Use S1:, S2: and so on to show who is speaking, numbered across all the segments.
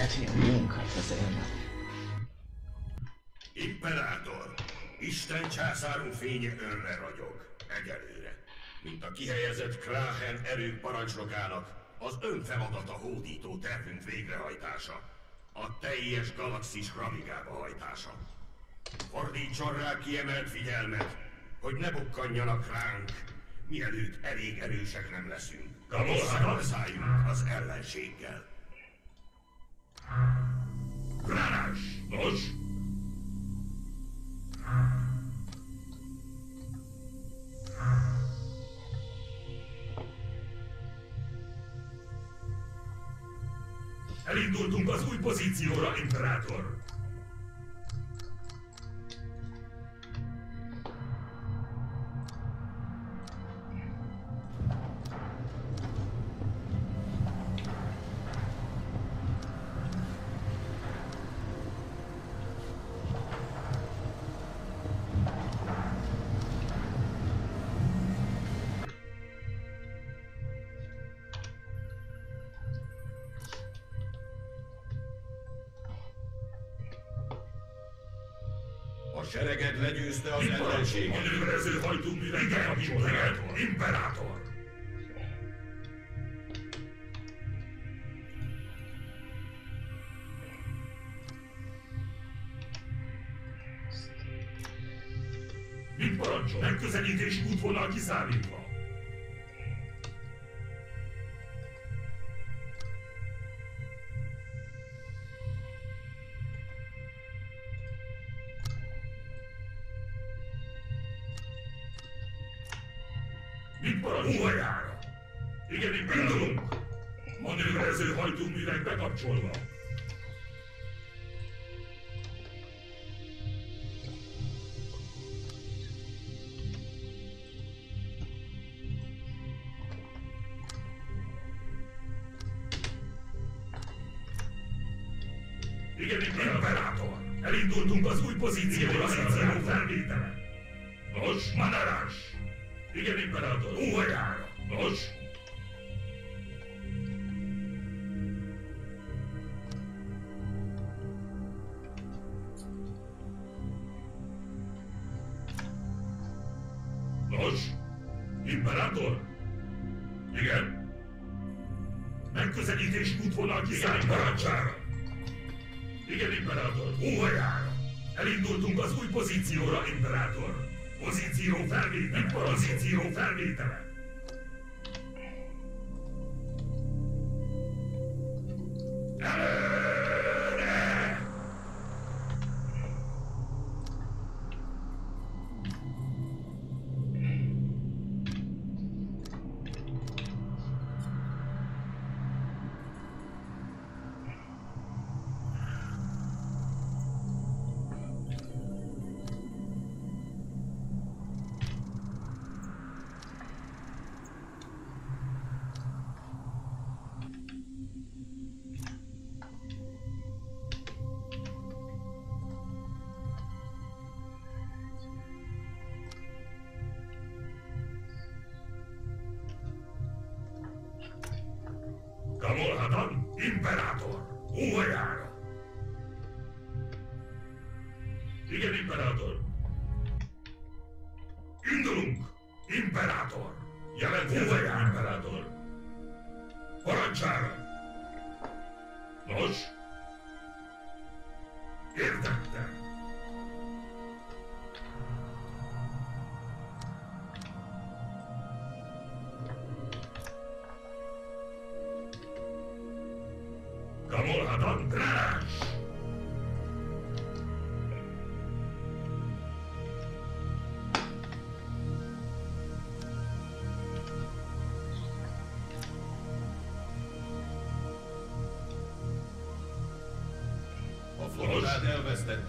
S1: Lehet, hogy a miénkat az élet.
S2: Imperátor! Isten császárunk fénye önre ragyog. Egyelőre. Mint a kihelyezett Krahen erők parancsnokának, az ön feladata hódító tervünk végrehajtása. A teljes galaxis ramigába hajtása. Fordítson rá kiemelt figyelmet, hogy ne bukkanjanak ránk, mielőtt elég erősek nem leszünk. Visszaszáljunk az ellenséggel.
S3: Nos? Elindultunk az új pozícióra, Imperátor!
S2: Sereged legyőzte az ellenséget.
S3: Manőverező hajtóművek bekapcsolják! Imperátor! Mit Elindultunk az új pozícióra, pozíció felvétele. Nos, Manarás!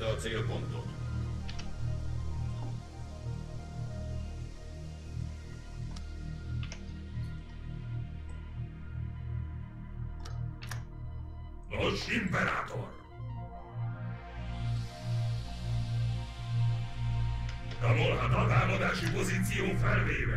S2: Elvesztette a célpontot.
S3: Nos, Imperátor! Kamolhat a támadási pozíció felvéve!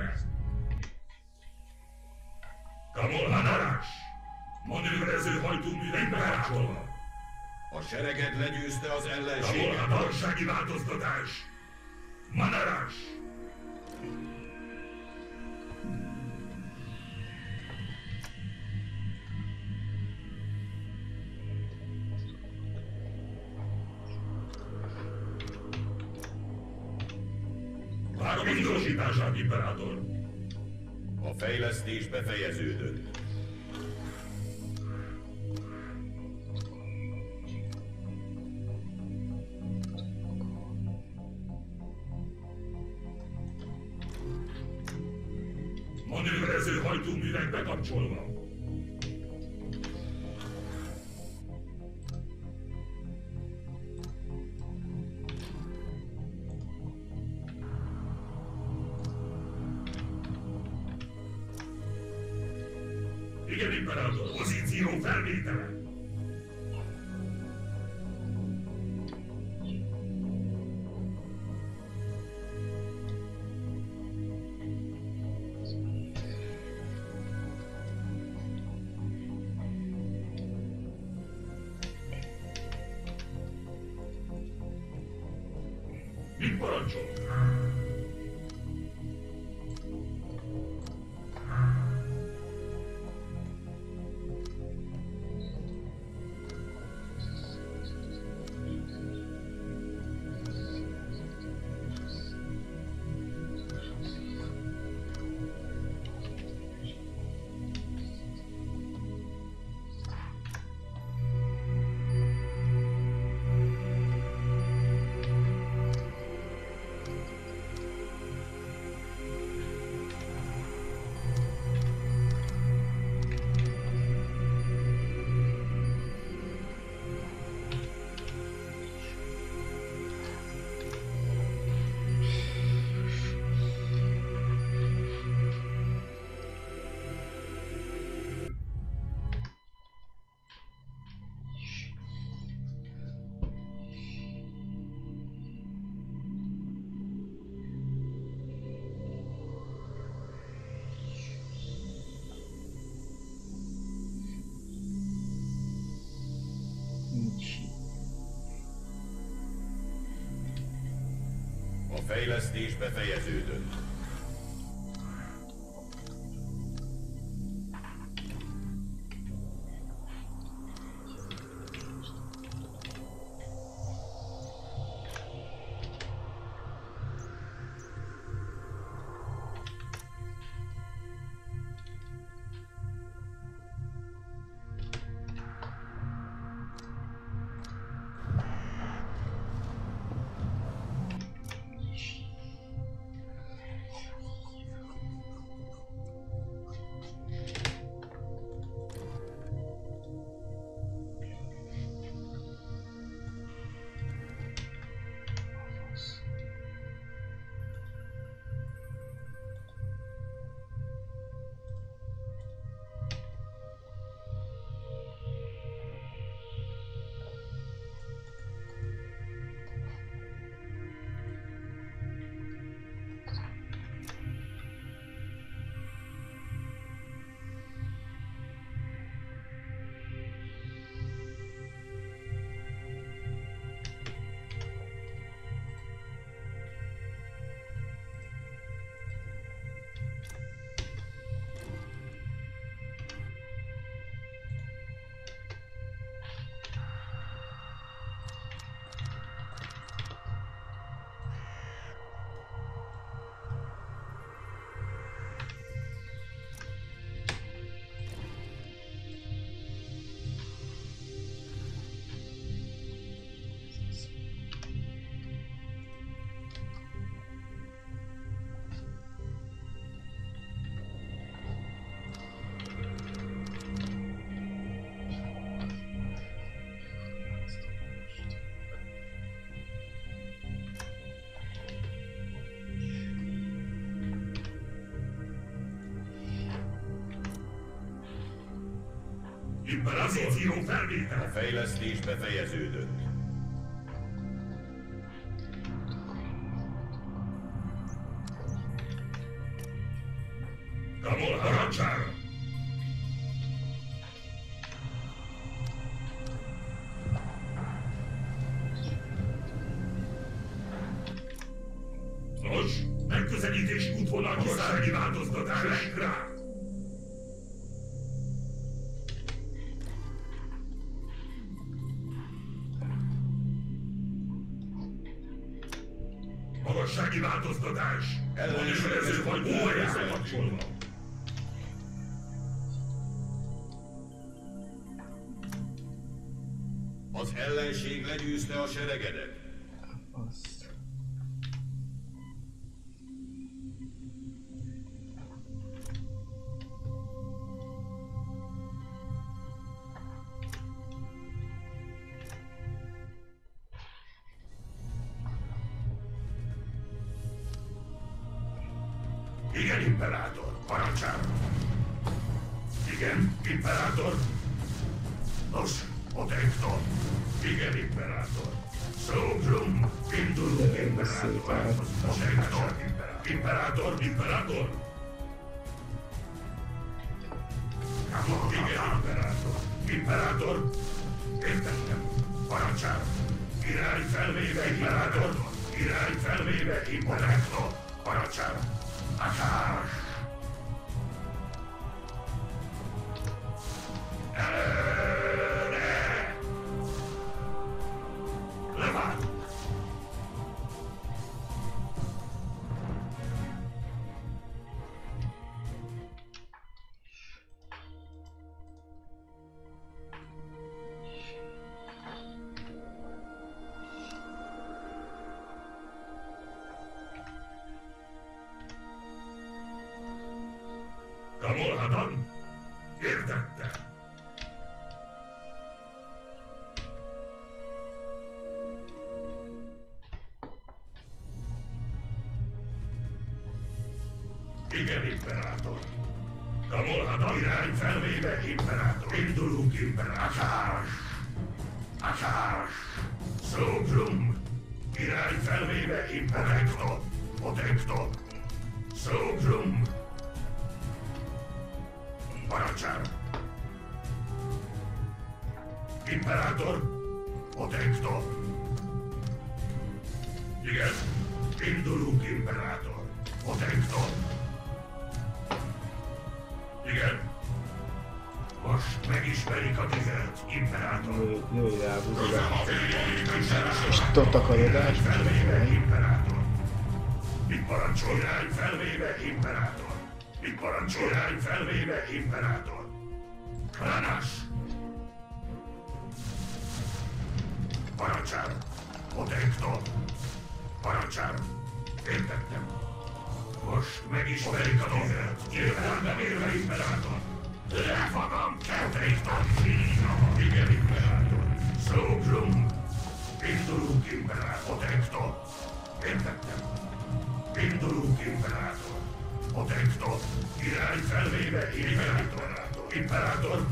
S3: Bekapcsolva. Igen, imperátor, pozíció felvétele.
S2: Fejlesztés befejeződött.
S3: Pozíció
S2: A
S3: felvétele.
S2: fejlesztés befejeződött.
S4: Magassági változtatás! Ellenőrző vagy órára kapcsolva!
S3: Az ellenség legyőzte a seregedet.
S4: Kamolhadan? Protector! Igen, indulunk, Imperátor! Protector! Igen. Most megismerik a tüzet, Imperátor!
S5: Jöjj, jöjj rá, buziga.
S4: És
S5: Tot akarodás.
S4: felvéve, Imperátor! Mit parancsol? Irány felvéve, Imperátor! Mit parancsol? Irány felvéve, Imperátor! Kranas! Parancsám! Protector! Parancsám! Értettem. Most megismerik a. Nyilván nem érve, Imperátor! Lefagam, Protector! Igen, Imperátor! Sogrum! Indulunk, Imperátor! Protector! Értettem. Indulunk, Imperátor! Protector! Irány felvéve, Imperátor! Imperátor!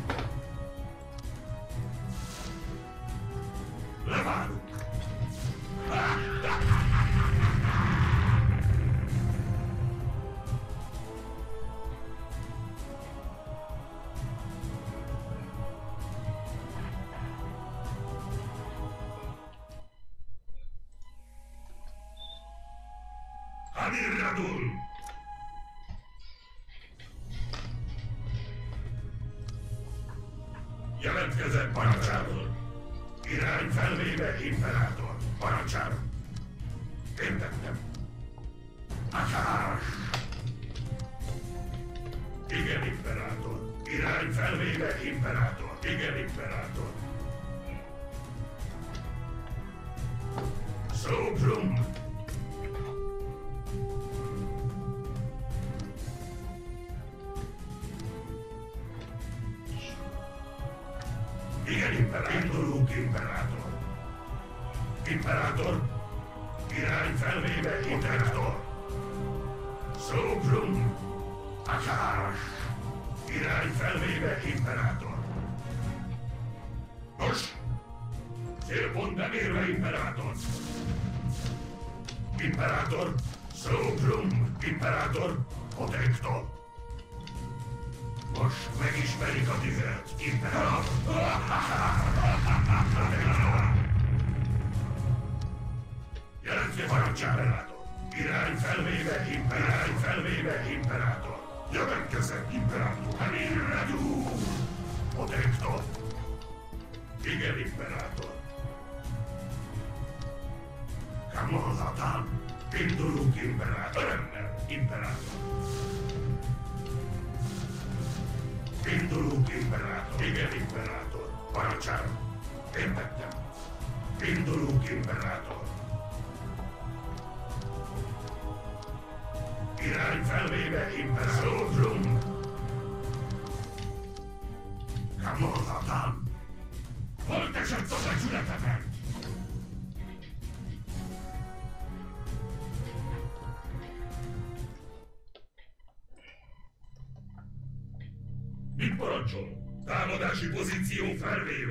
S4: Támadási pozíció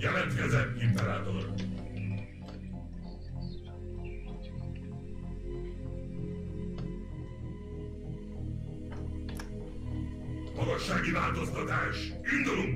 S4: Jelentkezem, imperátor! Magassági változtatás! Indulunk!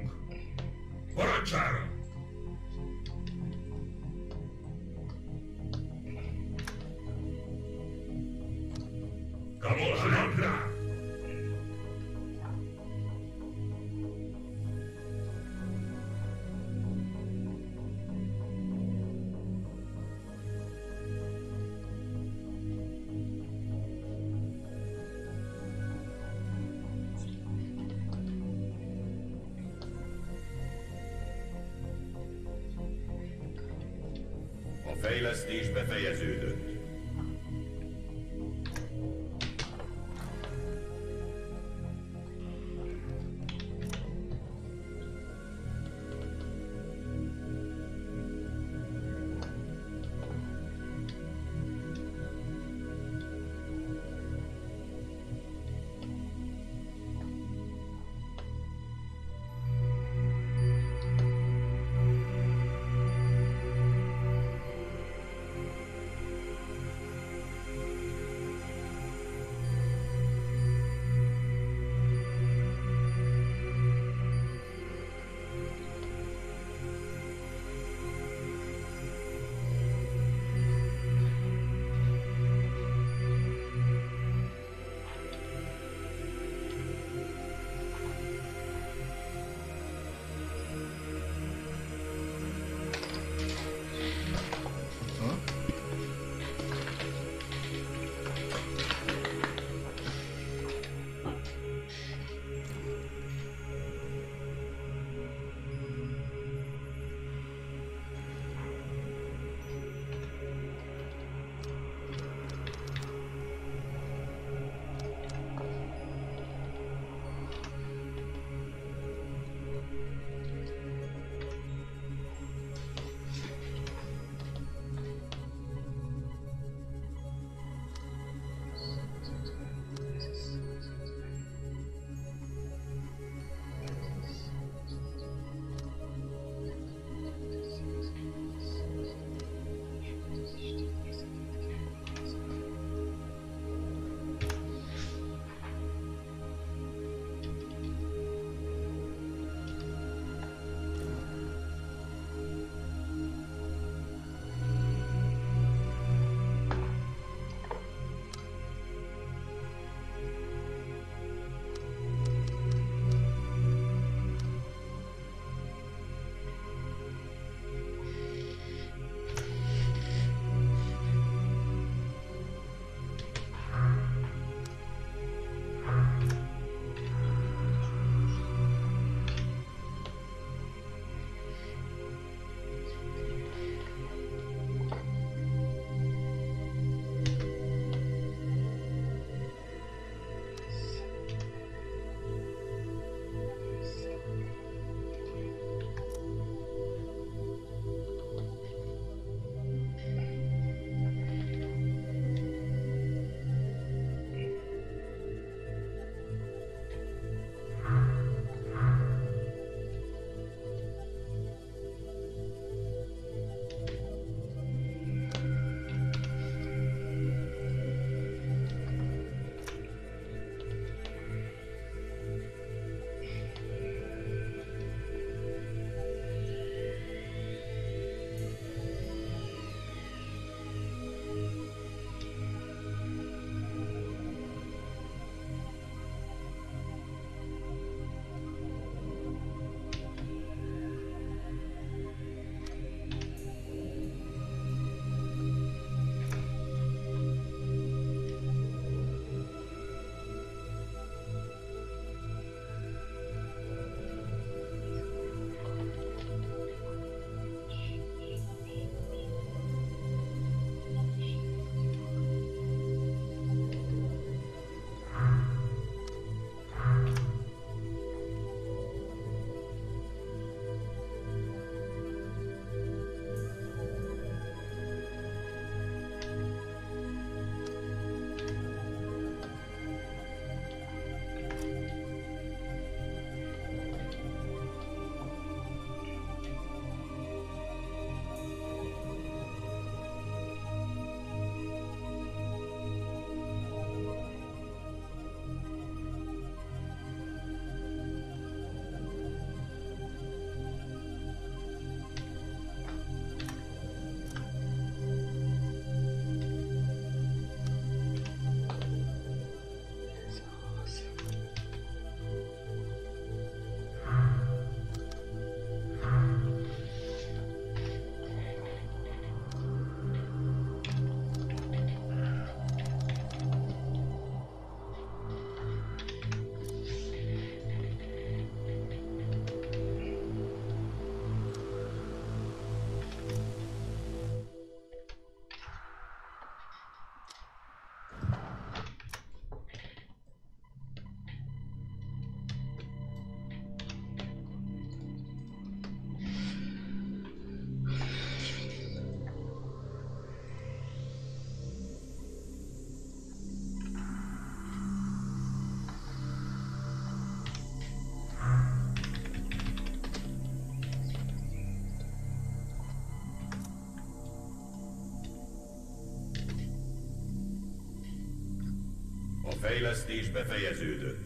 S3: Fejlesztés befejeződött.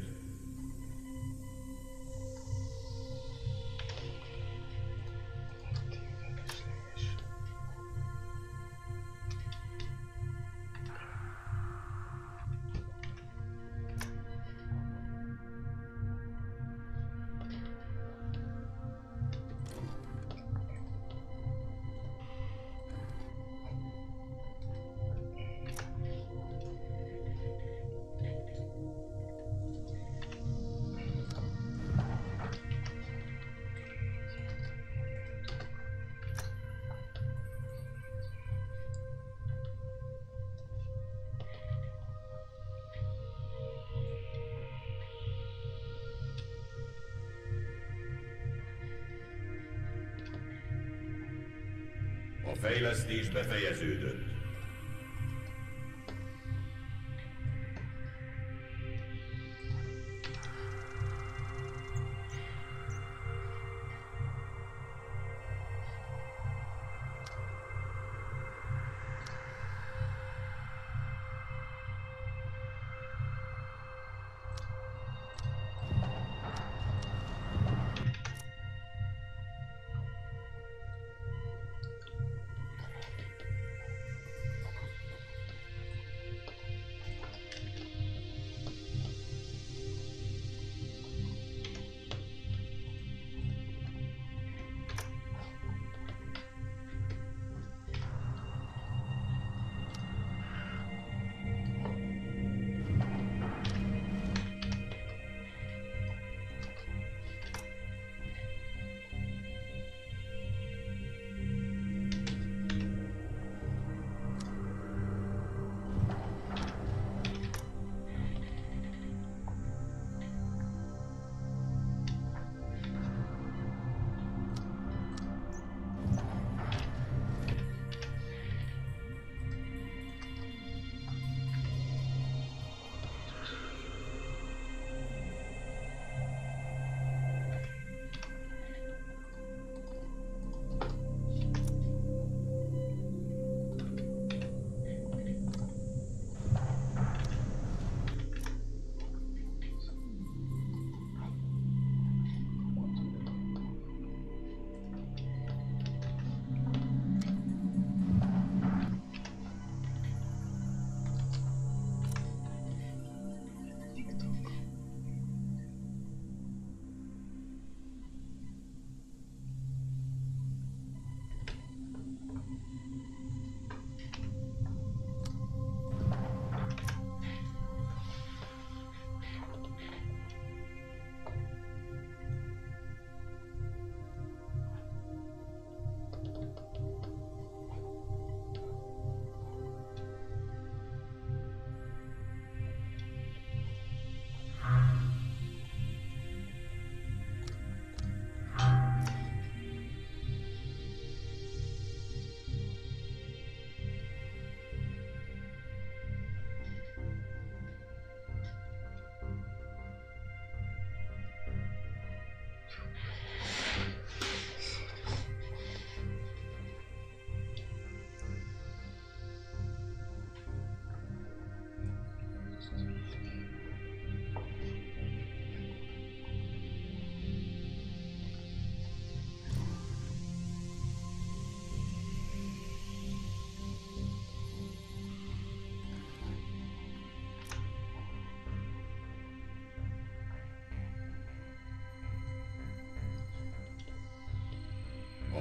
S2: Fejlesztés befejeződött.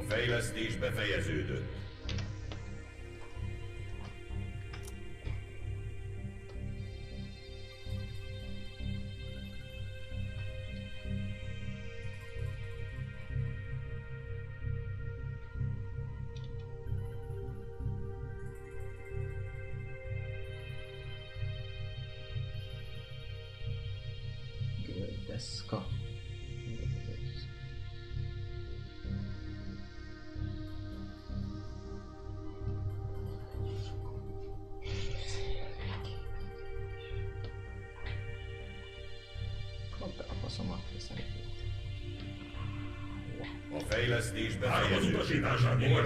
S2: Fejlesztés befejeződött.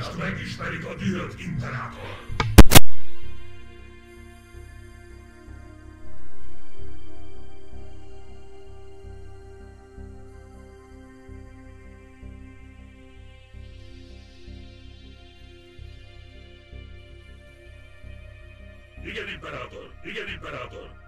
S3: Ezt megismerik a dühött imperátor. Igen, imperátor! Igen, imperátor!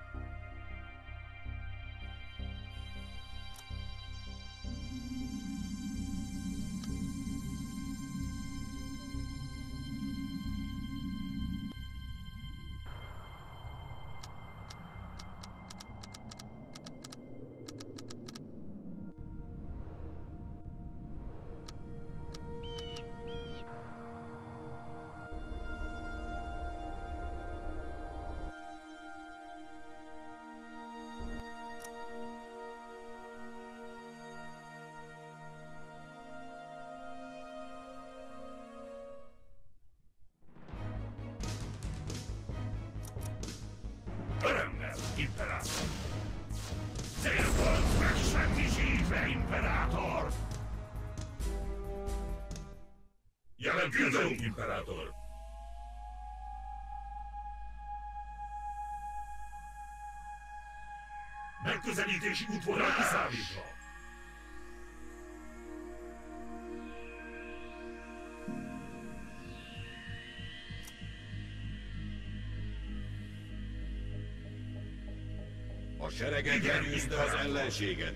S3: Megközelítési útvonal kiszámítva!
S2: A seregek
S3: Igen,
S2: elűzte az ellenséget.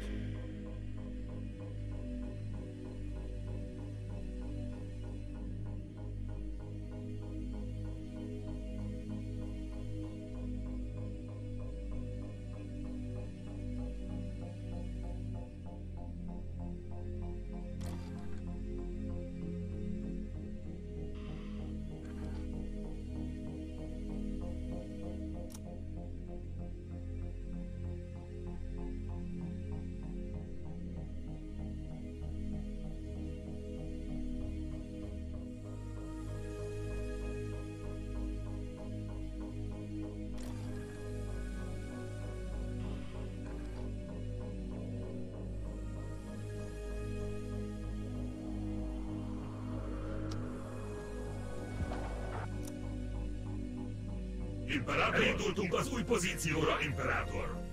S3: Imperátor! Elindultunk az új pozícióra, imperátor!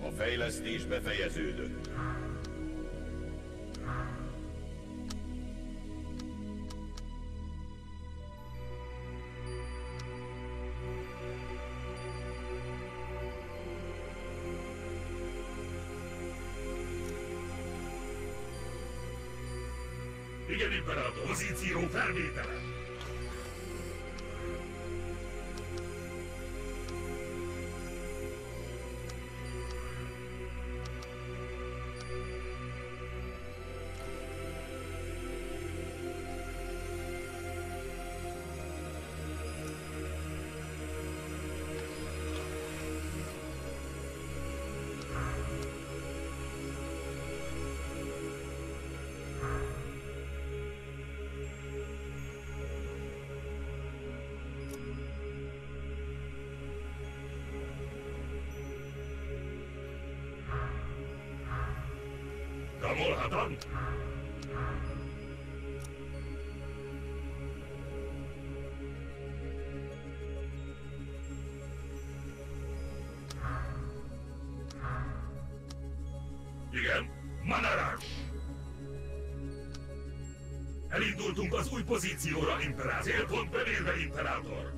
S2: A fejlesztés befejeződött.
S3: Pozíció Kamolhadan! Igen, Manarás! Elindultunk az új pozícióra, imperátor! Célpont belérve, imperátor!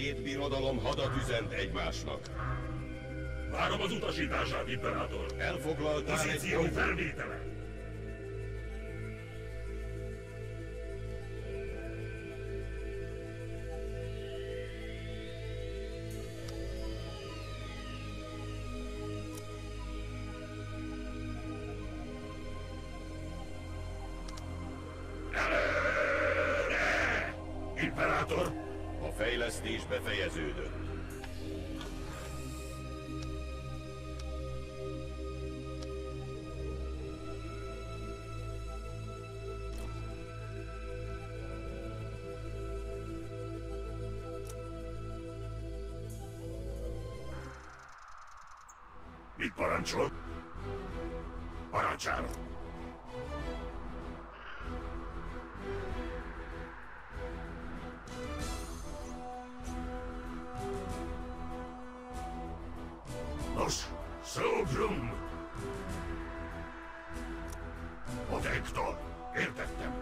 S3: Két birodalom hadat üzent egymásnak.
S4: Várom az utasítását, Imperátor!
S3: Elfoglaltál Pozíció egy...
S4: Pozíció felvétele! Parancsol? Parancsálok. Nos, Szobrum! Odekta, értettem.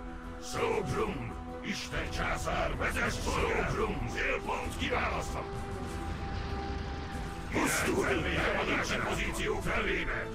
S4: Szobrum, Isten császár, vezess Szobrum, célpont kiválasztom. Pusztulj! Lascia così ci!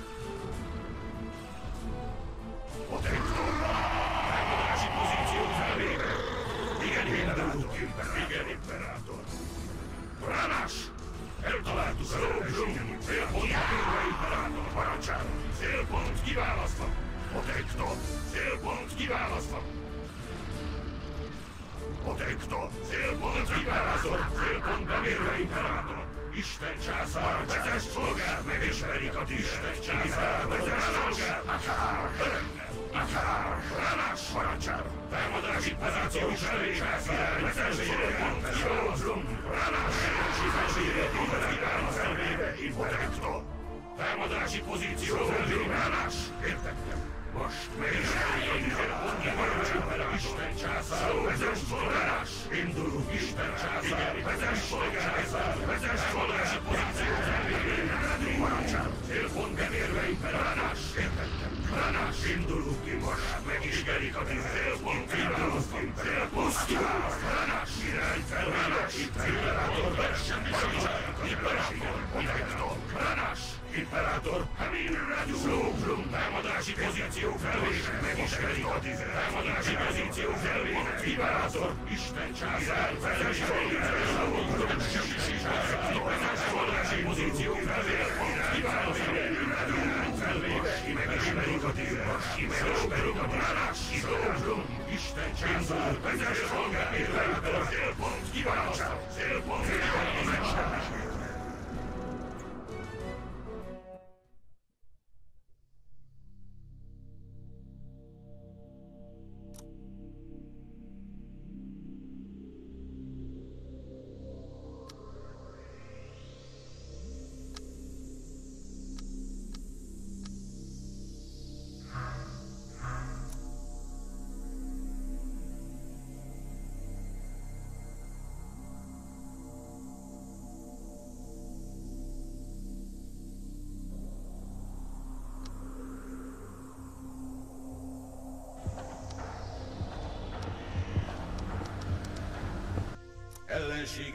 S4: Kibelógrunk, ránk kibelógrunk, Isten császol, vezess szolgálatért, Kibelógrunk, kíváncsa, célpont, célpont, célpont,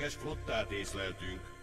S3: érdekes flottát észleltünk.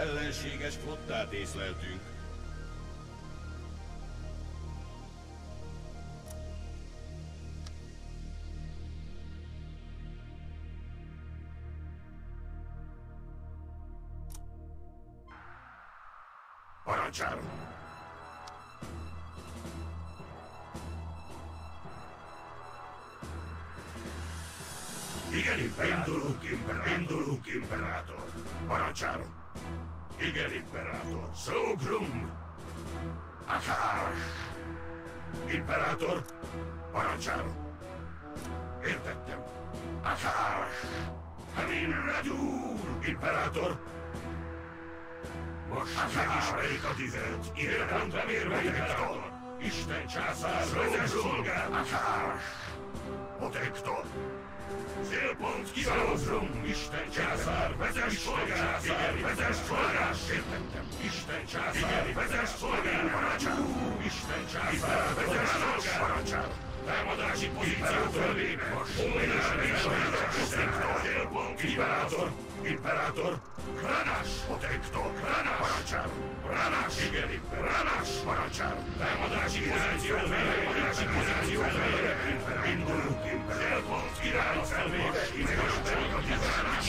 S4: Ellenséges flottát észleltünk. Parancsárom! Igen! Indulunk, imperátor! Indulunk, imperátor! Parancsárom! Igen, Imperátor. Szógrum! Akár! Imperátor, parancsárom. Értettem. Akár! Hamin Radur! Imperátor! Most megismerik a tüzet. Irányba mérve, Imperátor! Isten császár, vezess szolgál! Akár! Célpont kiválózom! Isten császár, vezess szolgál! Igen, vezess szolgál! Értettem! Isten császár, vezess szolgál! Parancsál! Isten császár, vezess szolgál! Parancsál! Támadási pozíció fölvéve! Óriás Célpont Imperátor! Imperátor! Kranás! Protektor! Kranás! Parancsál! Kranás! Igen, Kranás! Parancsál! Támadási pozíció fölvéve! Támadási pozíció fölvéve! Király! Imperátor! a tisztánás!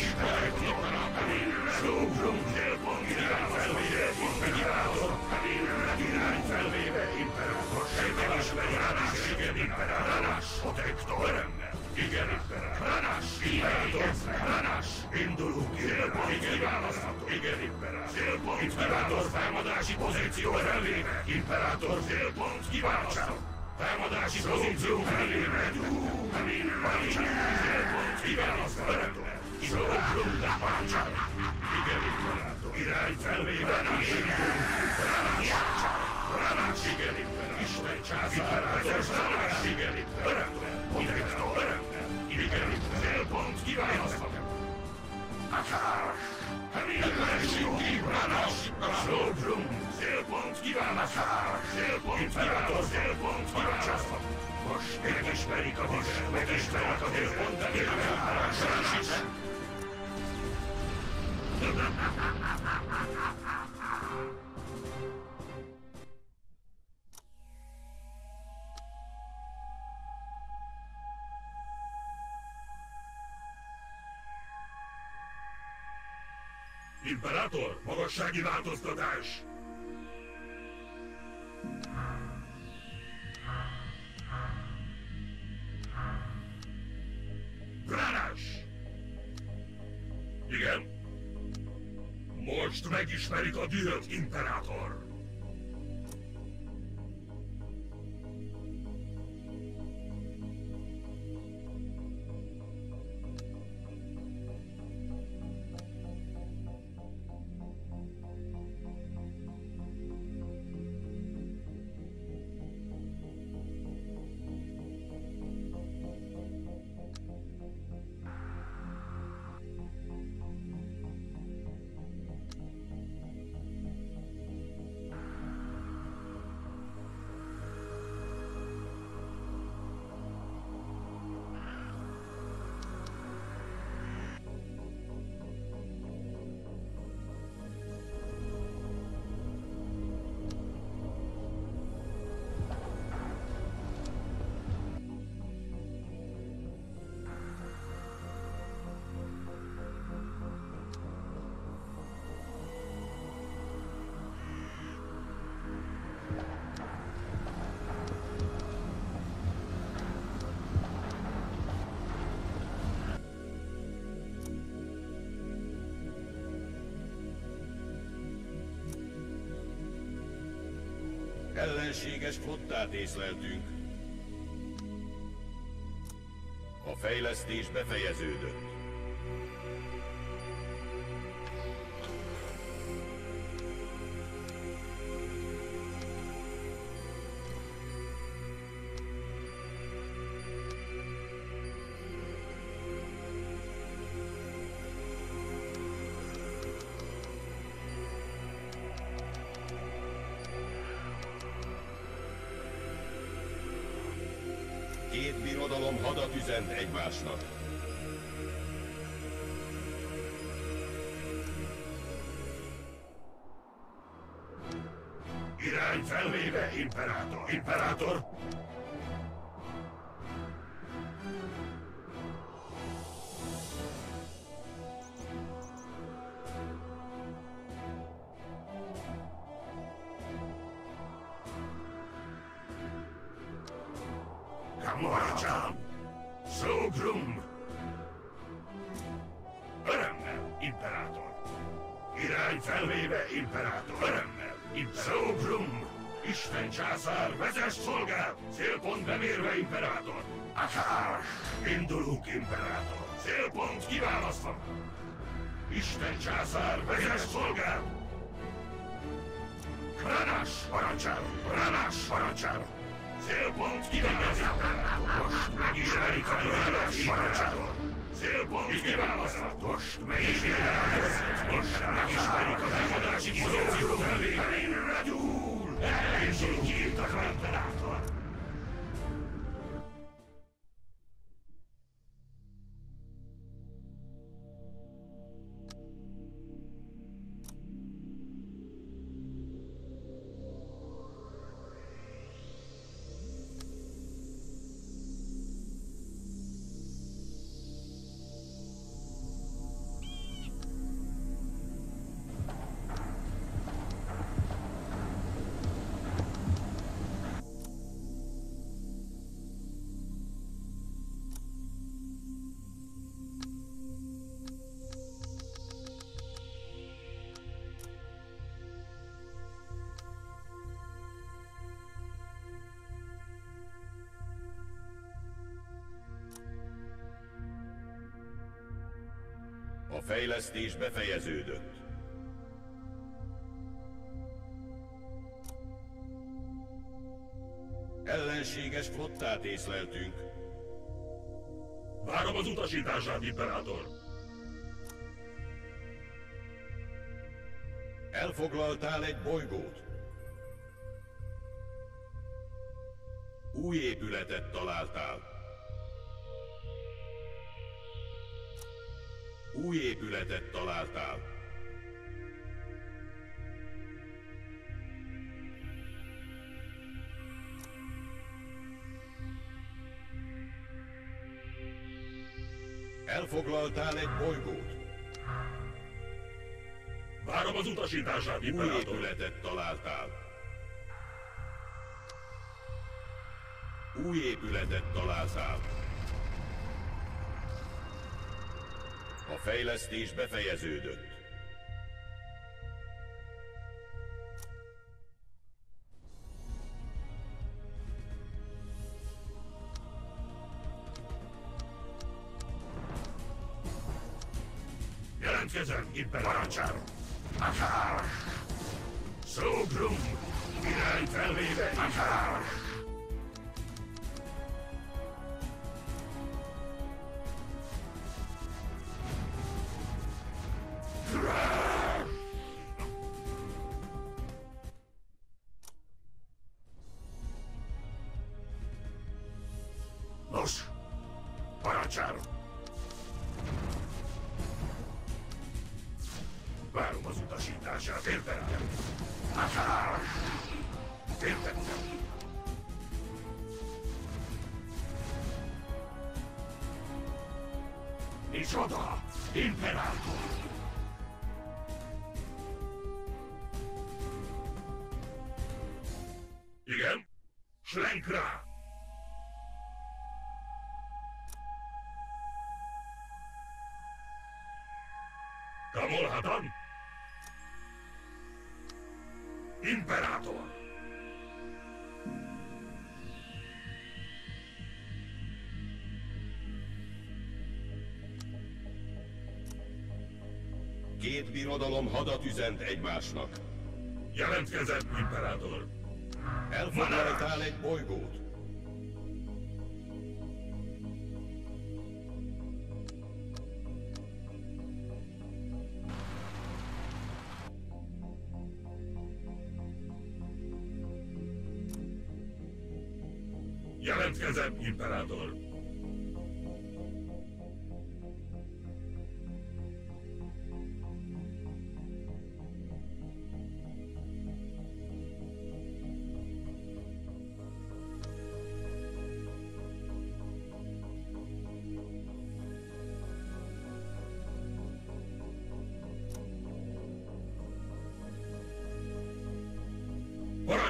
S4: Szógrum! Célpont király felvéve! Imperátor! Király felvéve! Imperátor! Megismerjánás! Igen, Imperátor! Protektor! Örömmel! Igen, Imperátor! Kranás! Imperátor! Kranás! Indulunk! Célpont kiválasztható! Igen, Imperátor! Célpont Imperátor támadási pozíció felvéve! Imperátor! Célpont kiválasztható! Támadási pozíció felvéve! Célpont kiválasztható! Örömmel! Szógrum! Parancsál! Igen, Imperátor! Irány felvéve! Indulunk! Kranás! Kranás! Igen! Isten császár! Vezess szolgál! Igen, Imperátor! Protektor! Örömmel! Igen, célpont kiválasztható! Akár! Ellenség kívánás! Szógrum! Célpont kiválasztható! Célpont kiválasztható! Célpont kiválasztható! Most megismerik a tüzet! Megismerik a tüzet! Pont elég Imperátor, magassági változtatás! Bránás! Igen? Most megismerik a dühöt, Imperátor!
S2: Ellenséges flottát észleltünk. A fejlesztés befejeződött. Hadat üzent egymásnak.
S4: Irány A
S2: fejlesztés befejeződött. Ellenséges flottát észleltünk.
S4: Várom az utasítását, imperátor!
S2: Elfoglaltál egy bolygót. Új épületet találtál. Új épületet találtál. Elfoglaltál egy bolygót.
S4: Várom az utasítását,
S2: Új
S4: imperátor!
S2: épületet találtál. Új épületet találtál. Fejlesztés befejeződött.
S4: Két birodalom hadat üzent egymásnak.
S3: Jelentkezett, imperátor!
S4: Elfoglaltál egy bolygót.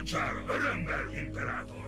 S3: Gonczar, Rembel, Imperator.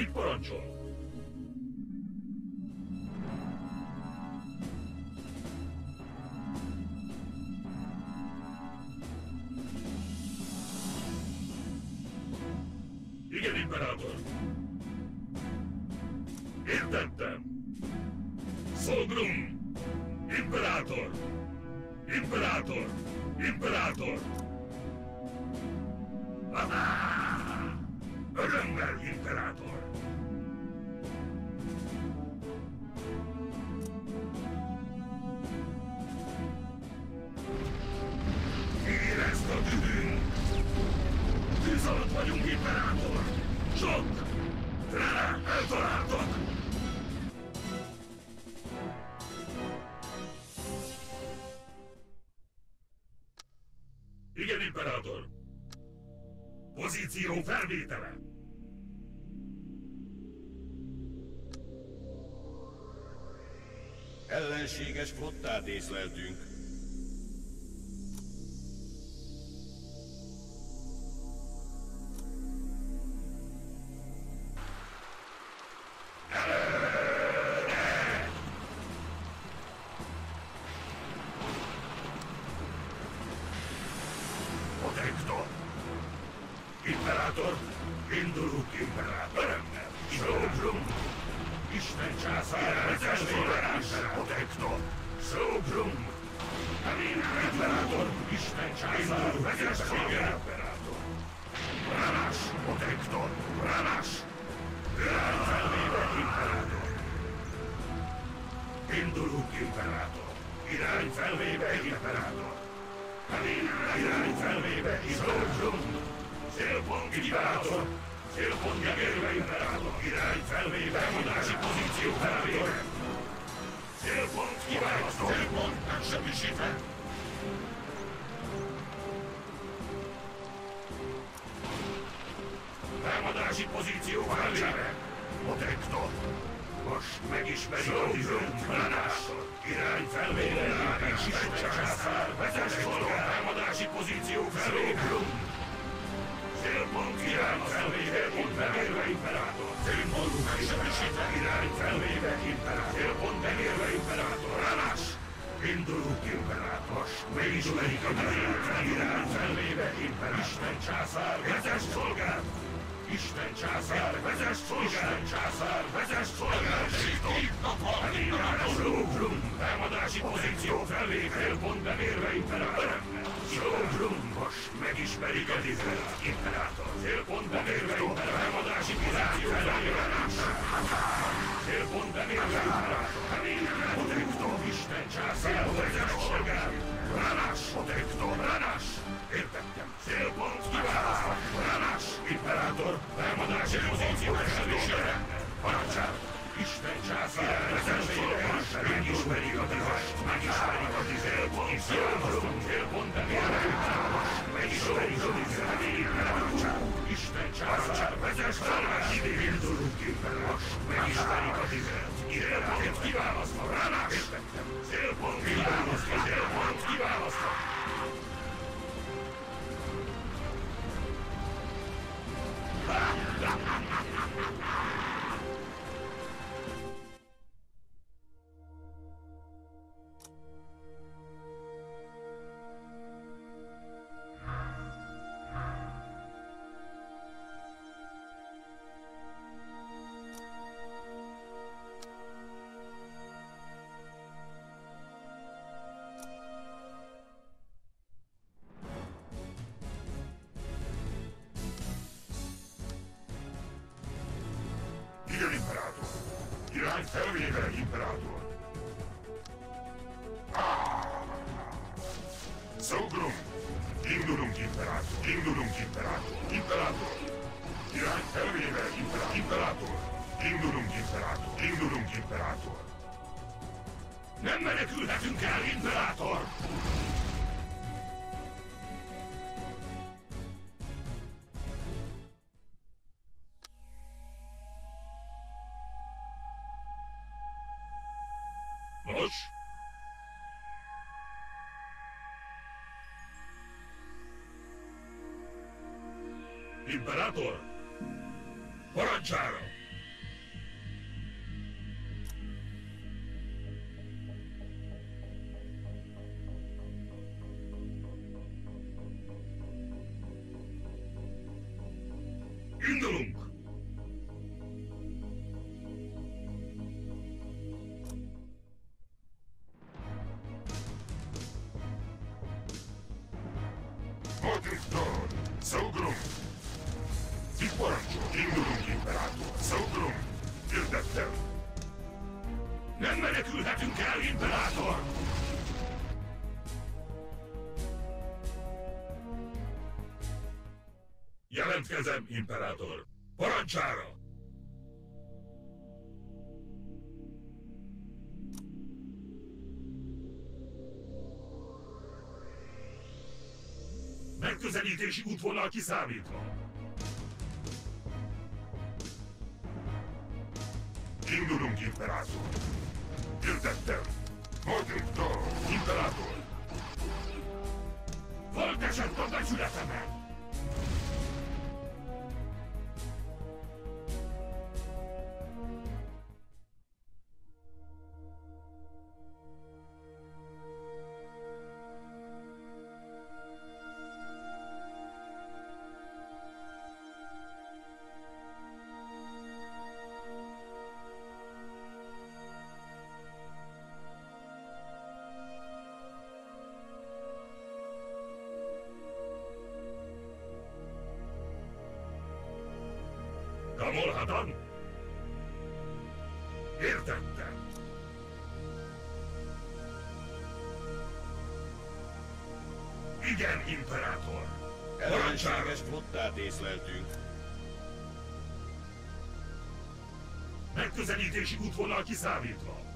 S3: Big
S4: Pancho. flottád észleltünk,
S3: Imperátor! Indulunk, Imperátor! Indulunk, Imperátor! Nem menekülhetünk el, Imperátor! Kérem, imperátor, parancsára! Megközelítési útvonal kiszámítva. Indulunk, imperátor! Értettem!
S2: észleltünk.
S3: Megközelítési útvonal kiszámítva.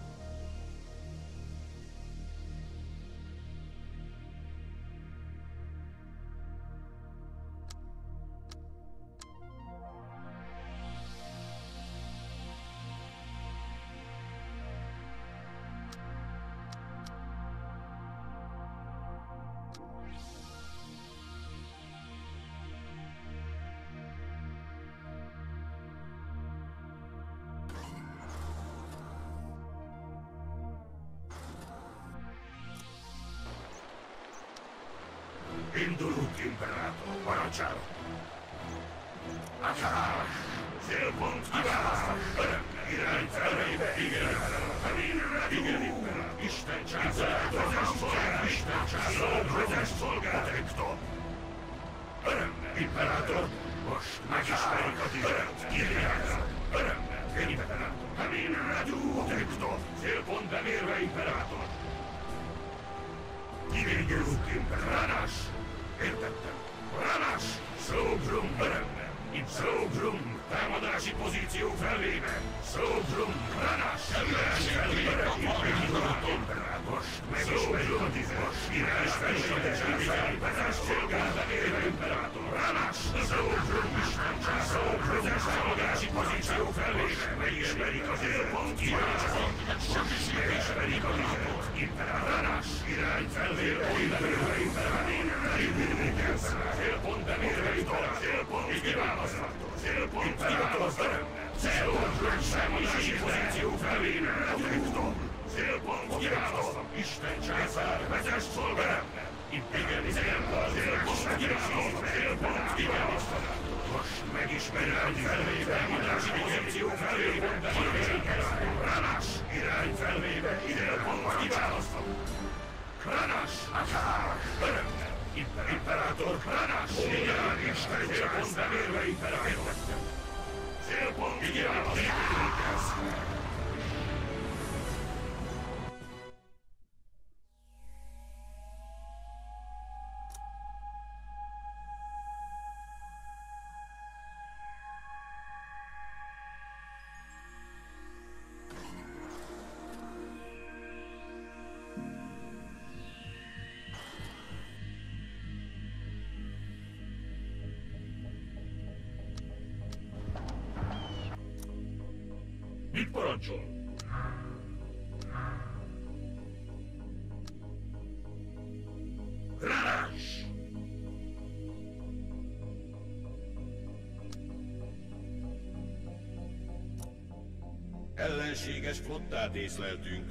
S2: ellenséges flottát észleltünk.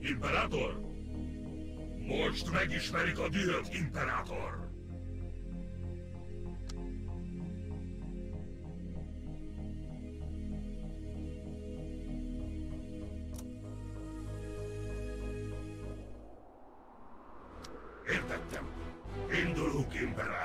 S4: Imperátor! Most megismerik a dühöt, Imperátor! Értettem. Indulunk, Imperátor!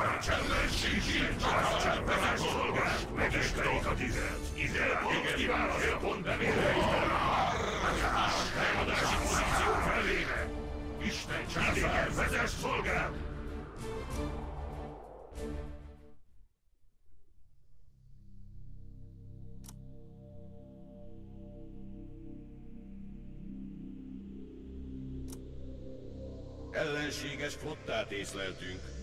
S4: Már csendes sincs itt, csak csendben megszolgál. Megismerik a tizet. Izrael pont kiválasztja, pont bemére. Más támadási pozíció felébe. Isten császár, vezess szolgál! Ellenséges flottát észleltünk.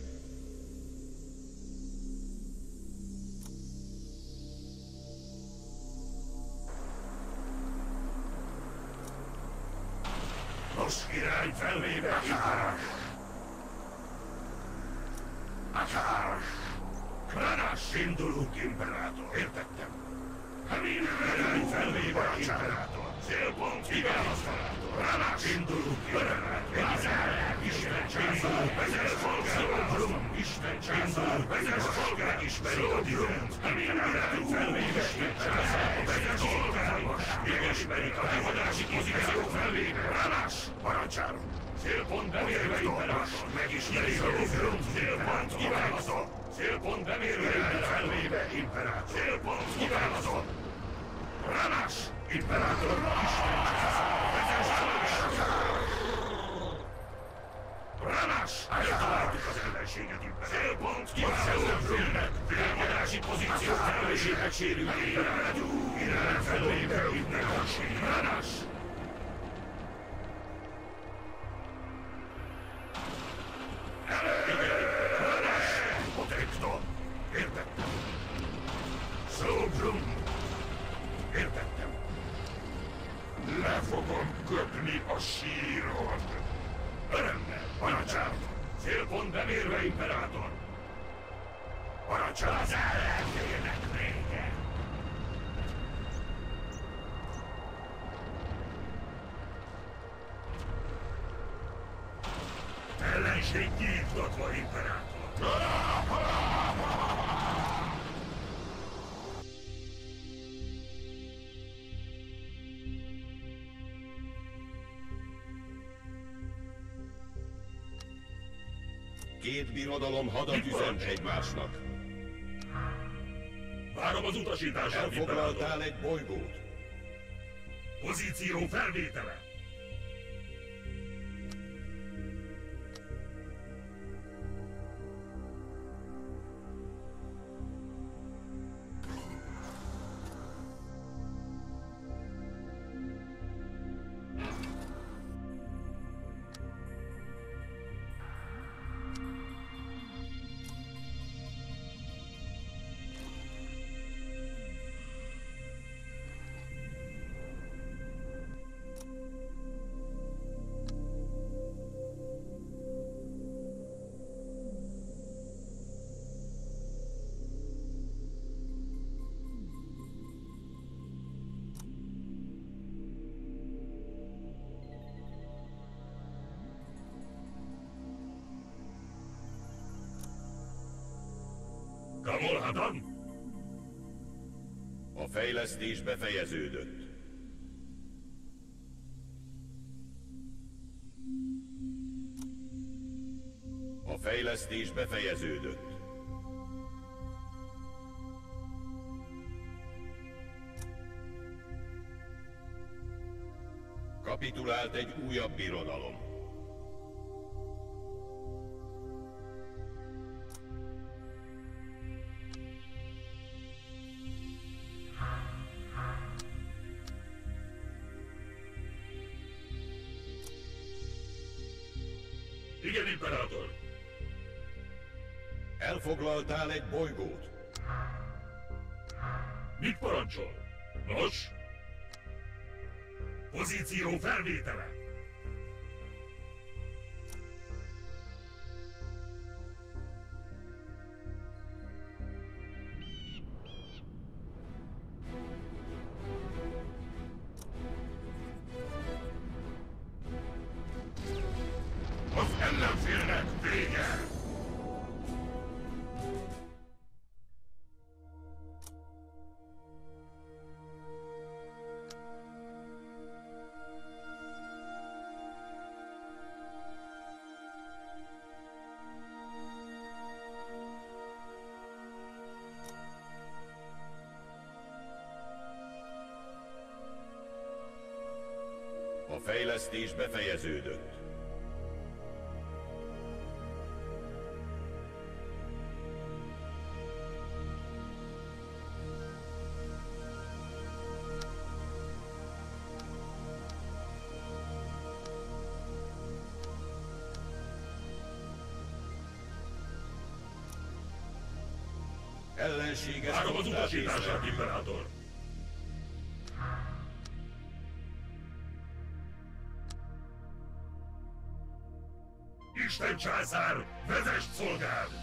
S4: Ellenség kiiktatva, imperátor!
S2: Két birodalom hadat üzent egymásnak.
S4: Várom az imperátor!
S2: Elfoglaltál egy bolygót.
S4: Pozíció felvétele!
S2: Fejlesztés befejeződött. A fejlesztés befejeződött. Kapitulált egy újabb birodalom. Elfoglaltál egy bolygót.
S4: Mit parancsol? Nos? Pozíció felvétele!
S2: Fejlesztés befejeződött. Ellenséges
S4: Várom az utasítását, császár, vezest szolgád!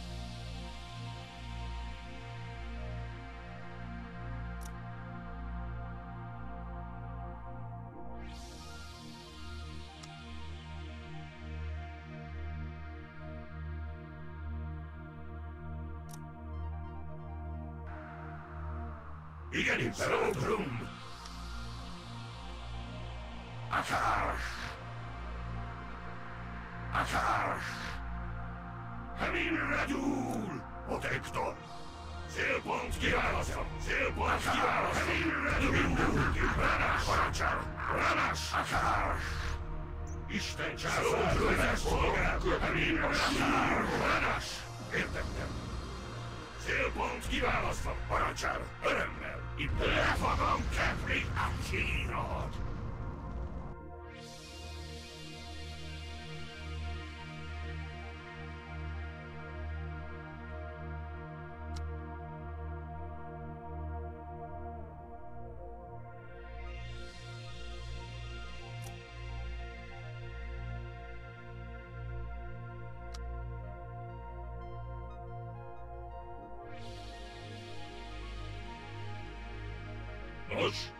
S3: biztos.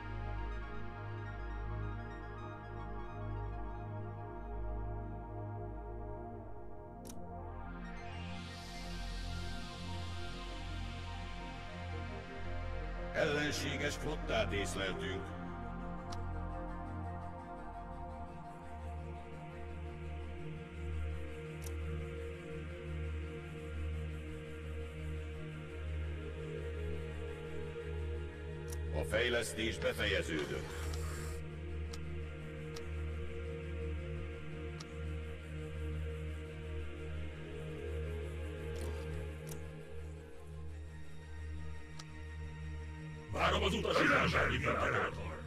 S4: Ellenséges flottát észleltünk. Fejlesztés befejeződött.
S3: Várom az utasítását, mindenátor!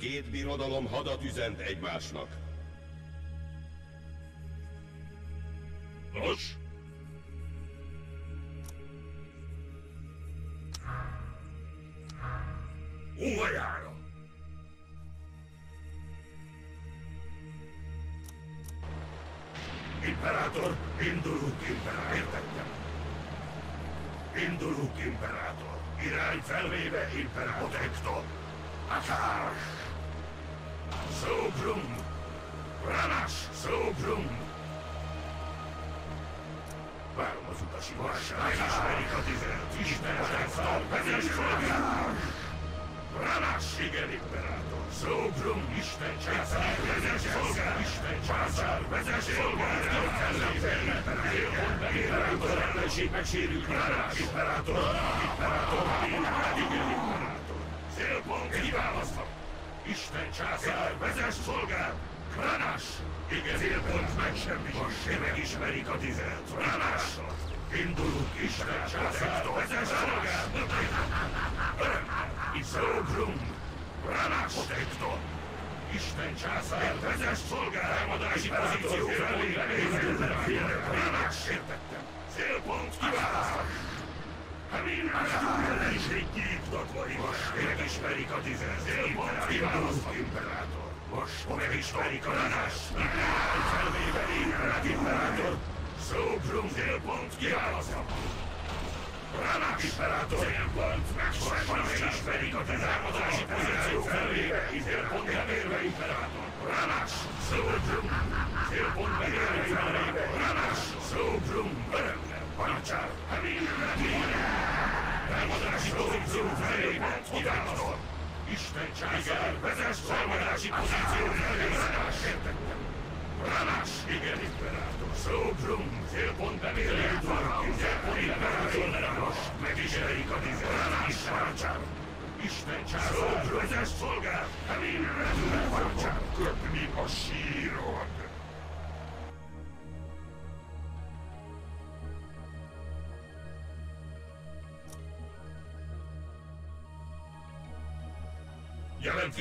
S4: Két birodalom hadat üzent egymásnak.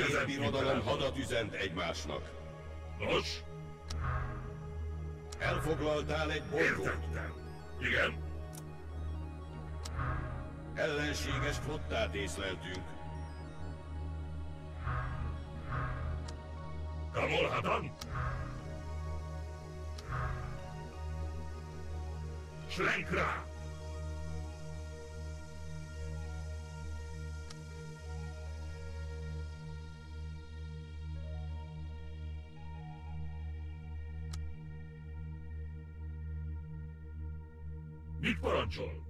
S3: Kéz
S4: birodalom hadat üzent egymásnak.
S3: Nos?
S4: Elfoglaltál egy bolygót.
S3: parancsol!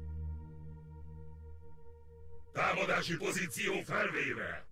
S3: Támadási pozíció felvéve!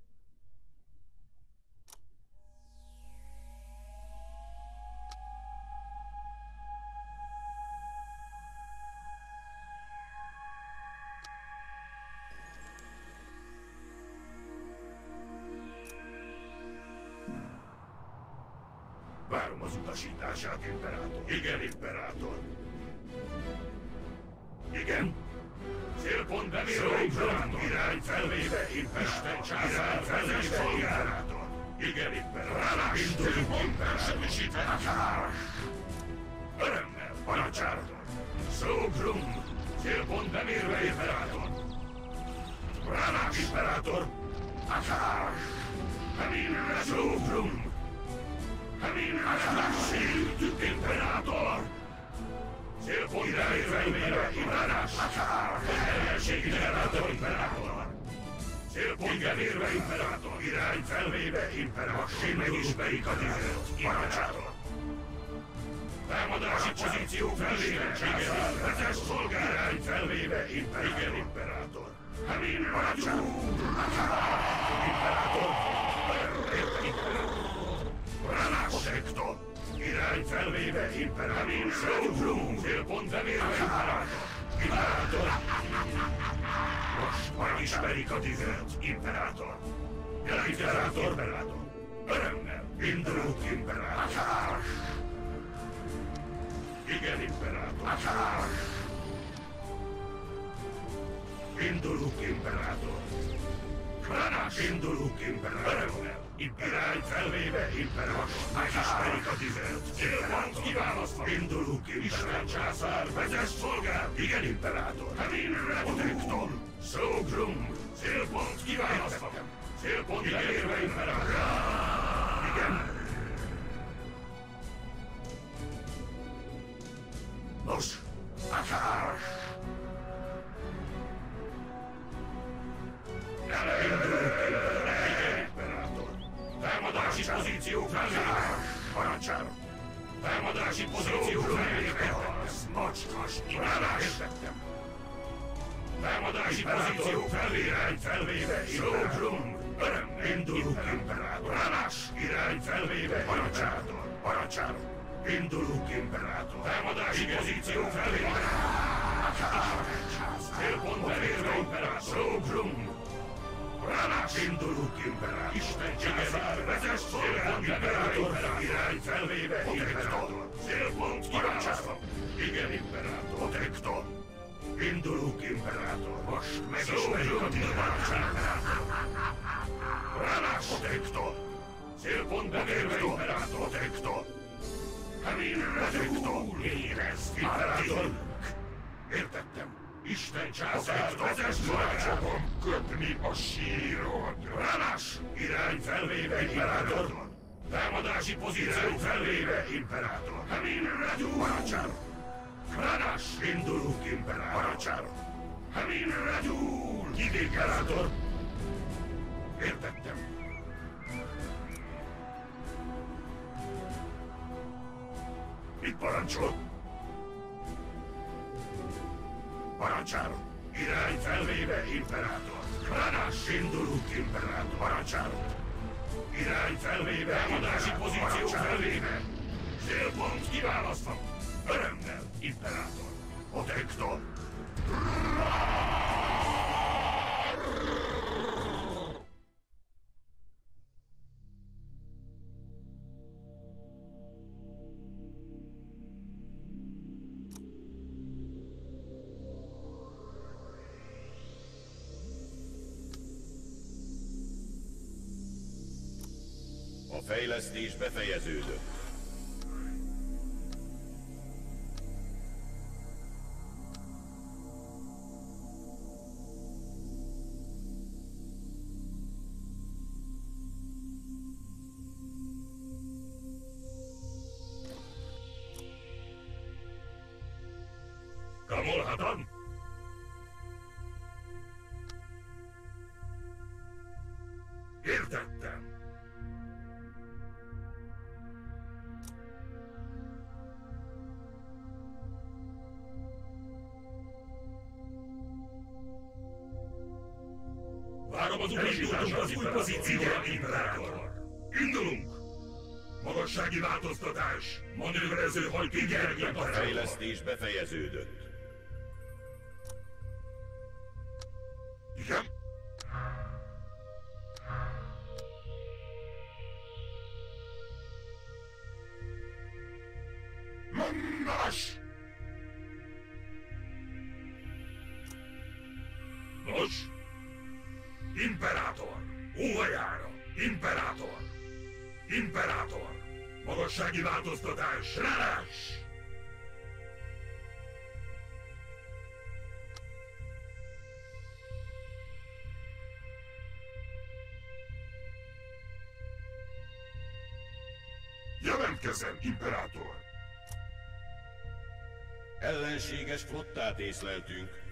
S2: Fejlesztés befejeződött.
S3: Támadunk és jutunk az új pozícióra, Imperátor! Indulunk! Magassági változtatás! Manőverező hajtű gyermek!
S2: A fejlesztés befejeződött.
S4: Jelentkezem, Imperátor!
S2: Ellenséges flottát észleltünk.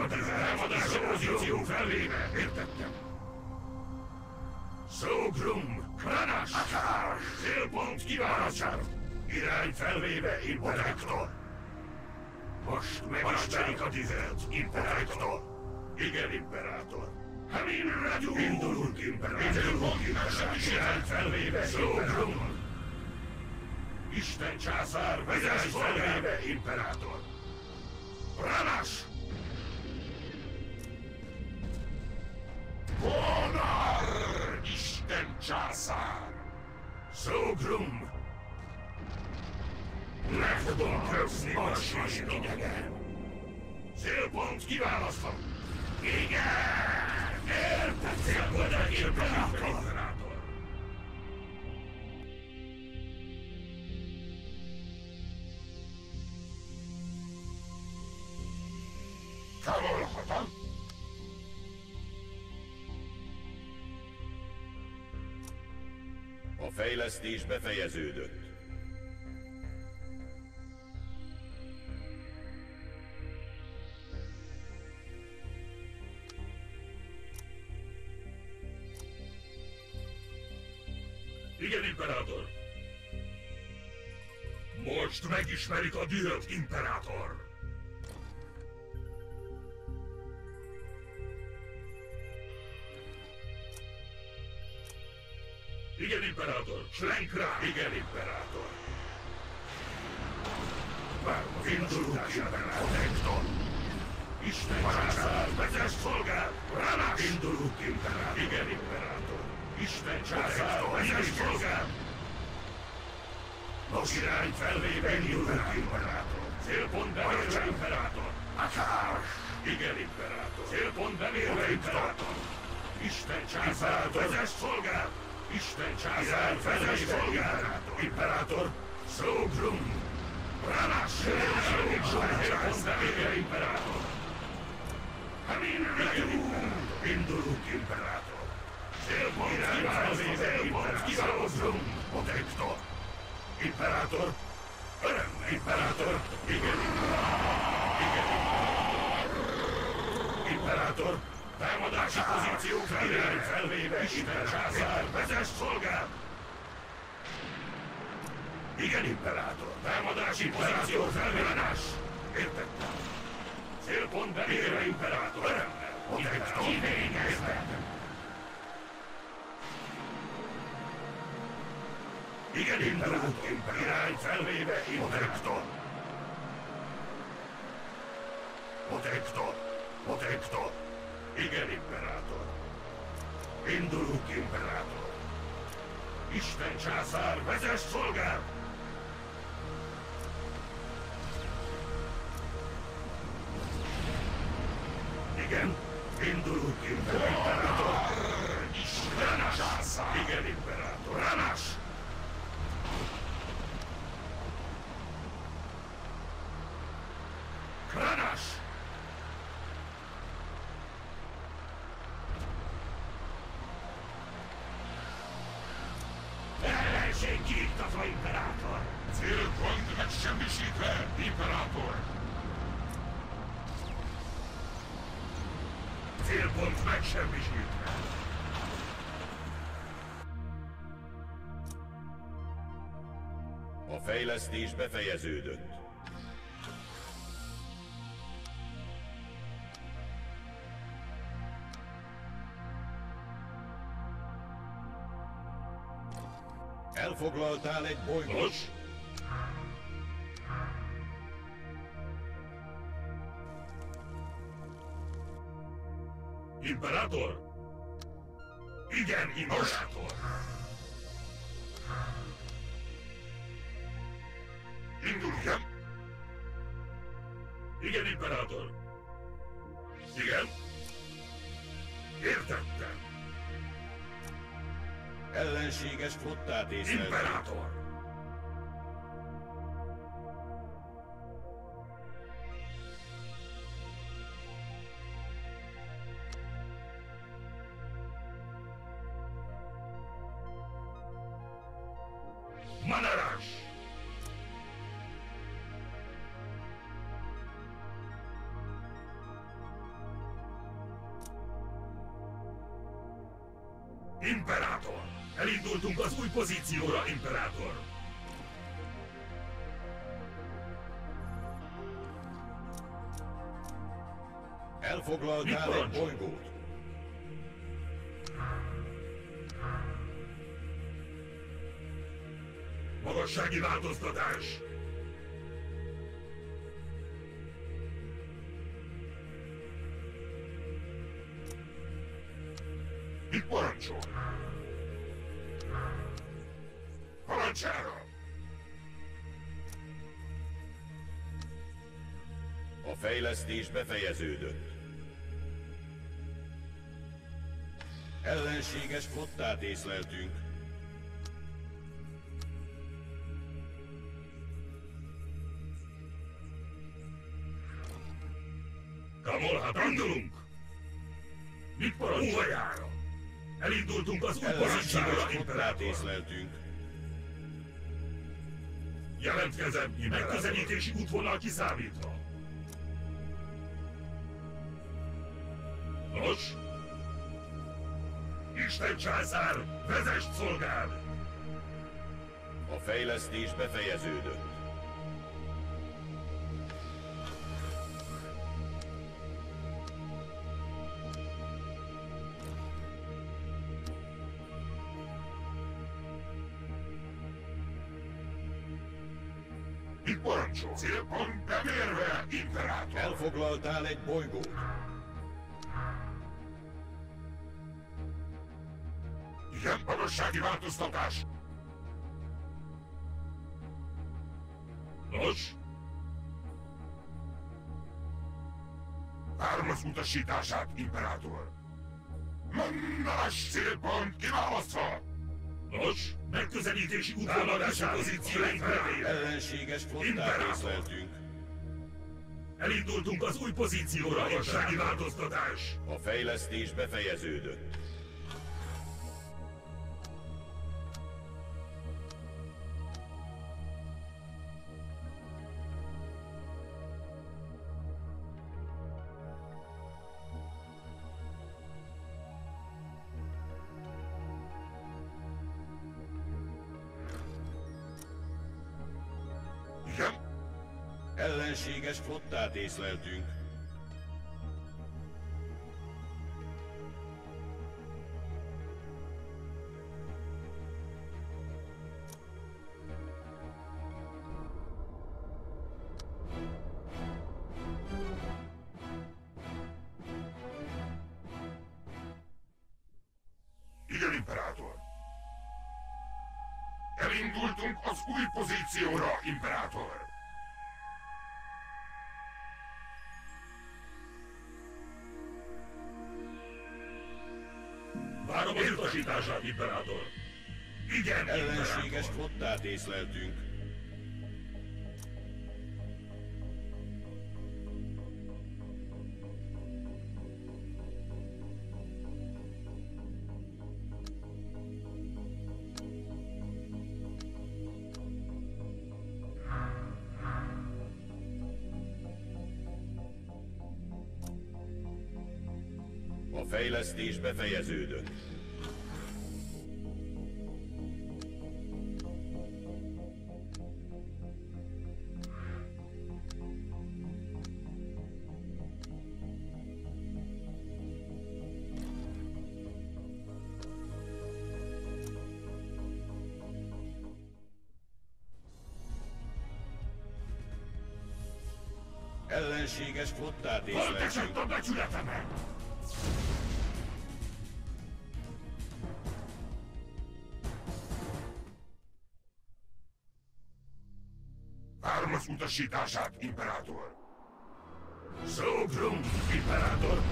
S4: A. Támadás pozíció felvéve. Értettem. Szógrum, Kranás, Akár, célpont kiválasztás. Irány felvéve, Imperátor. Most megismerik a tüzet, Imperátor. Igen, Imperátor. Hamin Radu! Indulunk, Imperátor. Indulunk, Imperátor. Irány felvéve, Szógrum. Isten császár, vezess felvéve, Imperátor. Ránás! Honor! Isten császár! Szógrum! Le fogom köpni a idegen! Célpont kiválasztom! Igen! Érted célpont Imperátor! Távolhatom!
S2: A fejlesztés befejeződött.
S4: Igen, Imperátor! Most megismerik a dühöt, Imperátor! Slenk rá! Igen, Imperátor! Várom az indulunk, Imperátor! Protector! Isten császár, vezess szolgál! Ránás! Indulunk, Imperátor! Igen, Imperátor! Isten császár, vezess szolgál! Nos irány felvéve indulunk, Imperátor! Célpont bemérve, Imperátor! Akár! Igen, Imperátor! Célpont bemérve, Imperátor! Isten császár, vezess szolgál! Isten császár, vezess szolgál! Imperátor! Szógrum! Ránás! Célpont bemérve, Imperátor! Hamin Radu! Indulunk, Imperátor! Célpont kiválasztva, célpont kiválasztom! Protector! Imperátor! Örömmel! Imperátor! Igen! Igen! Imperátor! Támadási pozíció felvéve! felvéve! Isten császár! Vezess szolgál! Igen, Imperátor! Támadási pozíció felvéve! Értettem! Célpont bemérve, Imperátor! Örömmel! Protector! Kivégezve! Igen, Imperátor! Irány felvéve, Protector! Protector! Protector!
S3: Igen, imperátor. Indulunk, imperátor. Isten császár, vezess szolgál! Igen, indulunk, imperátor. Isten császár! Igen, imperátor.
S2: Fejlesztés befejeződött. Elfoglaltál egy bolygót.
S3: Pozícióra, Imperátor!
S2: Elfoglaltál egy bolygót.
S3: Magassági változtatás!
S2: Fejlesztés befejeződött. Ellenséges flottát észleltünk.
S3: Kamolhat, indulunk! Mit parancsol? Óvajára! Elindultunk az új
S2: flottát
S3: Imperátor!
S2: észleltünk.
S3: Jelentkezem, megközelítési útvonal kiszámítva. Isten császár, vezest szolgál!
S2: A fejlesztés befejeződött.
S3: Mit parancsol? Célpont bemérve, imperátor!
S2: Elfoglaltál egy bolygót.
S3: Változtatás! Nos? Várom az utasítását, imperátor! Mennás célpont kiválasztva! Nos? Megközelítési útvonalási pozícióink felé!
S2: Ellenséges flottát
S3: Imperátor!
S2: észleltünk.
S3: Elindultunk az új pozícióra, magassági változtatás!
S2: A fejlesztés befejeződött. készleltünk. Igen, imperátor!
S4: Elindultunk az új pozícióra, imperátor! Utasítását, Imperátor! Igen,
S2: Ellenséges flottát észleltünk. A fejlesztés befejeződött. Ellenséges flottát észleltünk.
S4: A becsületemet! Várom az utasítását, Imperátor! Szógrum, Imperátor!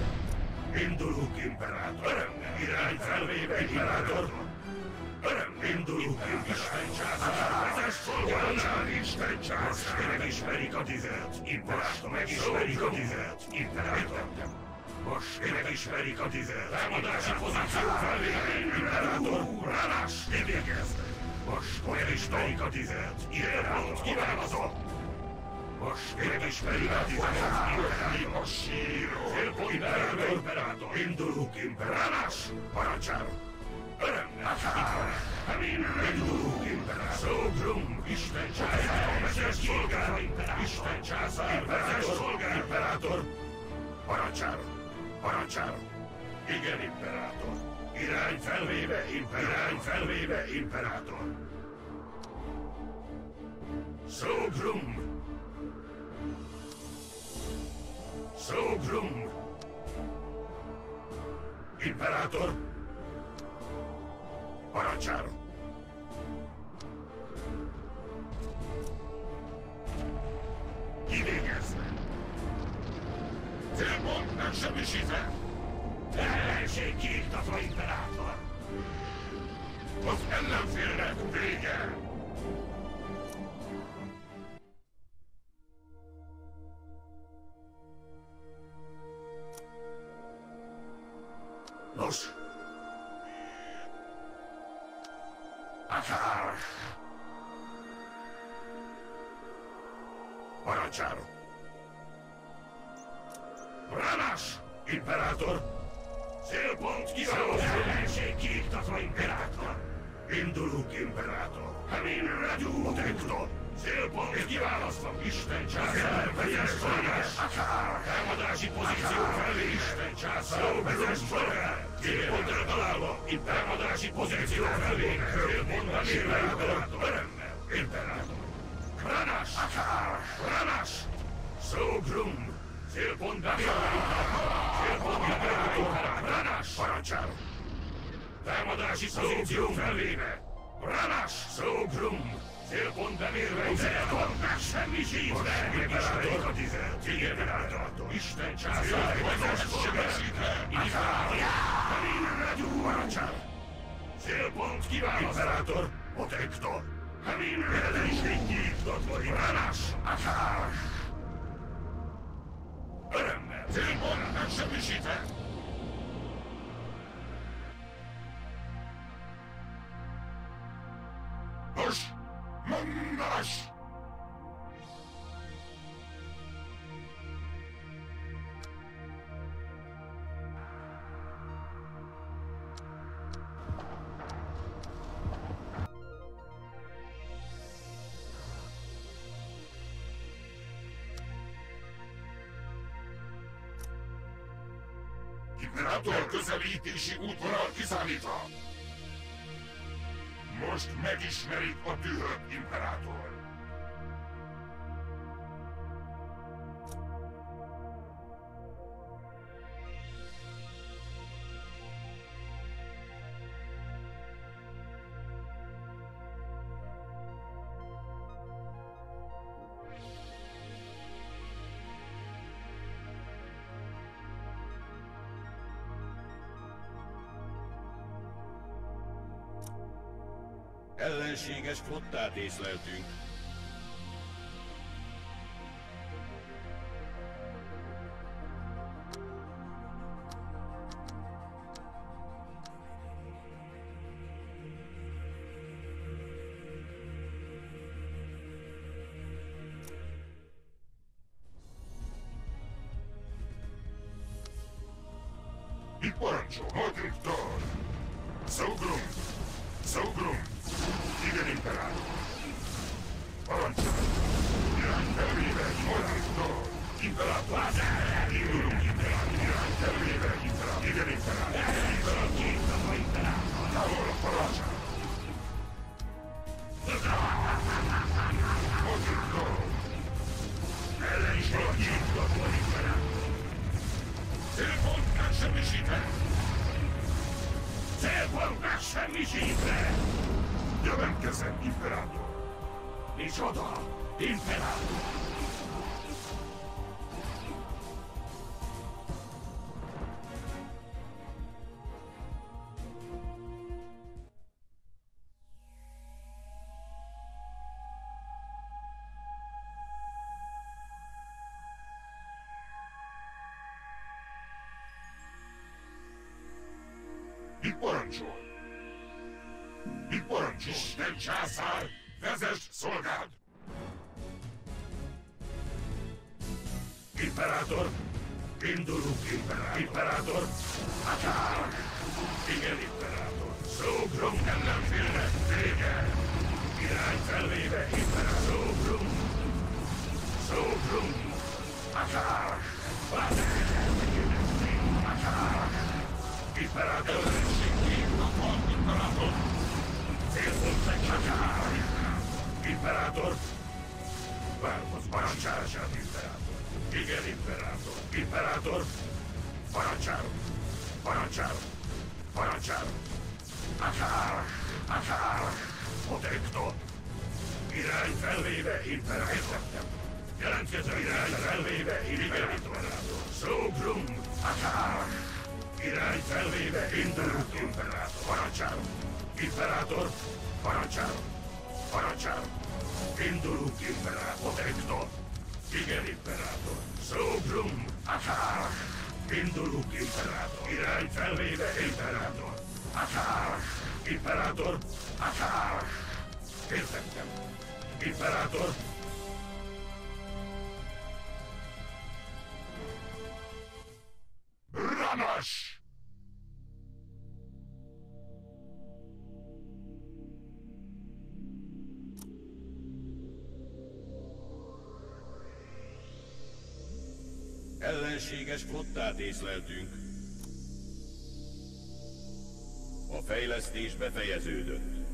S4: Indulunk, Imperátor! Örömmel! Irány felvéve, Imperátor! Indulunk, Isten császár! Vezess szolgálatán, Isten császár! Megismerik a tüzet, Imperátor! Megismerik a tüzet, Imperátor! Most megismerik a tüzet! Támadási pozíció felvéve, Imperátor! Rálás! Végezve! Most megismerik a tüzet, Imperátor! Kiválaszol! Most megismerik a tüzet, Imperátor! A síró! Imperátor! Imperátor! Indulunk, Imperátor! Parancsára! Örömmel! Szógrum! Isten császár! Vezess szolgál! Isten császár! Vezess szolgál, Imperátor! Parancsára! Parancsára! Igen, Imperátor! Irány felvéve, Imperátor! Irány felvéve, Imperátor! Szógrum! Szógrum! Imperátor! Parancsára! Imperátor közelítési útvonal kiszámítva! Most megismerik a dühöt, Imperátor!
S5: Ellenséges flottát észleltünk.
S4: Mit parancsol? Mit parancsol? Isten császár! Vezess szolgád! Imperátor! Indulunk, imperátor! Imperátor! Akár! Igen, imperátor! Szógrom ellenfélnek vége! Irány felvéve, imperátor! Szógrom! Szógrom! Akár! Akár! Imperátor! Imperátor! Célpont megcsakár! Imperátor! Várhoz parancsárását, Imperátor! Igen, Imperátor! Imperátor! Parancsárom! Parancsárom! Parancsárom! Akár! Akár! Protector! Irány felvéve, Imperátor! Jelentkező irány felvéve, Imperátor! Szógrum! Akár! Irány felvéve, indulunk, imperátor! Parancsárom! Imperátor! Parancsárom! Parancsárom! Indulunk, imperátor! Protector! Igen, imperátor! Szógrum! Akár! Indulunk, imperátor! Irány felvéve, imperátor! Akár! Imperátor! Akár! Értettem! Imperátor!
S5: Flottát észleltünk. A fejlesztés befejeződött.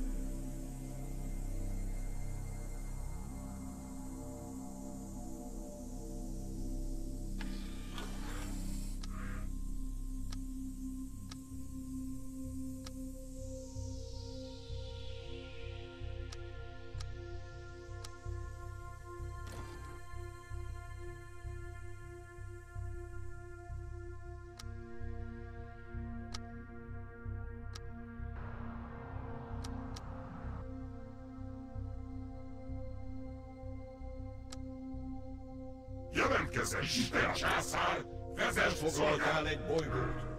S4: Szolgád!
S5: Foglaltál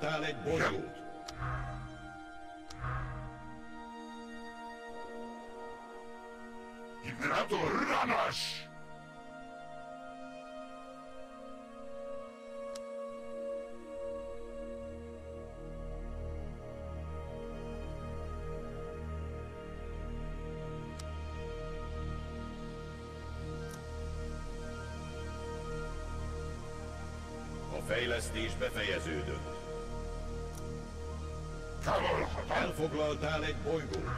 S2: Elfoglaltál egy bolygót.
S4: Imperátor Ranas!
S2: A Elfoglaltál egy bolygót.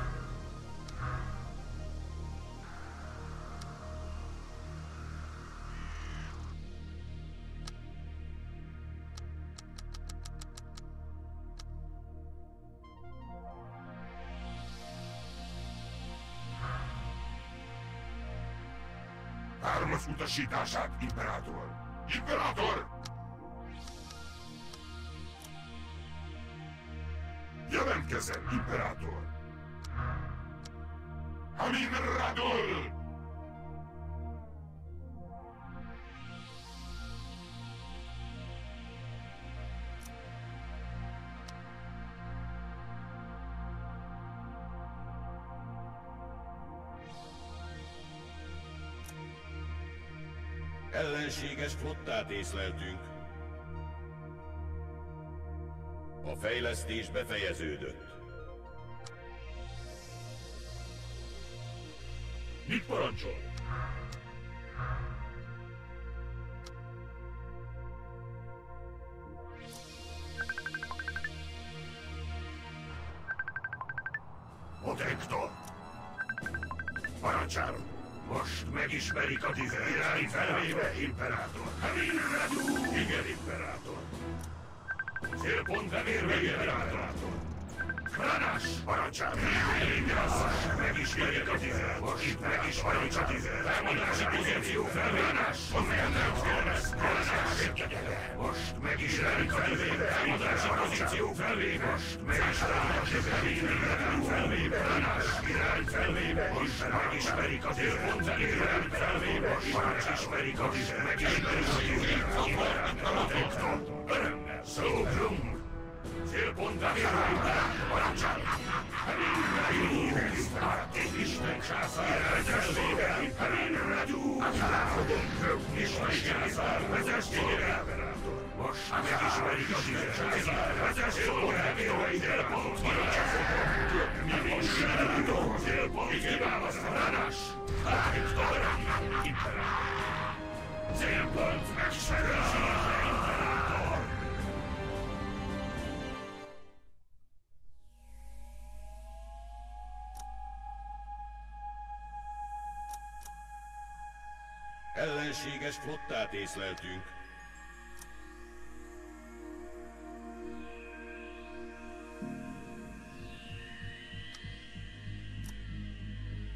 S4: Várom az utasítását, imperátor! Jelentkezem, imperátor! Amin Radol!
S2: Ellenséges flottát észleltünk. Fejlesztés befejeződött.
S4: Mit parancsol? Célpont bemérve, imperátor. Kranas! Parancsárom! Imperátor! Megismerik a tizet. Most megismerik a tizet. Támadási pozíció felvénás. Most megismerik a tizet. Támadási pozíció felvéve. Most megismerik a tizet. Irány felvéve. Kranas! Irány felvéve. Most megismerik a tizet. Pont irány felvéve. Most megismerik a tizet. Megismerik a tizet. Imperátor! Örömmel. Szógrum! Célpont bemérve. Parancsolj! Isten császár, vezessége! Hemin Radu! Isten császár, vezessége! Most megismerik a tizet császár, vezessége! Célpont kiválasztva! Célpont kiválasztva! Célpont megszerzése!
S2: Ellenséges flottát észleltünk.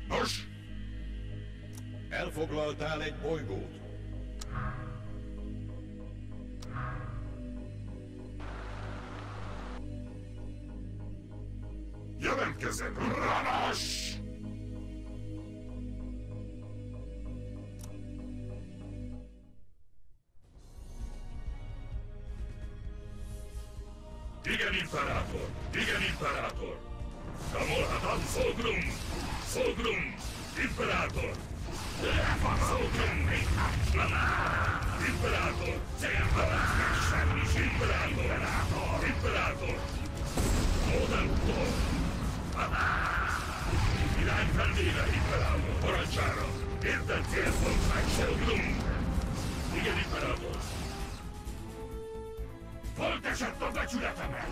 S4: Nos,
S2: Elfoglaltál egy bolygót.
S4: jelentkezem, Ranas! Igen, imperátor! Igen, imperátor! Számolhatom, Szolgrum! Szolgrum! Imperátor! Szolgrum! Imperátor! Imperátor! Imperátor! Imperátor! Irány felvéve imperátor, parancsára! Érted célpont megszólunk! Igen, imperátor! Volt esett a becsületemet!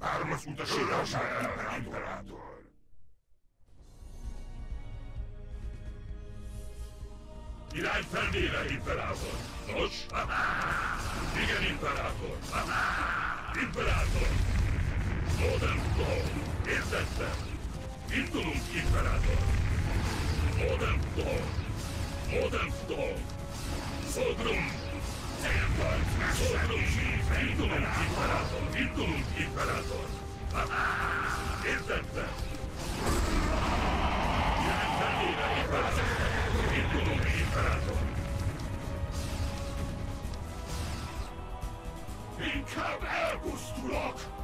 S4: Hármas utasítására, imperátor! Irány felvéve, imperátor! Nos? Igen, imperátor! Imperátor! Modern Flow! Értettem! Indulunk, imperátor! Modern Flow! Modern Flow! Szolgrum! Célpont! Szolgrum! Indulunk, imperátor! Indulunk, imperátor! Értettem! Felvéve, imperátor! Indulunk, imperátor! Inkább elpusztulok!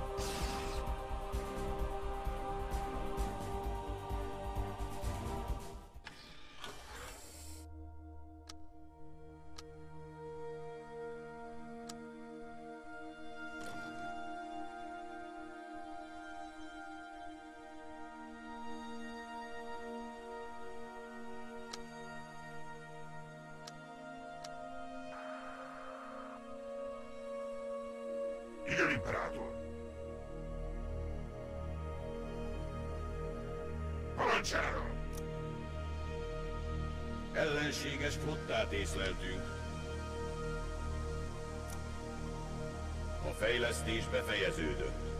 S2: Észleltünk. A fejlesztés befejeződött.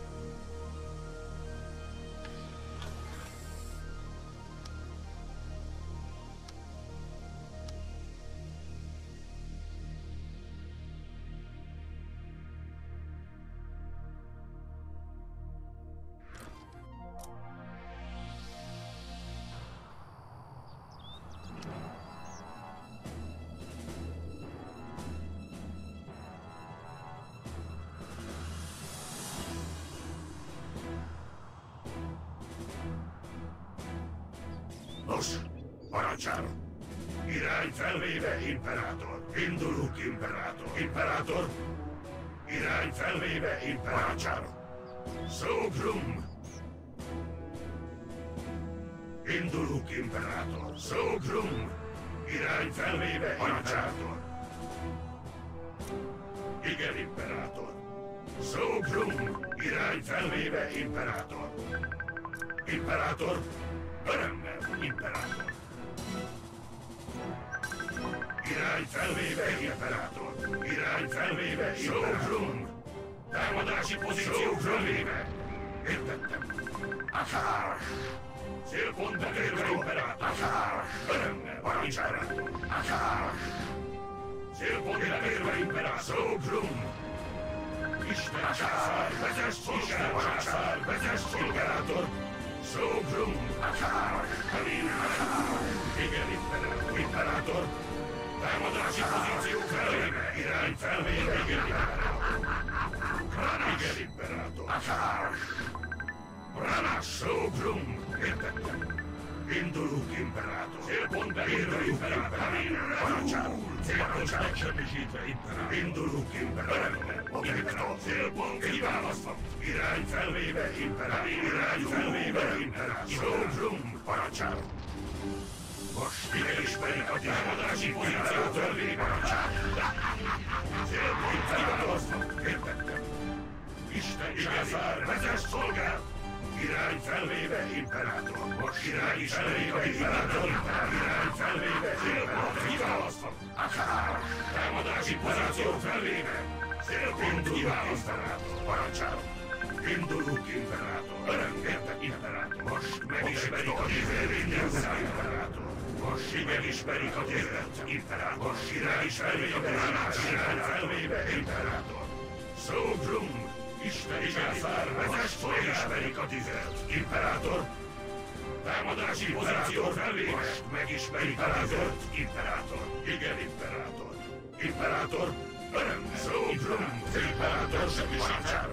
S4: Felvéve, imperátor! Szógrum! Indulunk, imperátor! Szógrum! Irány felvéve, Irány felvéve, imperátor! Szógrum! Isten császár, vezess megismerik a tüzet, imperátor! Támadási pozíció felvéve! Most megismerik a tüzet, imperátor! Igen, imperátor! Imperátor! Örömmel! Szógrum! Imperátor segítségcsár!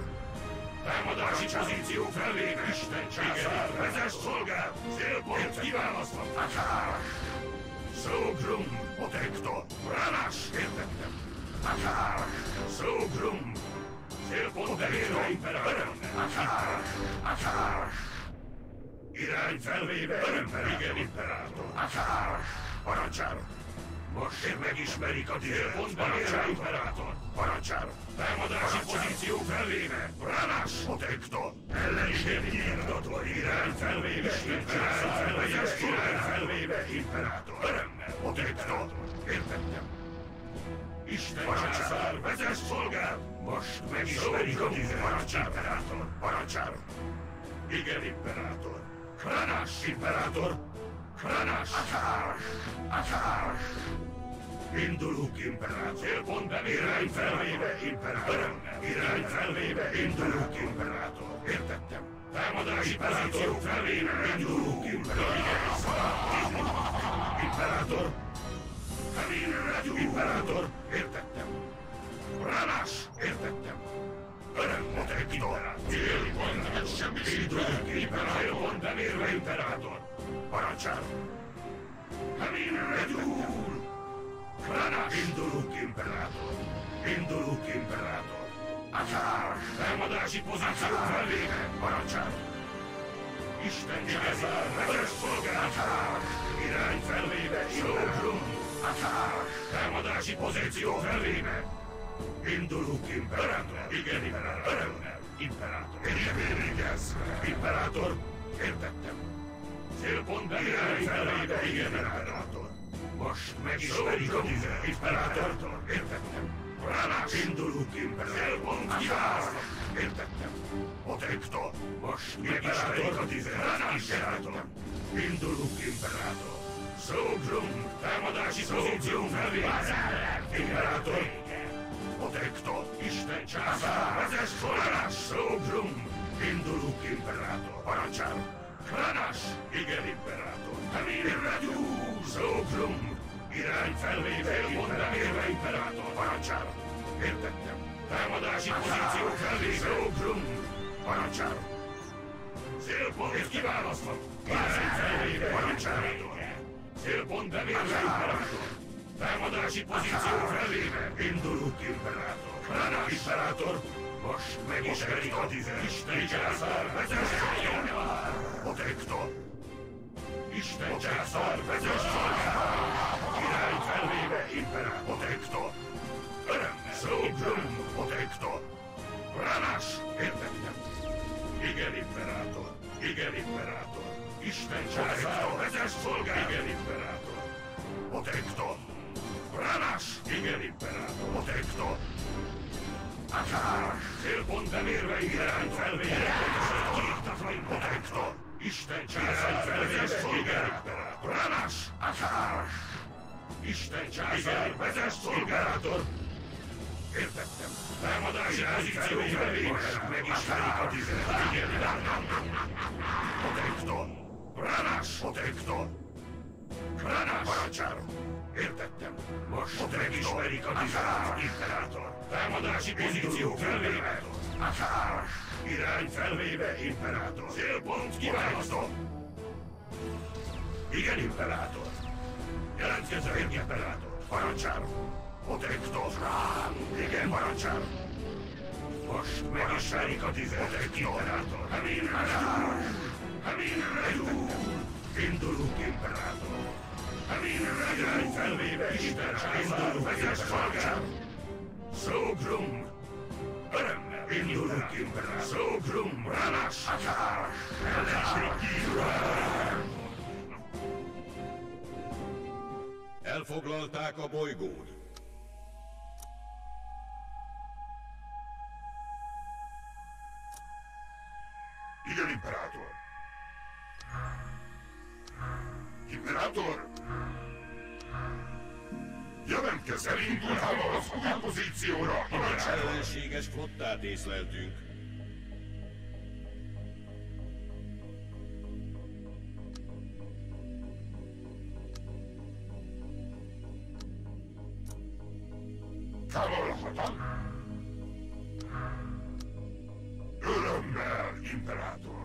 S4: Támadási pozíció felvéve! Isten császár, vezess szolgál! Célpont kiválasztva! Akár! Protector! Ránás! Értettem! Akár! Szógrum! Célpont elérve, Imperátor! Akár! Akár! Irány felvéve, Imperátor! Igen, Imperátor! Akár! Parancsára! Most én megismerik a célpont elérve, Imperátor! Parancsára! Támadási pozíció felvéve! Ránás! Protector! Ellenség nyíltatva! Irány felvéve! Felvéve! Irány felvéve! Imperátor! Örömmel! Protector! Értettem! Isten császár, vezess szolgál! Most megismerik a parancsár, imperátor! Parancsár! Igen, imperátor! Kranás, imperátor! Kranás! Akár! Akár! Indulunk, imperátor! Célpont bemérve, irány felvéve, imperátor! Irány felvéve, indulunk, imperátor! Értettem! Támadási pozíció felvéve, indulunk, imperátor! Imperátor! Imperátor! Értettem! Ránás! Értettem! Öröm, Protector! Célpont semmisítők! Imperátor! bemérve, Imperátor! Parancsár! Értettem! Ránás! Indulunk, Imperátor! Indulunk, Imperátor! Akár! Támadási pozíció felvéve! Parancsár! Isten császár, vezess szolgálat! Irány felvéve! Akár! Támadási pozíció felvéve! Indulunk, Imperátor! Igen, Imperátor! Örömmel! Imperátor! Érvényezve! Imperátor! Értettem! Célpont beirányi felvéve! Igen, Imperátor! Most megismerik a tüzet! Imperátor! Értettem! Ránás! Indulunk! Célpont kiválás! Értettem! Protector! Most megismerik a! Imperátor! Indulunk, Imperátor! Szógrum! Támadási pozíció felvétel! Imperátor! Protector! Isten császár! Vezess forrás! Szógrum! Indulunk, Imperátor! Parancsár! Kranás! Igen, Imperátor! Emirredú! Szógrum! Irány felvéve, pont bemérve, Imperátor! Parancsár! Értettem! Támadási pozíció felvéve! Szógrum! Parancsár! Célpont kiválasztva! Irány felvéve, Parancsár! Célpont bemérve, Imperátor! Támadási pozíció felvéve! Indulunk, Imperátor! Kranás! Imperátor! Most megismerik a tüzet! Isten császár, vezess szolgál! Protector! Isten császár, vezess szolgál! Irány felvéve, Imperátor! Protector! Örömmel! Szógrum! Protector! Kranás! Értettem! Igen, Imperátor! Igen, Imperátor! Isten császár, vezess szolgál! Igen, Imperátor! Protector! Ránás! Igen, Imperátor! Protector! Akár! Célpont bemérve, irány felvéve! Kiiktatva, Protector! Isten császár, vezess szolgál! Imperátor! Ránás! Akár! Isten császár, vezess szolgálator! Értettem. Támadási pozíció felvéve! Megismerik a tüzet! Igen, Protector! Ránás! Protector! Kranás! Parancsárom! Értettem. Most megismerik a tüzet! Imperátor! Támadási pozíció felvéve! Akár! Irány felvéve, Imperátor! Célpont kiválasztom! Igen, Imperátor! Jelentkezzen, Imperátor! Parancsárom! Protector! Igen, parancsárom! Most megismerik a tüzet! Imperátor! Amin Redur! Amin Redur! Indulunk, Imperátor! Amin Redur! felvéve, Isten indulunk, szolgál! Szógrum! Örömmel indulunk, Imperátor! Szógrum! Ellenség kívül!
S2: Elfoglalták a bolygót.
S4: Igen, Imperátor! Imperátor! Jelentkezz, elindultál az új pozícióra! Imperátor!
S2: Ellenséges flottát észleltünk.
S4: Távolhatom! Örömmel, Imperátor!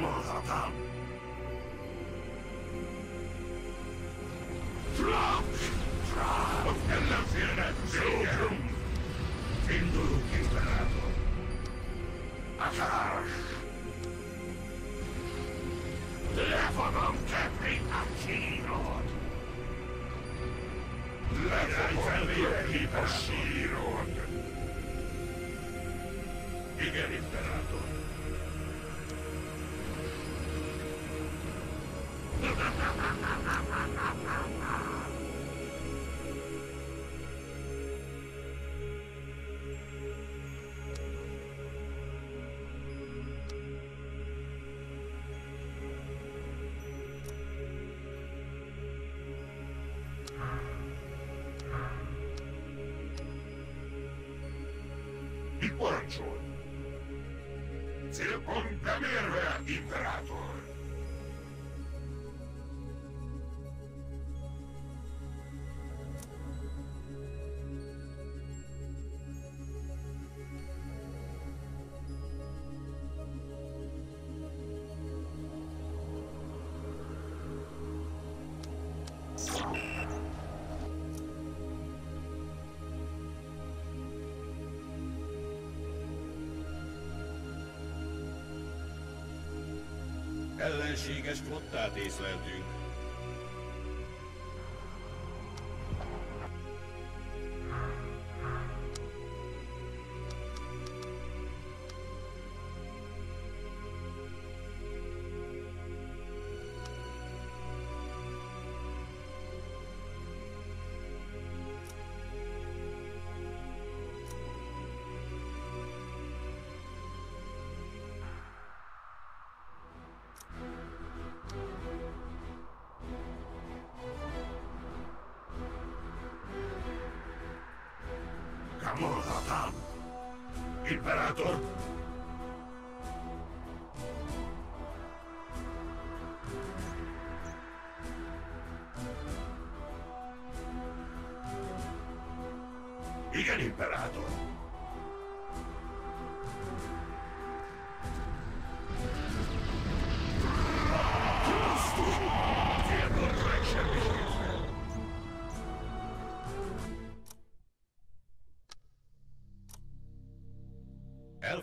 S5: Mother done. Mit
S2: Ellenséges flottát észleltünk.
S5: Kamolhatam! Imperátor! Igen,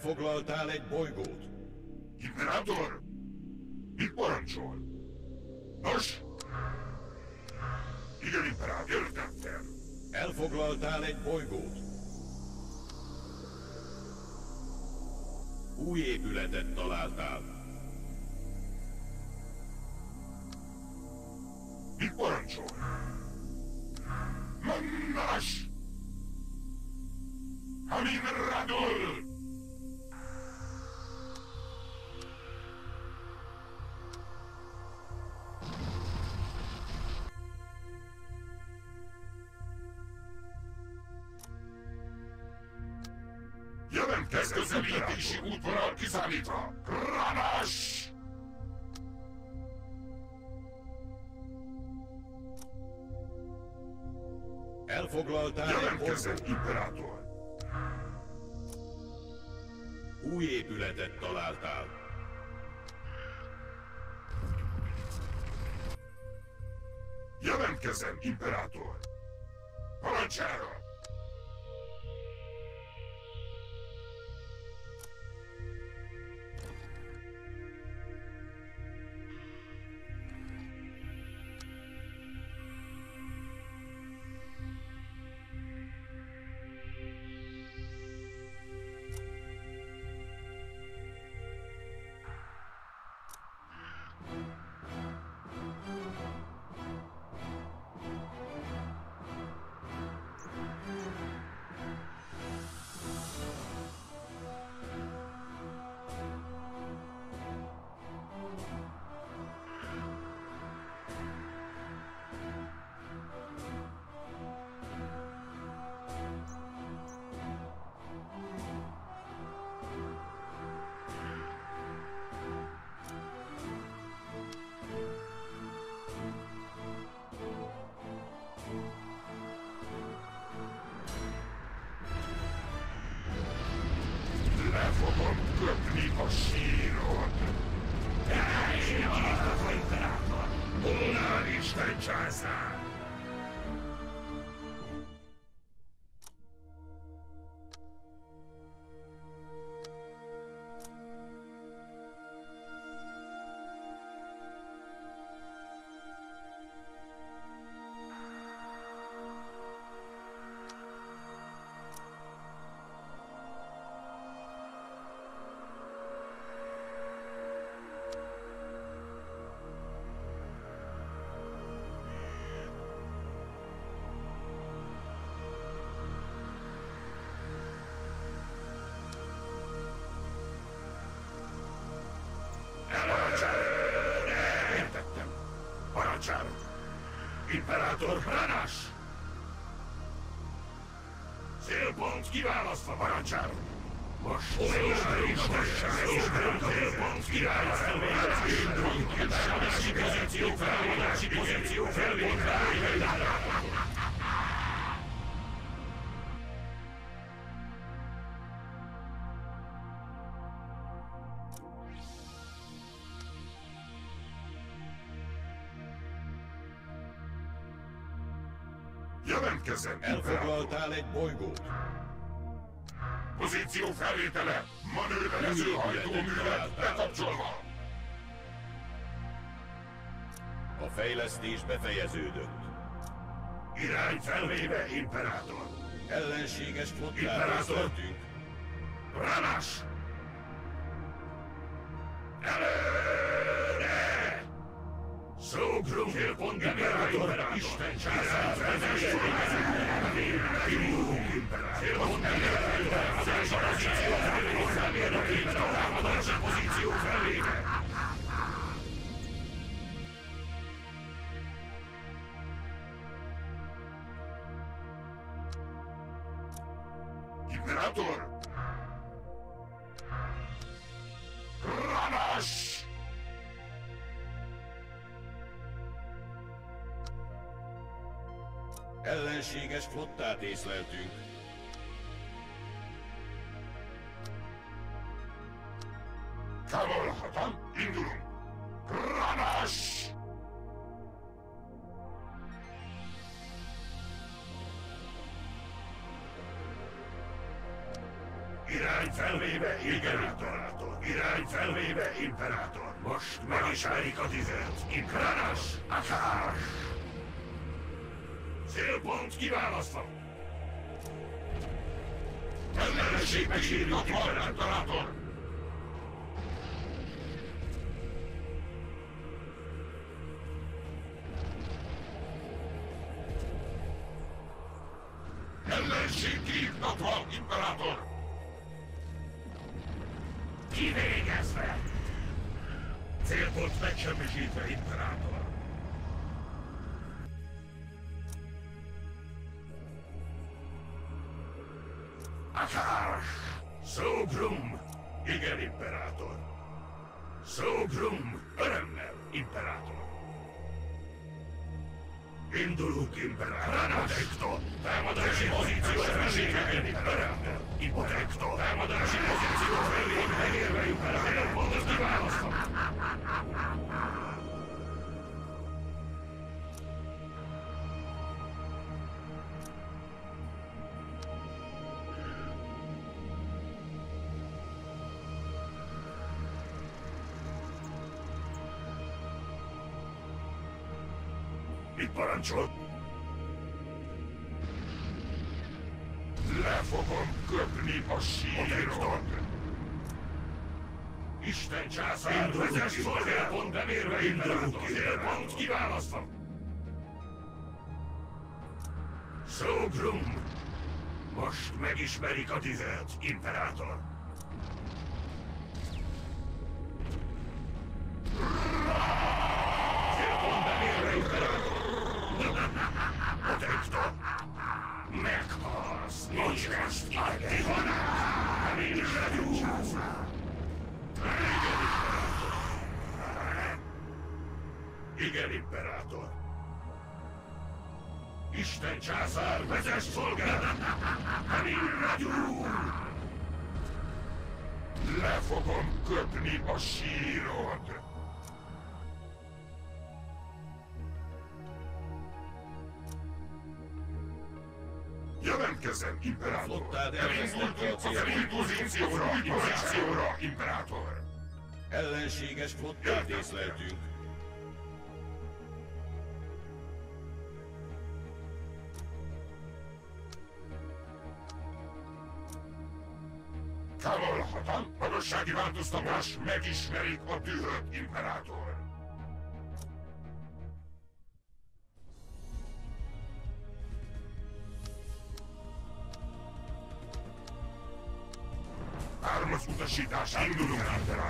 S2: Elfoglaltál egy bolygót.
S5: Imperátor! Mit parancsol? Nos? Igen, imperátor, értettem.
S2: Elfoglaltál egy bolygót.
S5: Jelentkezz közelítési útvonal kiszámítva! Ranas!
S2: Elfoglaltál egy
S5: Jelentkezzen, imperátor! Imperátor
S4: Branás! Célpont kiválasztva parancsára! Most felismerjük a tessemet, célpont kiválasztva parancsára! Pozíció felvételési Felvétele, manőverező hajtóművet bekapcsolva.
S2: A fejlesztés befejeződött.
S4: Irány felvéve, Imperátor.
S2: Ellenséges flottát
S4: Imperátor! Ránás! Előre! Szógrum, célpont, Imperátor, Isten császár, vezess pozíció felvéve! Imperátor!
S2: Észleltünk.
S4: Távolhatom, indulunk! Ránás! Irány felvéve, Imperátor! Irány felvéve, Imperátor! Most megismerik a tüzet! Imperánás! Akár! Célpont kiválasztva! Ellenesség megsérült, Imperátor! Ellenség Mit parancsol? Le fogom köpni a sírod! Isten császár, vezess szolgálpont bemérve Imperátor! Célpont kiválasztva! Szógrum! Most megismerik a tüzet, Imperátor! Jelentkezem, Imperátor!
S2: Flottád elvesztette a
S4: az új
S2: célt.
S4: pozícióra, pozícióra, Imperátor!
S2: Ellenséges flottát észleltünk.
S4: Távolhatom, magassági változtatás, megismerik a dühöt, Imperátor! Áram az utasítás, indulunk, Imperátor! Érdettem!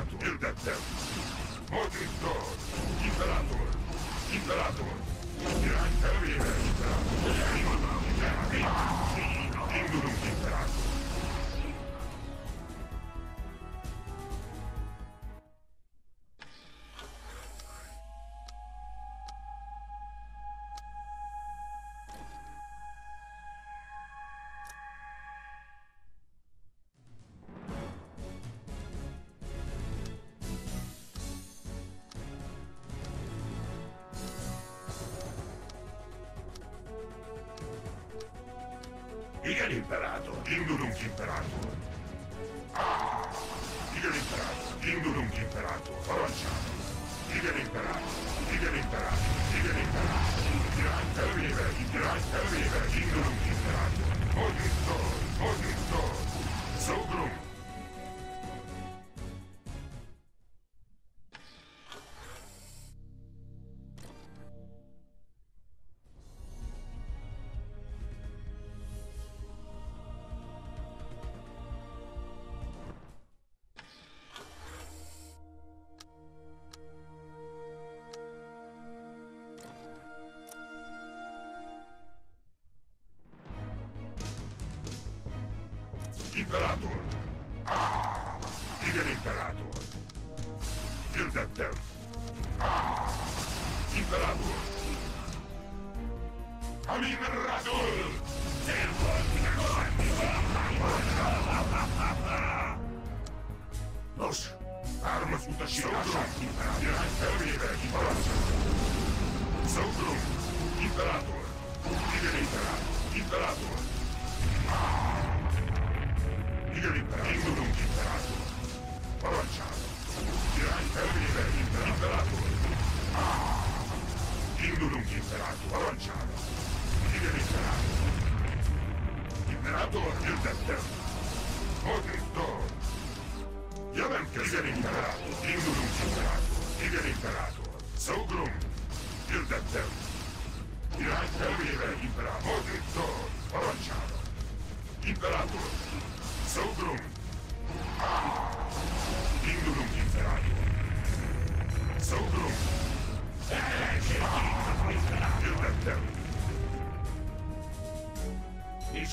S4: Imperátor!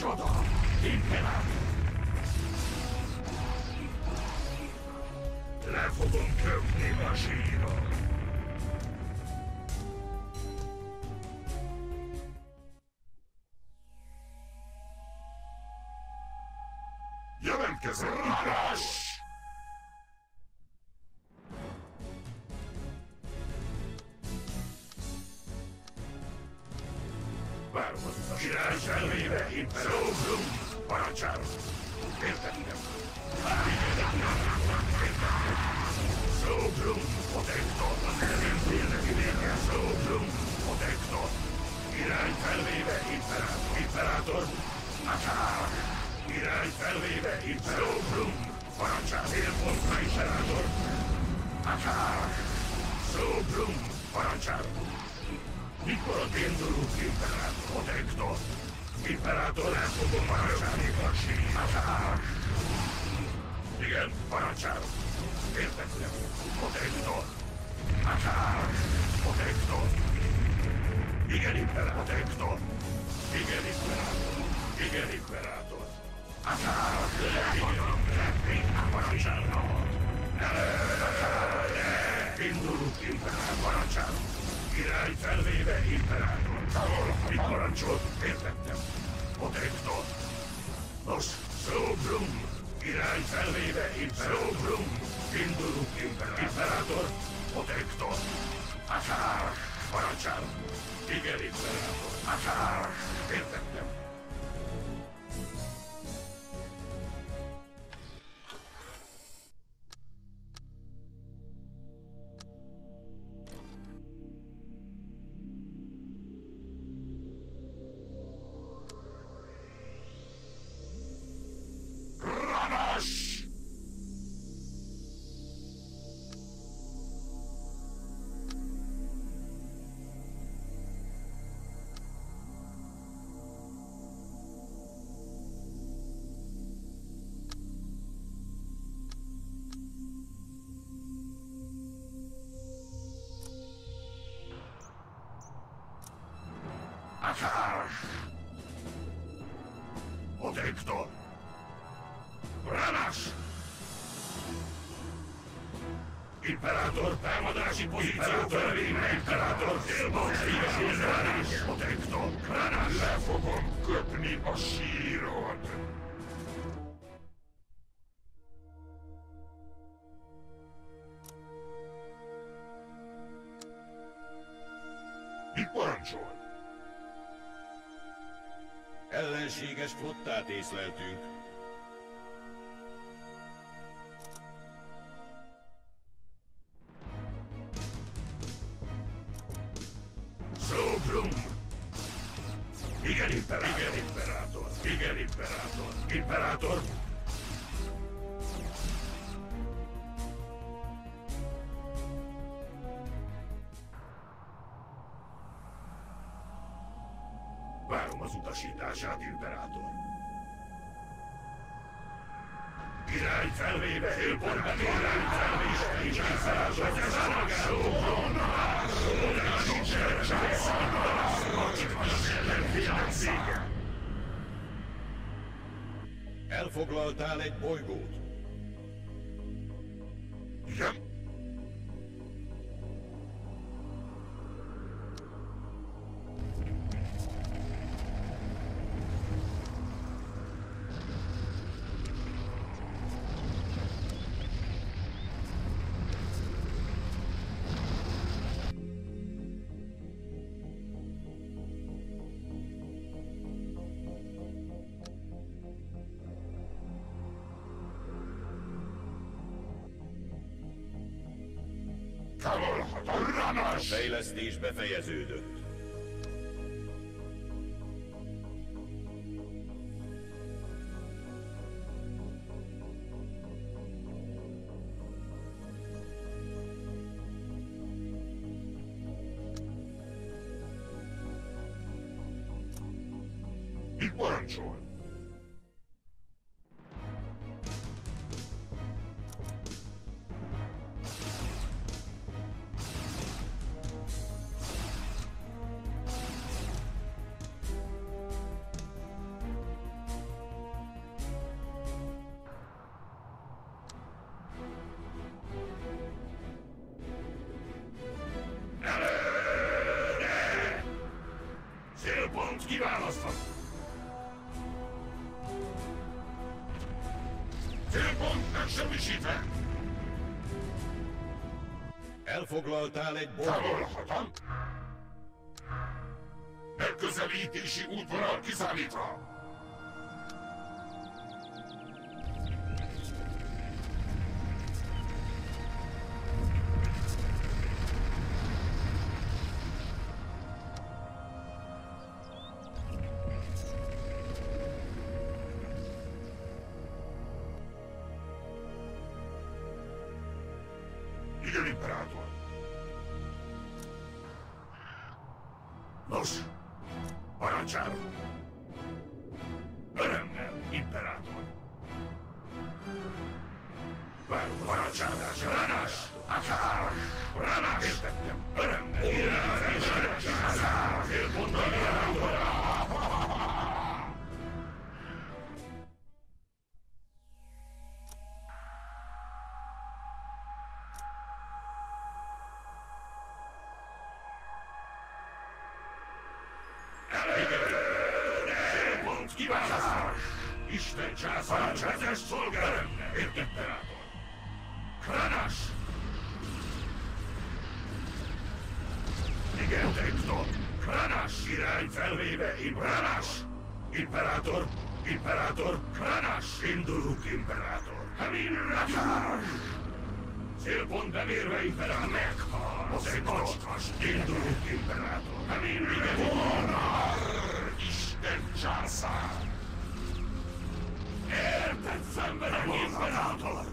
S4: Micsoda! Imperátor! Le fogom köpni a Akár! Odektor! Ranas! Imperátor támadási pozíció törvénye! Imperátor célban szíves Odektor! Ranas! Le fogom köpni a sírod!
S2: Flottát észleltünk.
S4: Szóbrum!
S2: Fejlesztés befejeződött. Elfoglaltál
S4: Isten császár, vezess szolgál! Imperátor! Kranas! Igen, Tektor! Kranas! Irány felvéve, Kranas! Imperátor! Imperátor! Kranas! Indulunk, Imperátor! Kamin Rakás! Célpont bemérve, Imperátor! Meghal! Az egy kockas! Indulunk, Imperátor! Kamin Rakás! Isten császár! Érted szenvedek, Imperátor!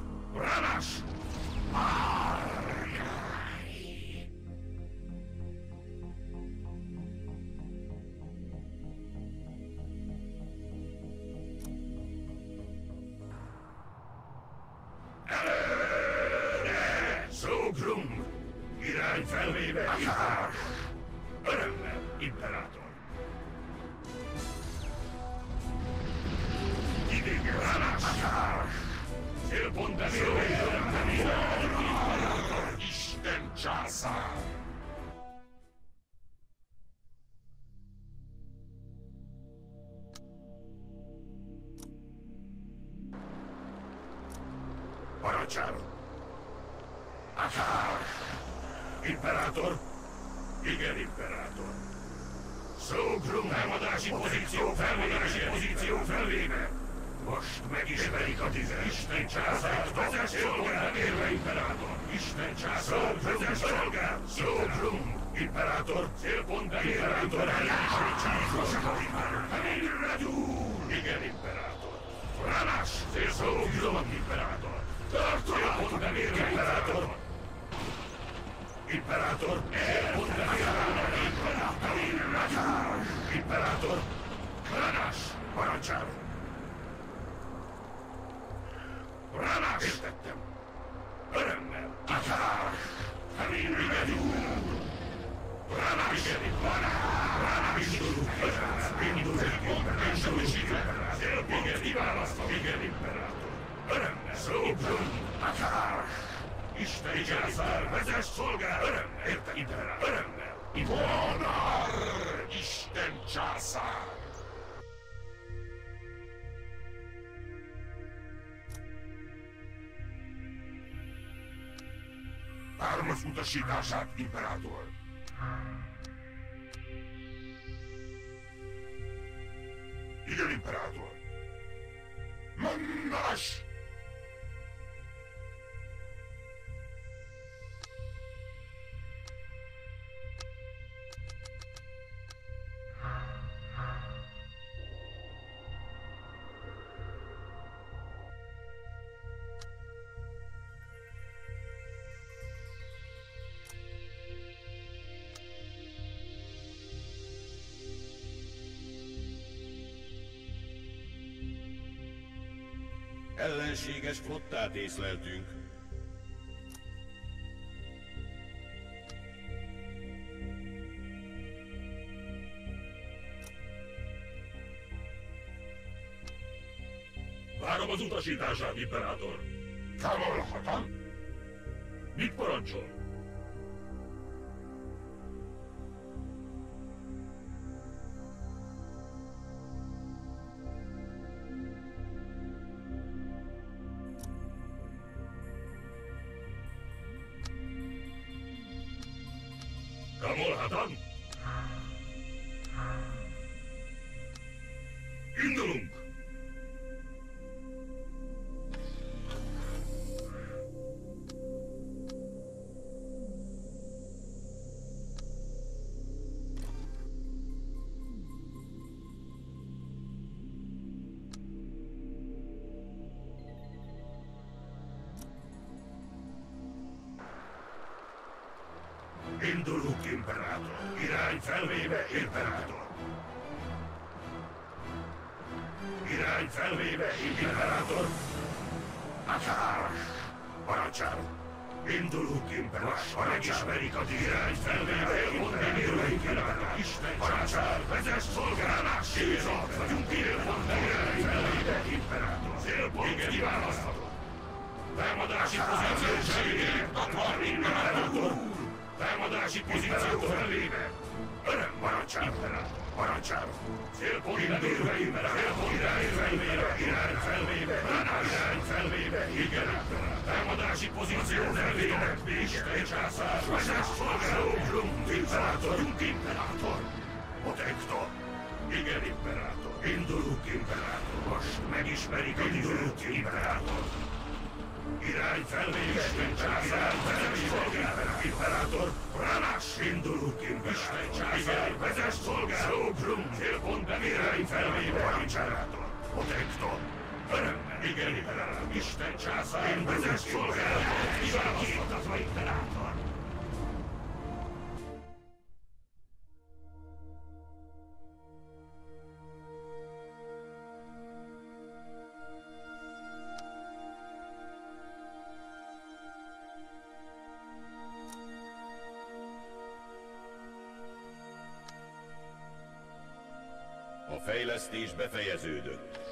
S4: Várom az utasítását, imperátor!
S2: Ellenséges flottát észleltünk.
S4: Várom az utasítását, imperátor! Távolhatom? Felvéve, imperátor! Irány felvéve, imperátor! Akár! Parancsárom! Indulunk, imperátor! Megismerik a irány felvéve, imperátor! imperátor! Isten parancsár! Vezess szolgálás! Sízak vagyunk, célpont irány felvéve, imperátor! Célpont kiválasztható! Támadási pozíció segített, akar imperátor! Támadási pozíció felvéve! Megismerik a indulunk, imperátor! Irány felvéve, Isten császár, vezess szolgál, imperátor, ránás, indulunk, Isten császár, vezess szolgál, szógrum, célpont bemérány felvéve, imperátor, protector, örömmel, igen, imperátor, Isten császár, vezess szolgál, kiválasztható, imperátor.
S2: Fejlesztés befejeződött.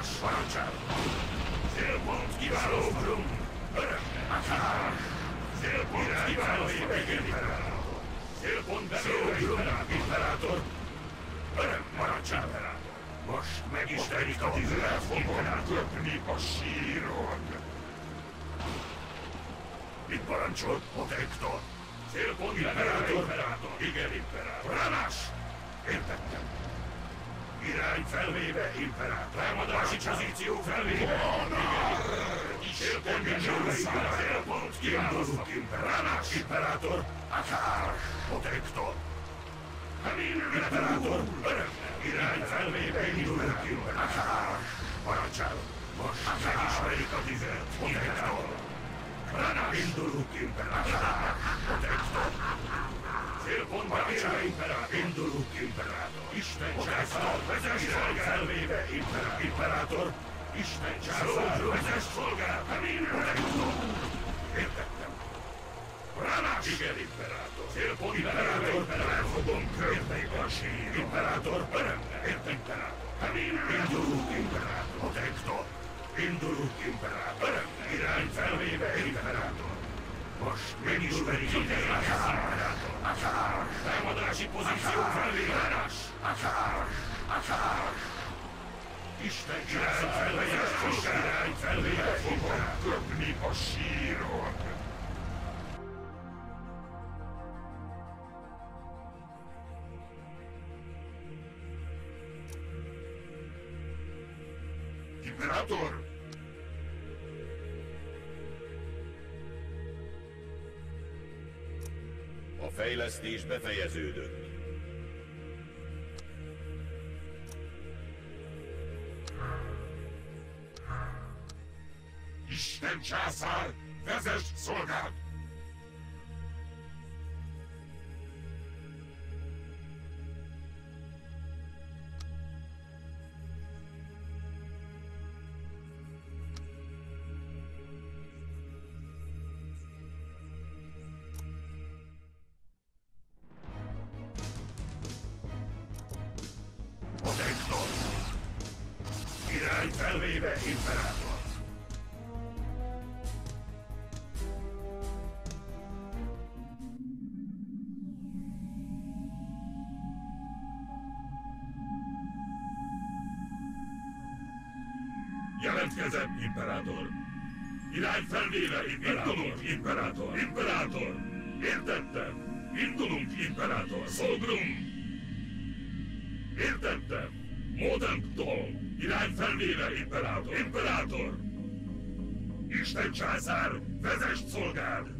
S4: Ranás parancsál. Célpont kiváló, Brum. Akár. Célpont kiváló, igen, imperátor. Célpont bevélő, imperátor. Öröm parancsál, imperátor. Most megistenik a tüzet, fogom köpni a síron. Mit parancsol, Protektor? Célpont imperátor. Igen, imperátor. Ranás! Értettem. Irány felvéve, imperátor. Támadási pozíció felvéve. Igen, Célpont imperátor. Célpont kiválasztok, imperátor. Akár. Protektor. Imperátor. Öröknek. Irány felvéve, indulunk, imperátor. Parancsálom. Most megismerik a tüzet, Protektor. Ranás! Indulunk, imperátor! Protektor! Célpontba érve, imperátor! Imperátor! Isten császár! Vezess! Felvéve, imperátor! Imperátor! Isten császár! Vezess szolgál! Protektor! Értettem. Ranás! Igen, imperátor! Célpont imperátor! Imperátor! Fogom körbe a sír! Imperátor! Örömmel! Értem, imperátor! Indulunk, imperátor! Protektor! Indulunk, imperátor! Örömmel! Irány felvéve, imperátor! Most megismerik a imperátor! Akár! Támadási pozíció felvéve! Akár! Akár! Isten irány felvéve! Irány felvéve! Fogom köpni a síron! Imperátor!
S2: A fejlesztés befejeződött.
S4: Isten császár, vezess szolgád! Protektor! Imperátor! Irány felvéve! Indulunk, imperátor! Imperátor! Értettem! Indulunk, imperátor! Szolgrum! Értettem! Modemtól! Irány felvéve, imperátor! Imperátor! Isten császár, vezest szolgád!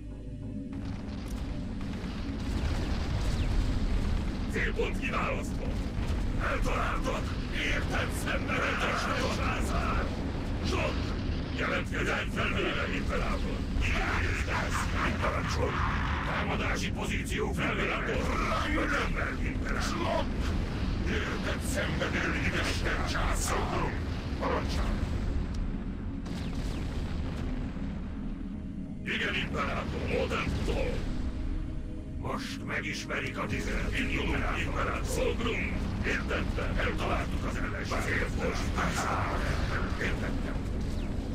S4: Támadási pozíció felvéve! Örömmel, imperátor! Érted szenvedő idegen császolom! Parancsol! Igen, imperátor, Modentól! Most megismerik a tizet. Indulunk, imperátor! Szolgrum! Értettem, eltaláltuk az ellenség. Azért most Értettem.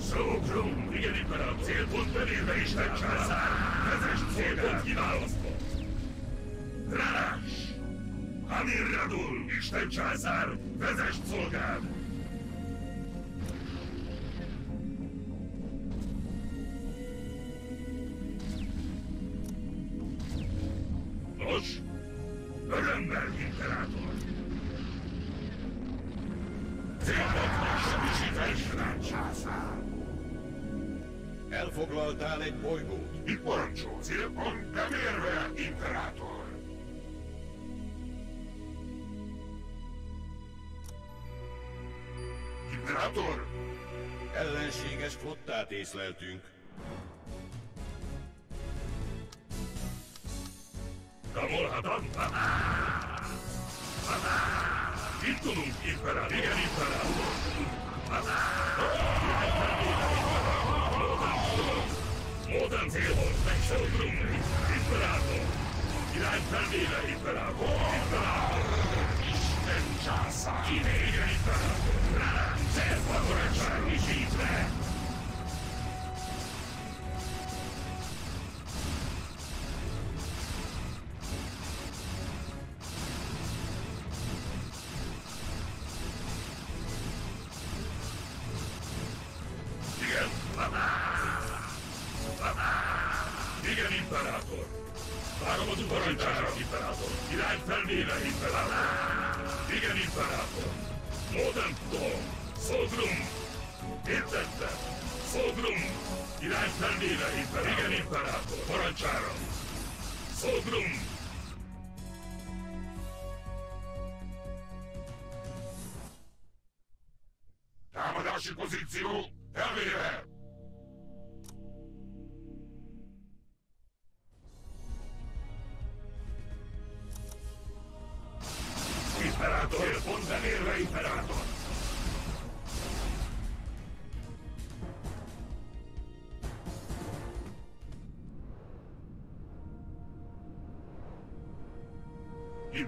S4: Szolgrum! Igen, imperátor! Célpont bevérve Isten császár! Vezess célpont Isten császár, vezess szolgád!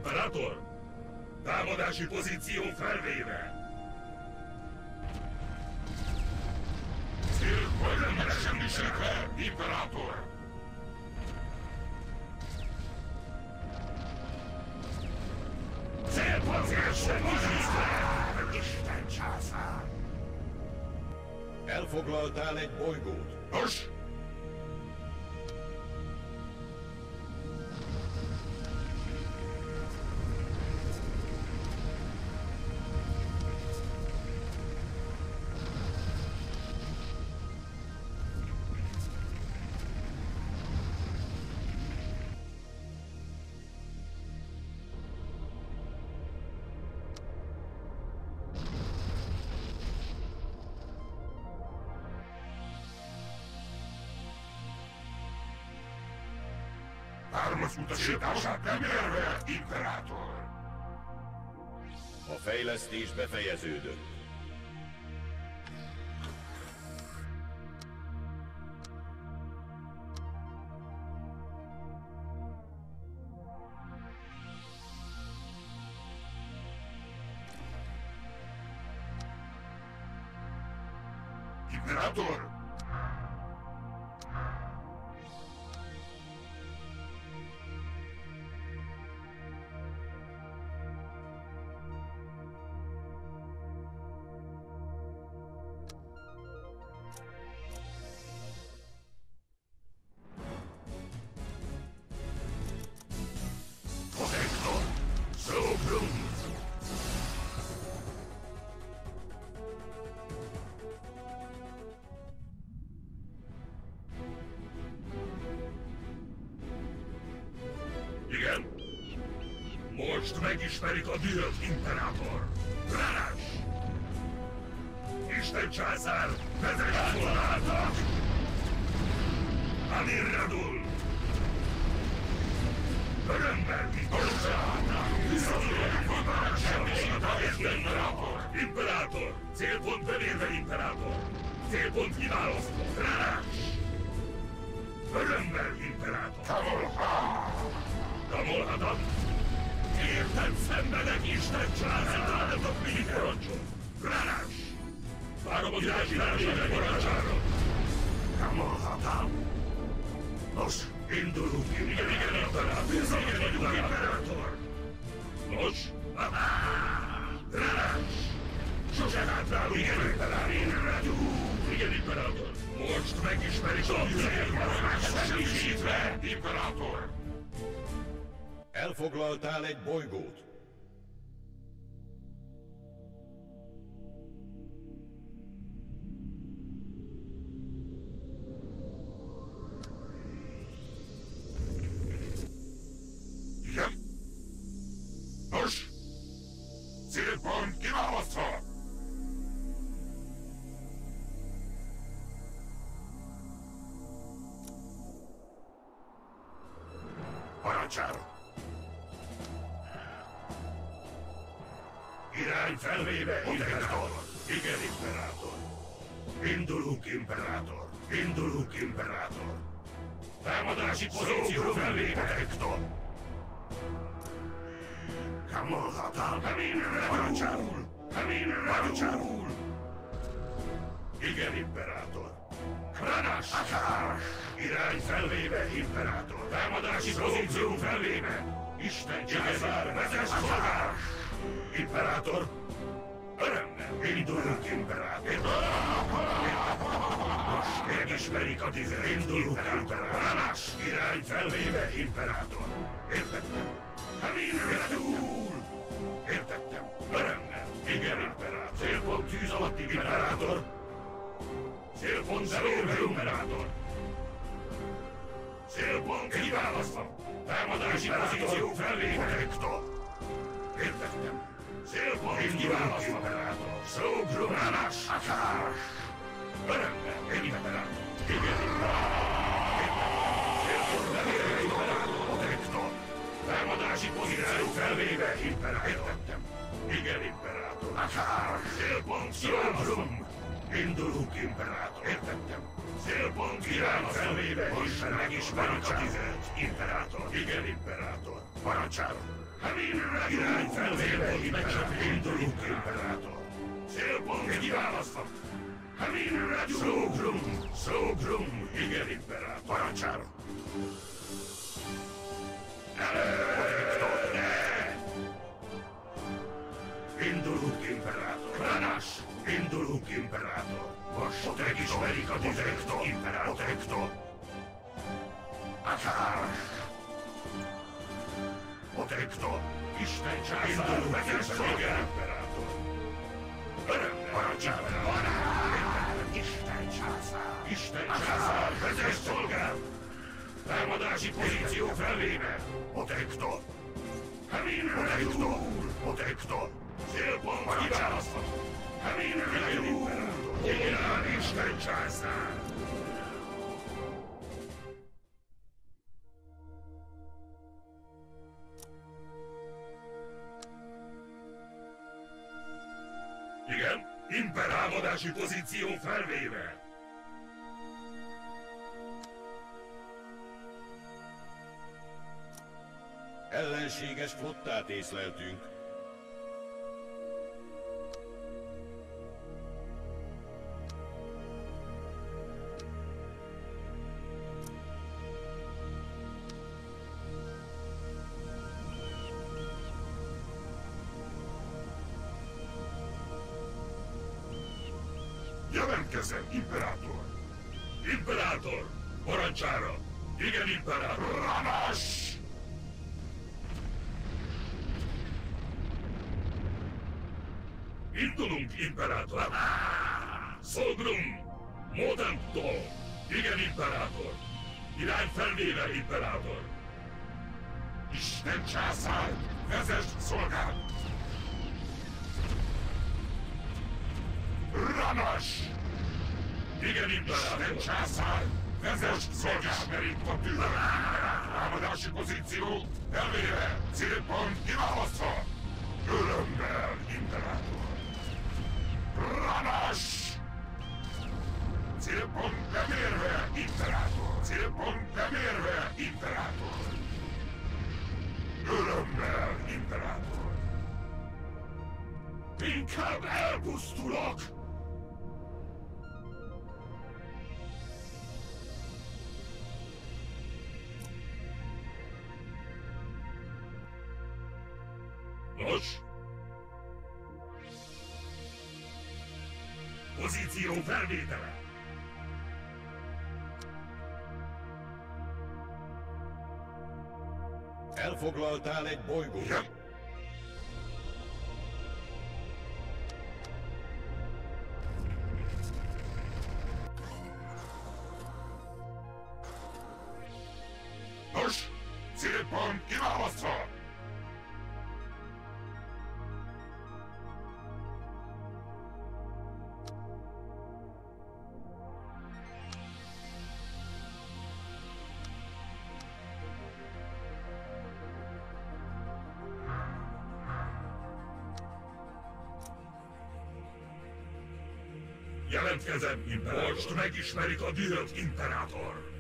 S4: Imperátor!
S3: Támadási pozíció felvéve! Cél majdnem semmisítve, Imperátor! Célpont semmisítve! Isten császár!
S2: Elfoglaltál egy bolygót.
S3: Ármas utasítását nem érve, Imperátor!
S2: A fejlesztés befejeződött.
S3: A dühöt, Imperátor. Rás! Isten császár, vezess szolgáltak! Amir Radul! Örömmel igazságnak! Visszatérek a semmisített Imperátor! Imperátor! Célpont bemérve, Imperátor! Célpont kiválasztva! Isten Imperátor!
S2: Elfoglaltál egy bolygót.
S4: mindenekto. Kamolhatál, nem én ülök, nem én ülök, imperátor. Irány felvéve, imperátor! Támadási pozíció felvéve! Isten császár, vezess forrás! Imperátor! Örömmel! Induljunk, imperátor! Most megismerik a tizedik!
S2: Tisztességes flottát észleltünk.
S4: Isten imperátor! Isten császár! Vezess szolgád! Ranas! Igen, imperátor! Isten császár! Vezess szolgád! Ismerint a tűzön! Támadási pozíció! Elvére! Célpont kiválasztva! Örömmel, imperátor! Ranas! Inkább elpusztulok! Nos? Pozíció felvétele!
S2: Elfoglaltál egy bolygót.
S4: Ja. Most megismerik a dühött imperátor.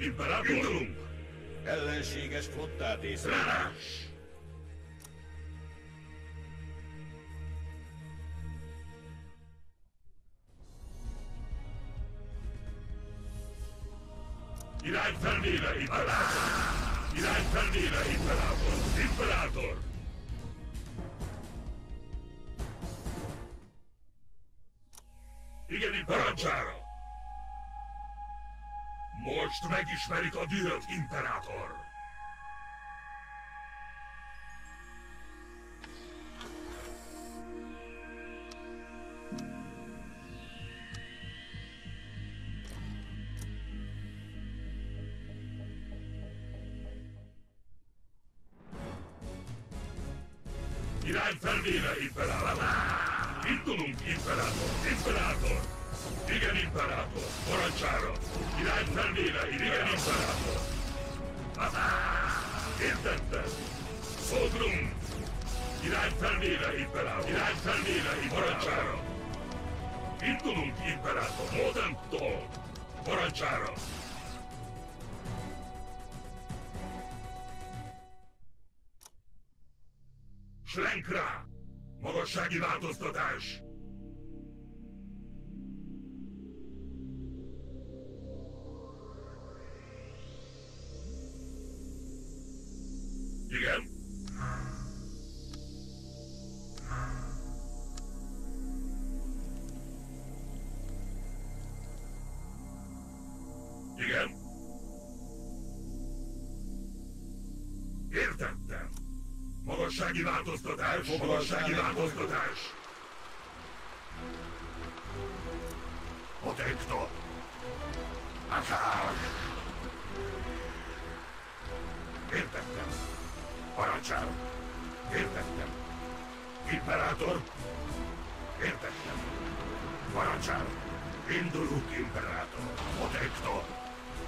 S4: Imperátor! Indulunk!
S2: Ellenséges flottát észre.
S4: Megismerik a dühött imperátor! Változtatás! Igen? Igen? Értettem. Magassági változtatás, magassági változtatás. Imperátor. Értettem. Parancsál. Indulunk, imperátor. Protector.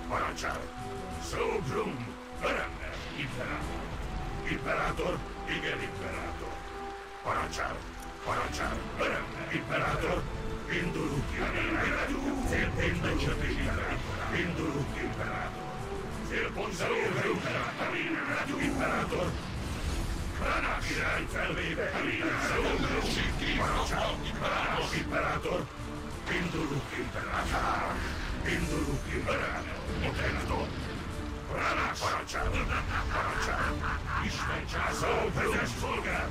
S4: Parancsál. Szóbrum. Örömmel, imperátor. Imperátor. Igen, imperátor. Parancsál. Parancsál. Örömmel, imperátor. Indulunk, imperátor. Megcsöpés, imperátor. Indulunk, imperátor. Célpont imperátor. Imperátor. Irány felvéve, imperátor. Parancsál. Imperátor. Indulunk, imperátor. Indulunk, imperátor. Protector. Granás. Parancsál. Parancsál. Isten császár, vezess szolgál.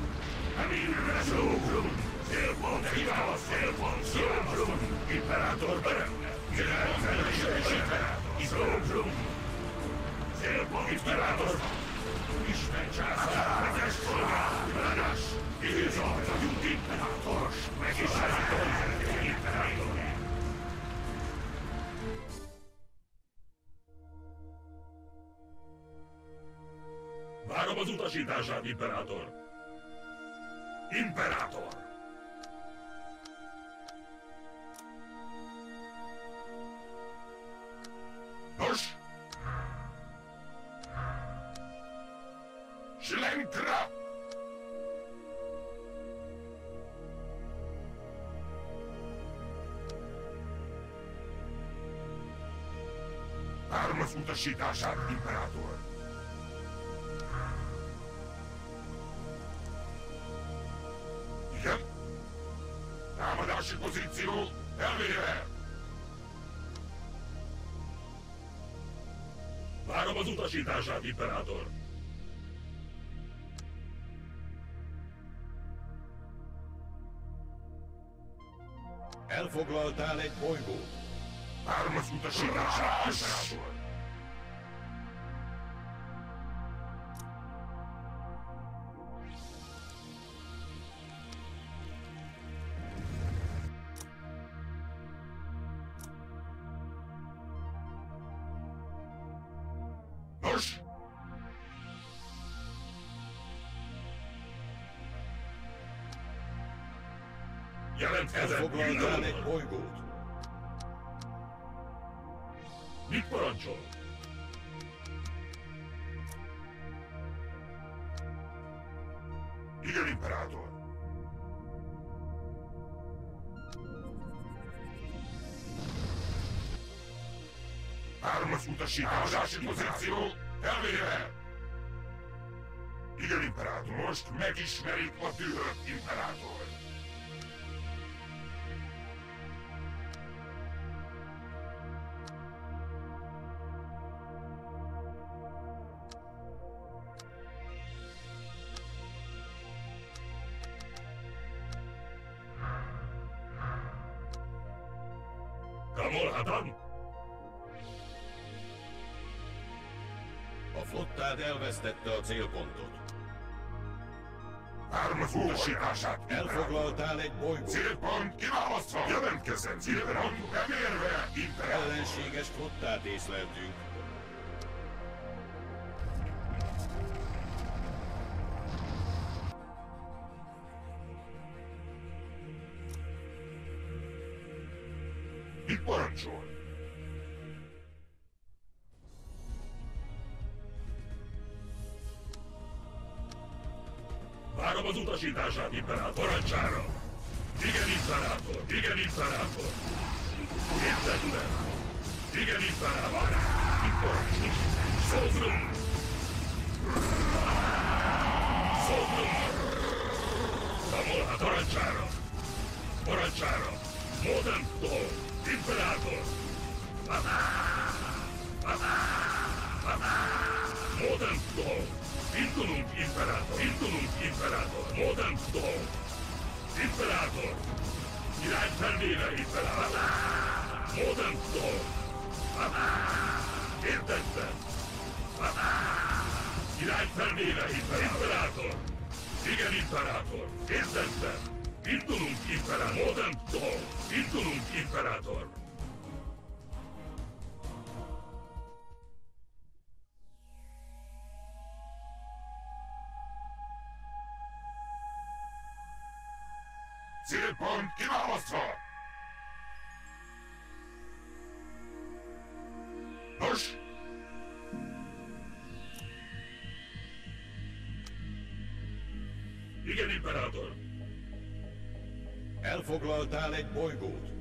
S4: Amire szóbrum. Célpont hívás, célpont szóbrum. Imperátor örömmel. Irány felvéve, imperátor. Szóbrum. Célpont imperátor. Várom az utasítását, imperátor! Imperátor! Nos? Schlenkra! Várom az utasítását, Várom az utasítását, imperátor!
S2: Elfoglaltál egy bolygót.
S4: Várom az utasítását,
S5: az utasítási pozíció elvéve! Igen, Imperátor, most megismerik a dühött Imperátor!
S3: Elvesztette a célpontot.
S5: Várom az utasítását,
S3: Elfoglaltál egy bolygót.
S5: Célpont kiválasztva! Jelentkezem, célpont bemérve, Imperátor!
S3: Ellenséges flottát észleltünk.
S5: Igen, Imperátor!
S3: Elfoglaltál egy bolygót.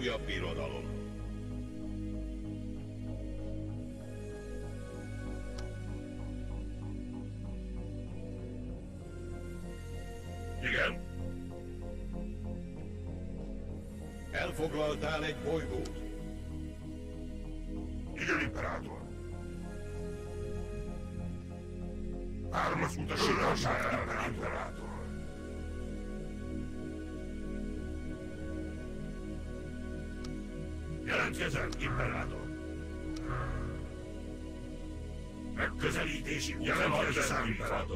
S3: Újabb birodalom.
S5: Igen?
S3: Elfoglaltál egy bolygót.
S5: Megközelítési Jelentkezem, Imperátor! Imperátor!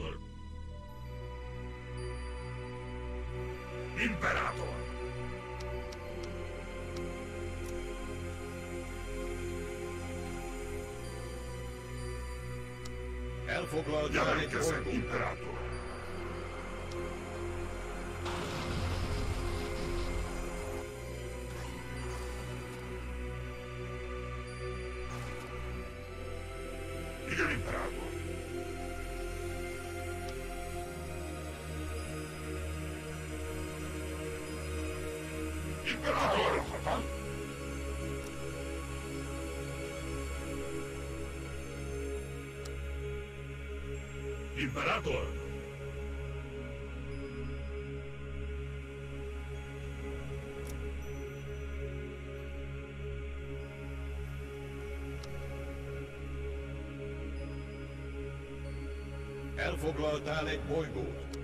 S3: Elfoglaltál egy bolygót.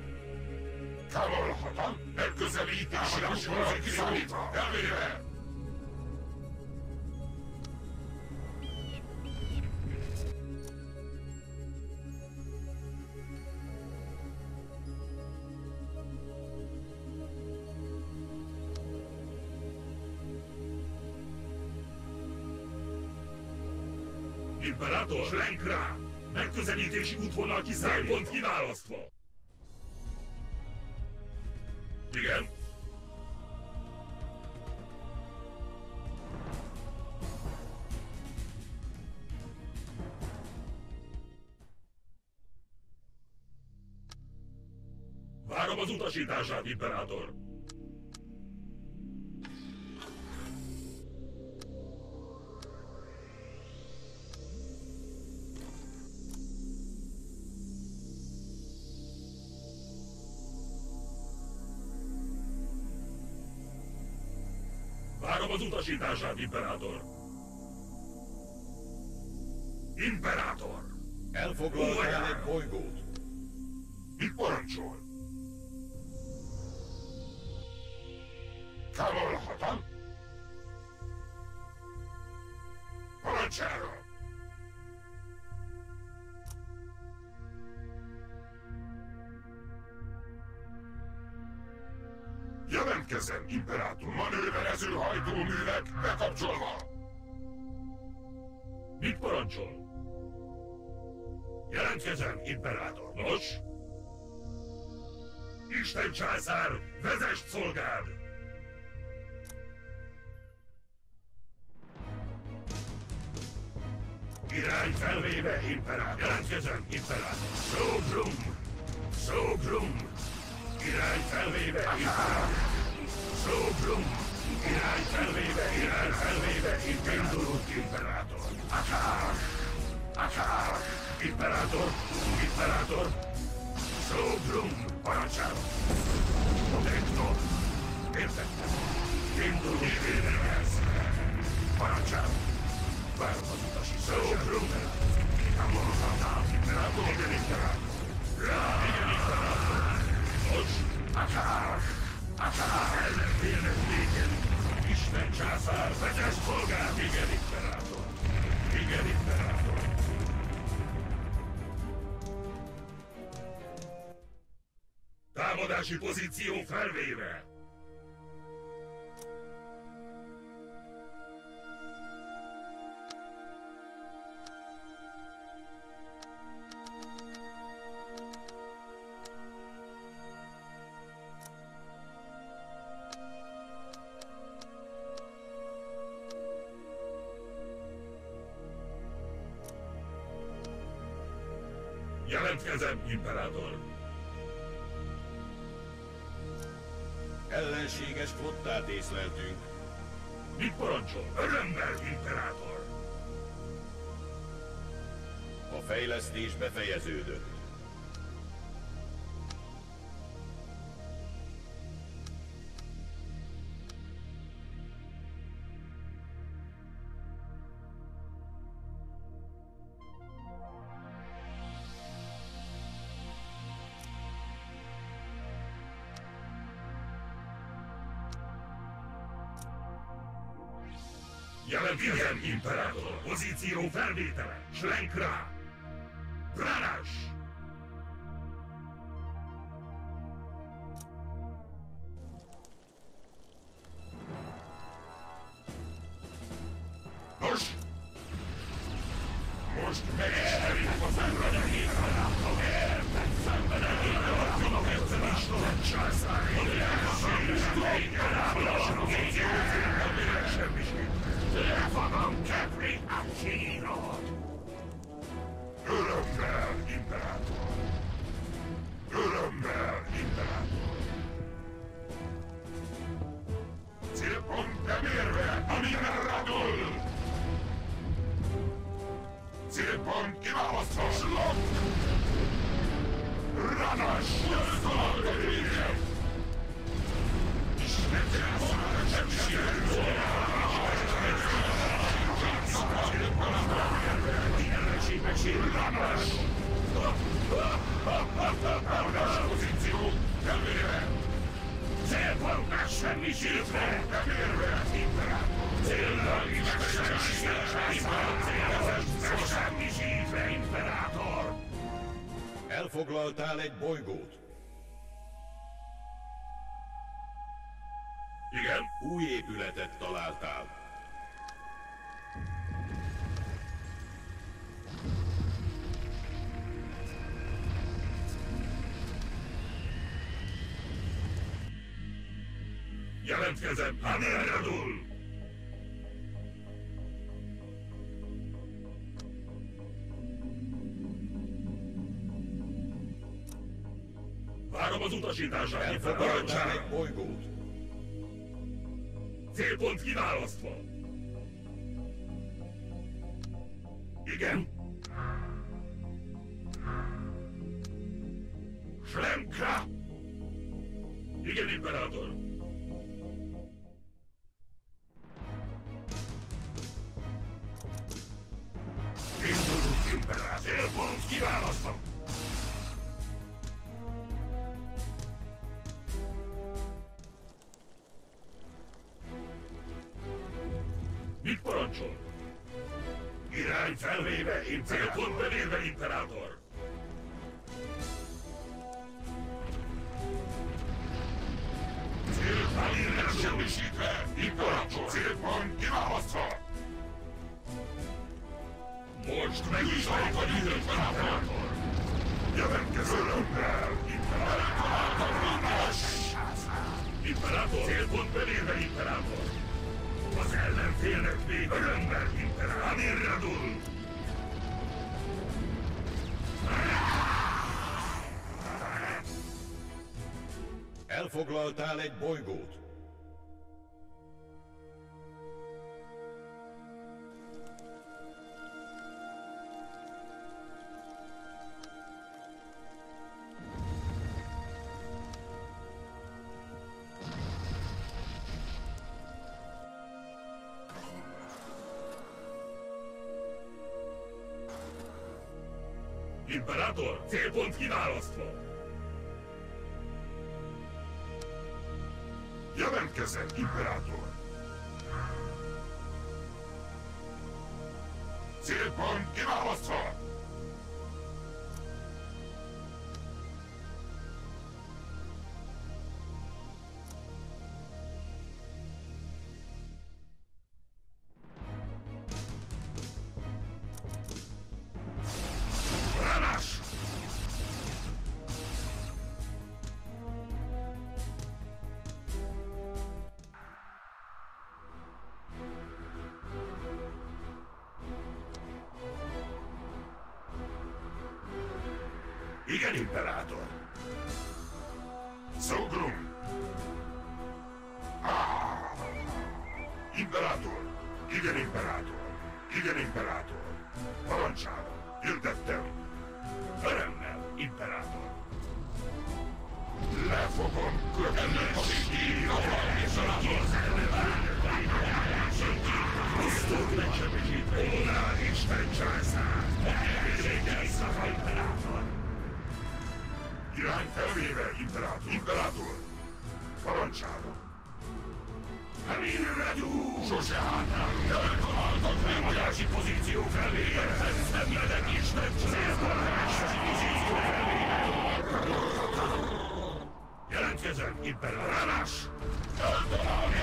S4: Távolhatom, megközelítési útvonal kiszámítva, Útvonal kiszámítva, kiválasztva! Igen? Várom az utasítását, Imperátor! Utasítását, Imperátor! Imperátor!
S2: Elfoglaltál egy bolygót.
S4: Parancsol? Jelentkezem, Imperátor. Nos? Isten császár, vezest szolgád! Irány felvéve, Imperátor! Jelentkezem, Imperátor! Sogrum! Sogrum! Irány felvéve, Imperátor! Sogrum! Irány felvéve, irány felvéve, Imperátor! Imperátor! Imperátor! Sogrum! Parancsára! Protector! Értettem! Indulunk, Imperátor! Parancsára! Várom az utasítását! Sogrum! Támogatnám, Imperátor! Igen, Imperátor! Igen, Imperátor! Nos, akár! Akár! Ellenfélnek négen! Isten császár, vezess szolgál! Igen, Imperátor! Támadási pozíció felvéve! Jelentkezem, Imperátor! Pozíció felvétele! Slenk rá! Jelentkezem, Amiradul! Várom az utasítását,
S2: Elfoglaltál
S4: parancsára!
S2: egy bolygót.
S4: Célpont kiválasztva.
S2: Elfoglaltál egy bolygót.
S4: Imperátor, célpont kiválasztva! Imperátor. Igen, imperátor. Igen, imperátor. Parancsára. Hirdettem. Örömmel, imperátor. Le fogom kötni a stílra, imperátor. Tisztult megsebesítve. Ónál Isten császár. Elégedj vissza, imperátor. Irány felvéve, imperátor. Imperátor. Parancsára. Emir Radu! Sose hátrálunk! Eltaláltak megmagyarási pozíció felvéve! Szenvedek Isten célbarás pozíció felvéve! Jelentkezem, imperátor! Ránás! Eltalálni!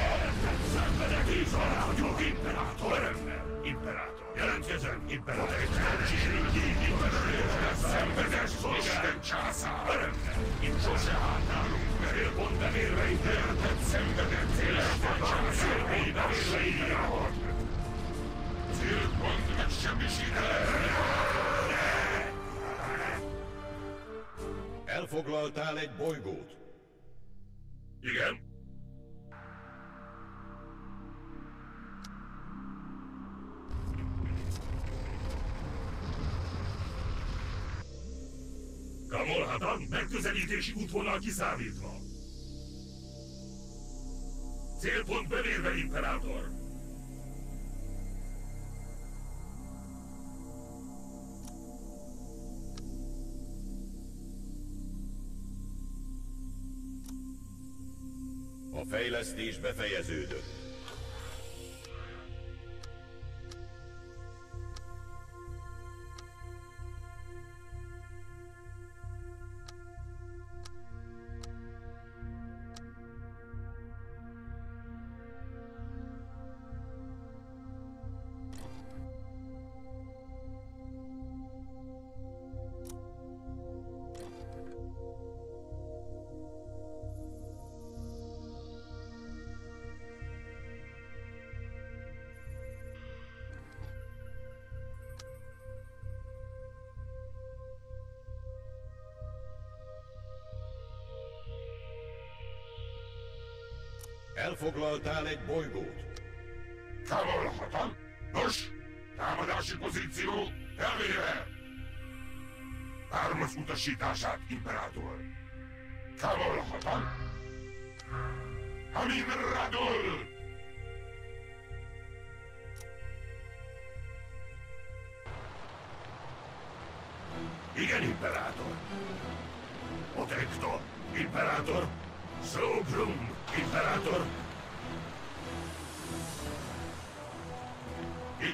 S4: Szenvedek Izrael vagyok, imperátor! Örömmel, imperátor! Jelentkezem, imperátor! Csirínyi, imperátor! Szenvedes Isten császár! Örömmel, imperátor! Sose hátrálunk! Célpont bemérve, imperátor! Szenvedett Isten
S2: Elfoglaltál egy bolygót.
S4: Igen? Kamolhadan megközelítési útvonal kiszámítva. Célpont bevérve, imperátor!
S2: Fejlesztés befejeződött. Elfoglaltál egy bolygót.
S4: Távolhatom. Nos, támadási pozíció elvéve. Várom az utasítását, Imperátor. Távolhatom. Amin Radol! Igen, Imperátor. Protector, Imperátor. Sogrum, Imperátor.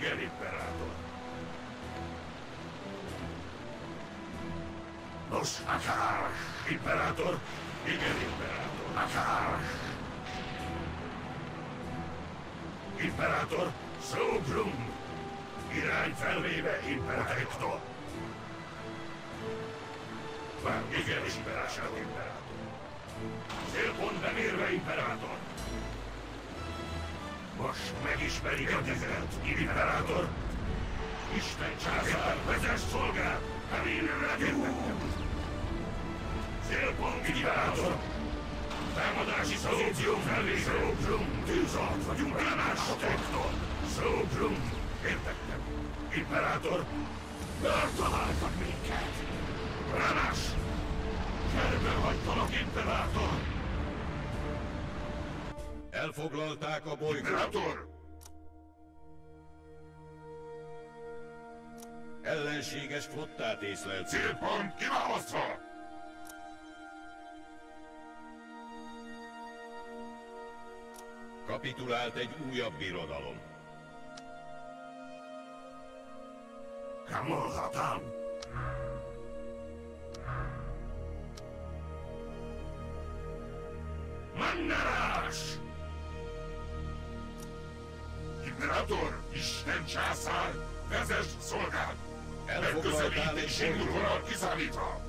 S4: Igen, Imperátor. Nos, akár, Imperátor. Igen, Imperátor. Akár. Imperátor, Sogrum. Irány felvéve, Imperátor. Már igen, Imperátor. Imperátor. Célpont bemérve, Imperátor. Most megismerik a tizet, Imperátor. Isten császár, vezess szolgál, Emil Radioum. Célpont, Imperátor. Támadási pozíció felvéve. Szóbrum, tűzalt vagyunk, elmás protector. Szóbrum, értettem. Imperátor, megtaláltak minket. Ránás! Kerbe hagytalak, Imperátor!
S2: Elfoglalták a bolygót.
S4: Imperátor!
S2: Ellenséges flottát észlelt.
S4: Célpont kiválasztva!
S2: Kapitulált egy újabb birodalom.
S4: Kamolhatam! Mannerás! Imperátor, Isten császár, vezess szolgád!
S2: Elfoglaltál
S4: singulvonal
S2: bolygót.
S4: kiszámítva!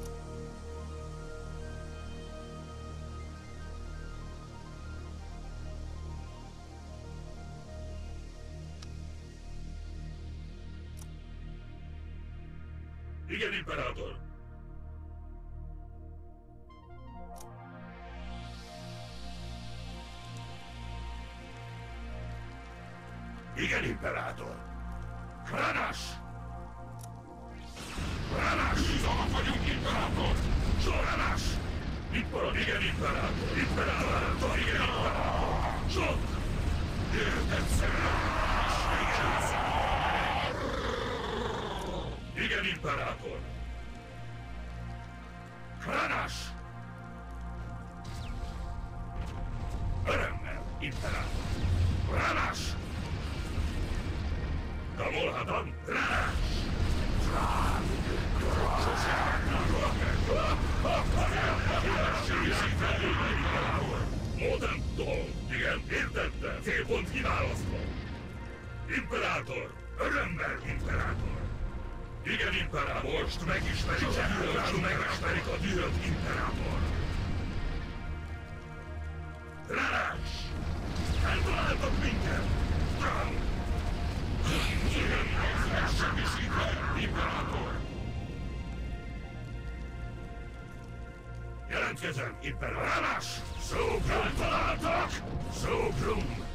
S4: Jelentkezem, Imperátor! Szógrum találtak! Szógrum!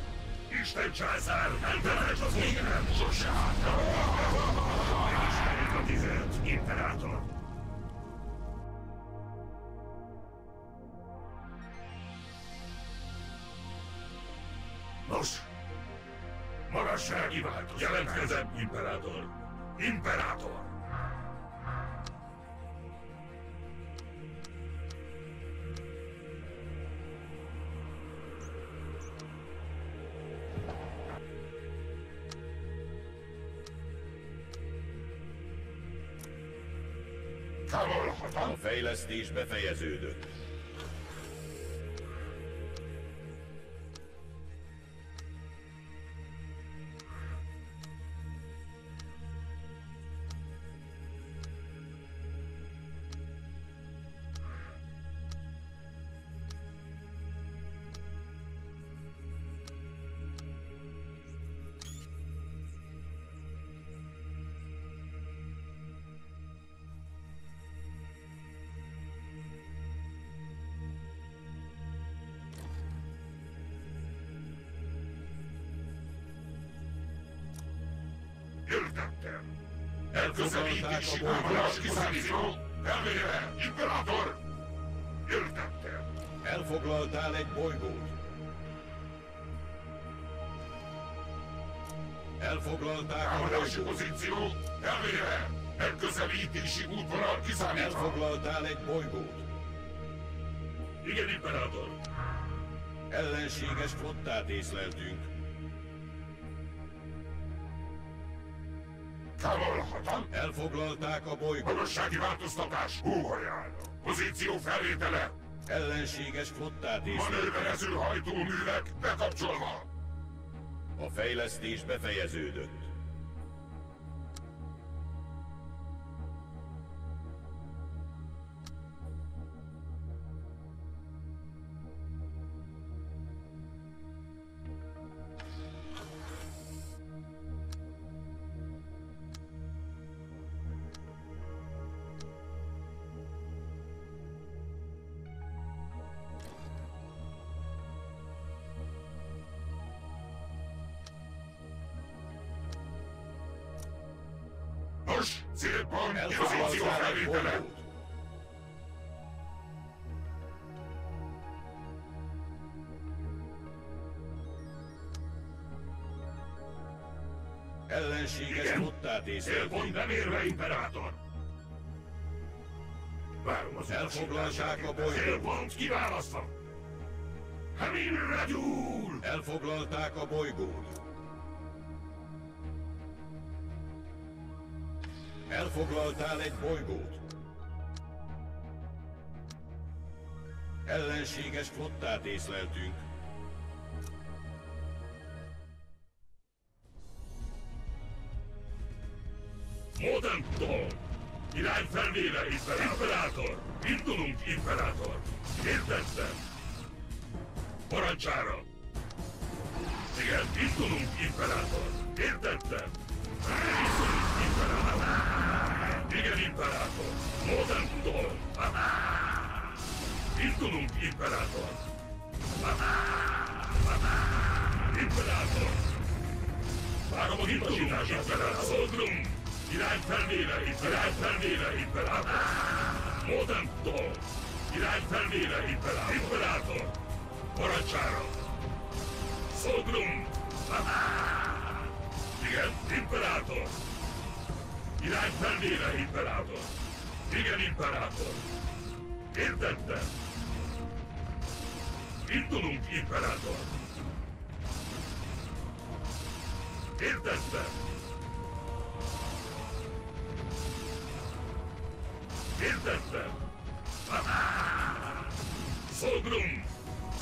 S4: Isten császár, eltemet az égem! Sosát! Megismerik a tizet, Imperátor! Nos, magassági változás. Jelentkezem, Imperátor! Imperátor!
S2: Fejlesztés befejeződött. Flottát észleltünk.
S3: Távolhatom.
S2: Elfoglalták a bolygót.
S3: Magassági változtatás. Húhaján. Pozíció felvétele.
S2: Ellenséges flottát észleltünk.
S3: Manőverező hajtóművek bekapcsolva.
S2: A fejlesztés befejeződött.
S3: Célpont kiválasztva. Hamilre gyúl!
S2: Elfoglalták a bolygót. Elfoglaltál egy bolygót. Ellenséges flottát észleltünk.
S3: Modern Dawn! Irány felvéve, Imperátor! Indulunk, Imperátor! Értettem! Parancsára! Igen, indulunk, Imperátor! Értettem! Indulunk, Imperátor! Igen, Imperátor! Modern Dawn! Indulunk, Imperátor! Imperátor! Várom a hitasítás, Imperátor! Szolgrum! Irány felvéve, irány felvéve, Imperátor! Modern Dawn! Irány felvéve, Imperátor! Imperátor! Parancsára! Szolgrum! Igen, Imperátor! Irány felvéve, Imperátor! Igen, Imperátor! Értettem! Indulunk, Imperátor! Értettem! Értettem! Szolgrum!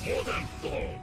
S3: Modern Dawn! Szolgrum!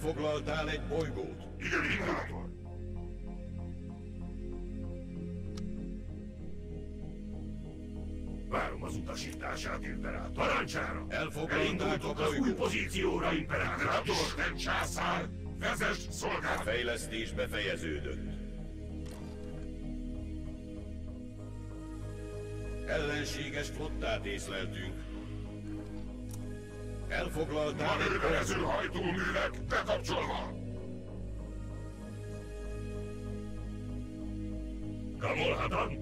S2: Elfoglaltál egy bolygót.
S3: Igen, imperátor. Várom az
S5: utasítását, imperátor. Parancsára!
S2: A
S5: az új pozícióra, imperátor! Isten császár! Vezess szolgálat!
S2: Fejlesztés befejeződött. Ellenséges flottát észleltünk. Elfoglalták
S5: Manőverező hajtóművek bekapcsolva! Kamolhadan!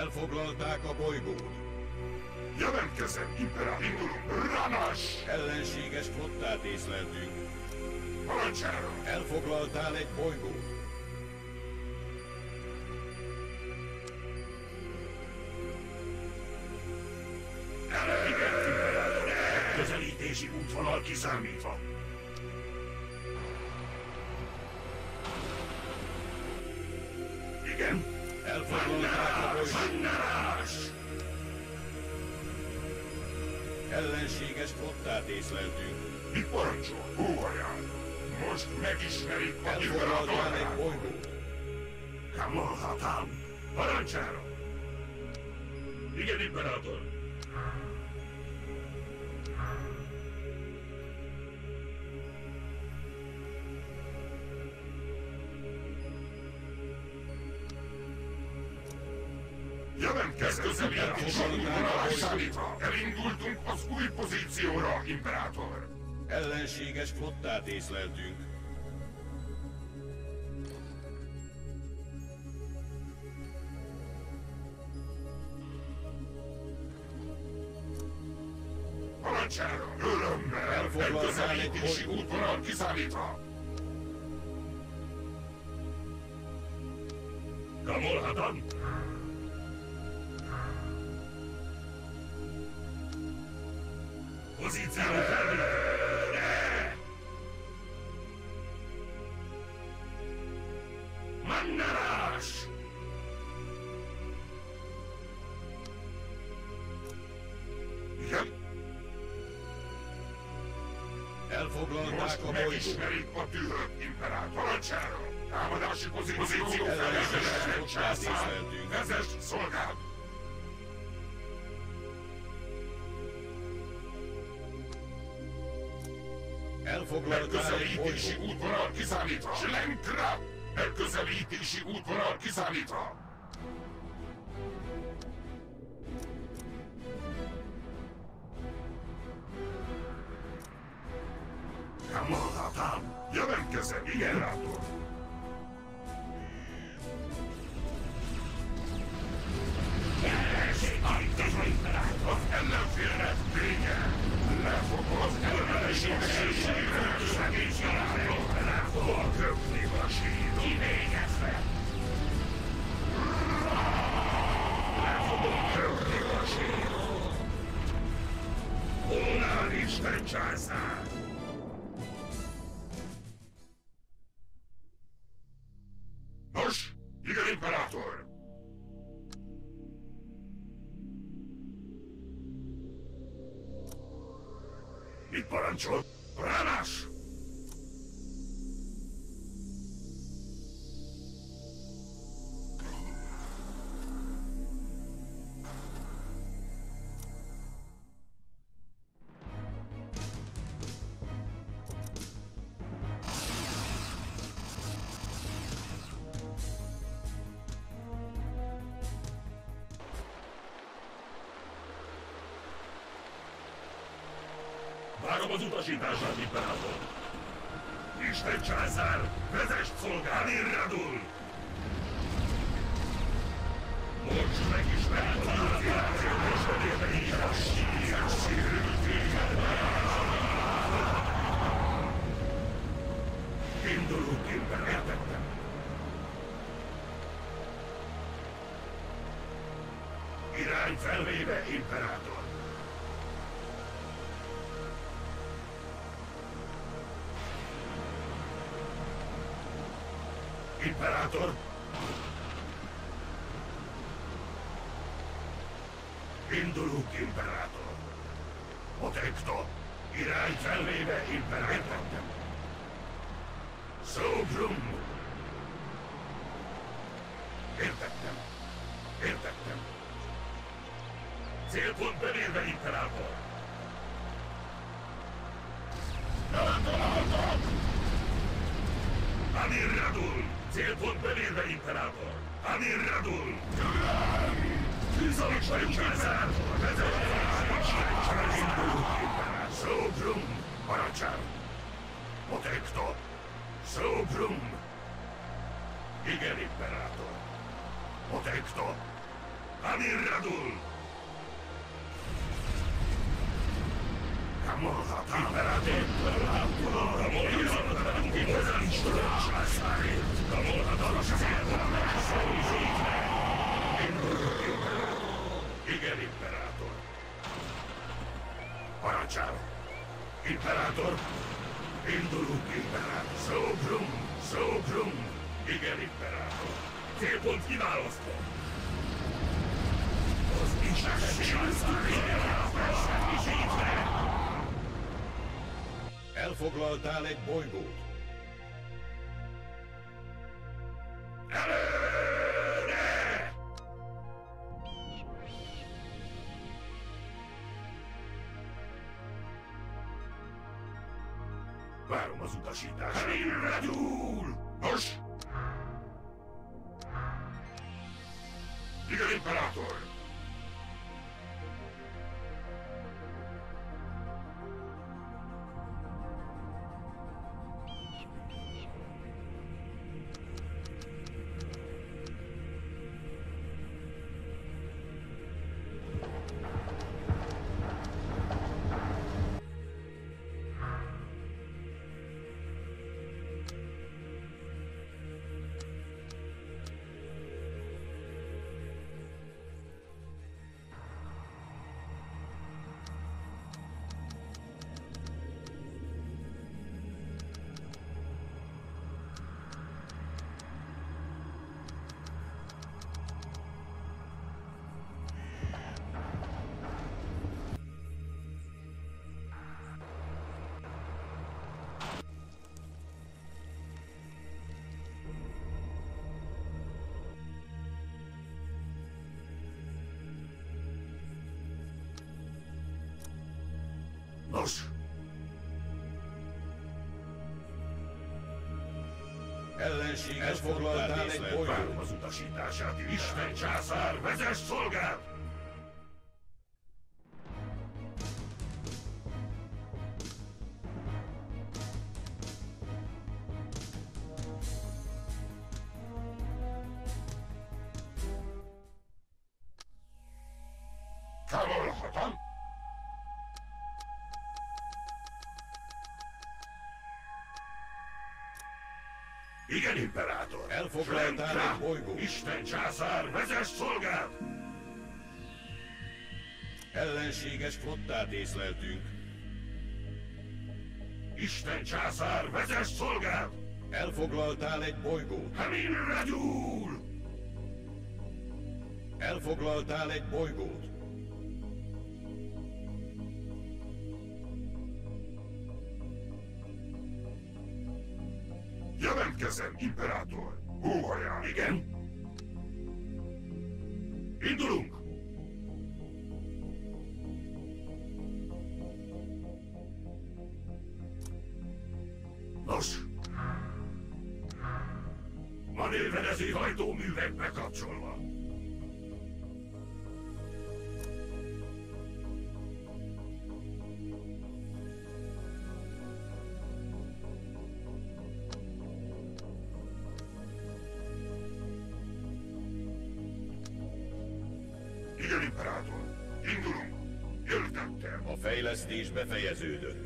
S2: Elfoglalták a bolygót.
S5: Jelentkezem, imperátor! Indulunk! Ranas!
S2: Ellenséges flottát észleltünk.
S5: Parancsára!
S2: Elfoglaltál egy bolygót.
S5: Közelítési útvonal kiszámítva.
S2: Ellenséges flottát észleltünk.
S5: Mit parancsol? Hóhaján! Most megismerik a
S2: Elfoglaltál egy bolygót.
S5: Kamolhatam! Parancsára!
S2: Flottát észleltünk.
S5: Parancsára! Örömmel!
S2: Elfoglaltál egy
S5: Megközelítési
S2: bolygót.
S5: útvonal kiszámítva!
S2: A
S5: megismerik a tühött imperátor parancsára! Támadási pozíció
S2: flottát
S5: Császár! Vezess szolgálat!
S2: Elfoglaltál egy
S5: Megközelítési útvonal kiszámítva! Slenkra! Megközelítési útvonal kiszámítva!
S4: oglądali bój
S2: ellenséges foglaltál egy bolygót.
S4: az utasítását, Isten császár, vezess szolgád!
S2: foglalt
S4: el
S2: egy bolygó.
S4: Isten császár, vezess szolgád!
S2: Ellenséges flottát észleltünk.
S4: Isten császár, vezess szolgád!
S2: Elfoglaltál egy bolygót.
S4: Hát Hemélre Radul.
S2: Elfoglaltál egy bolygót. befejeződött.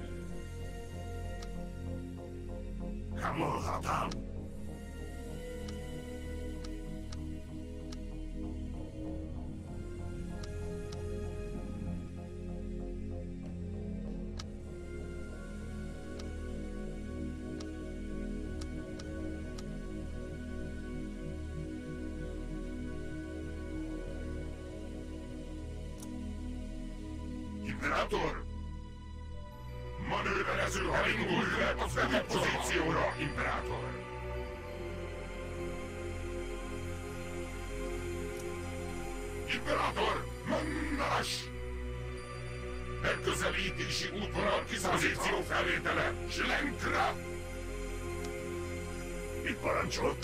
S5: Megközelítési útvonal kiszámítva felvétele! Slenkra! Mit parancsol?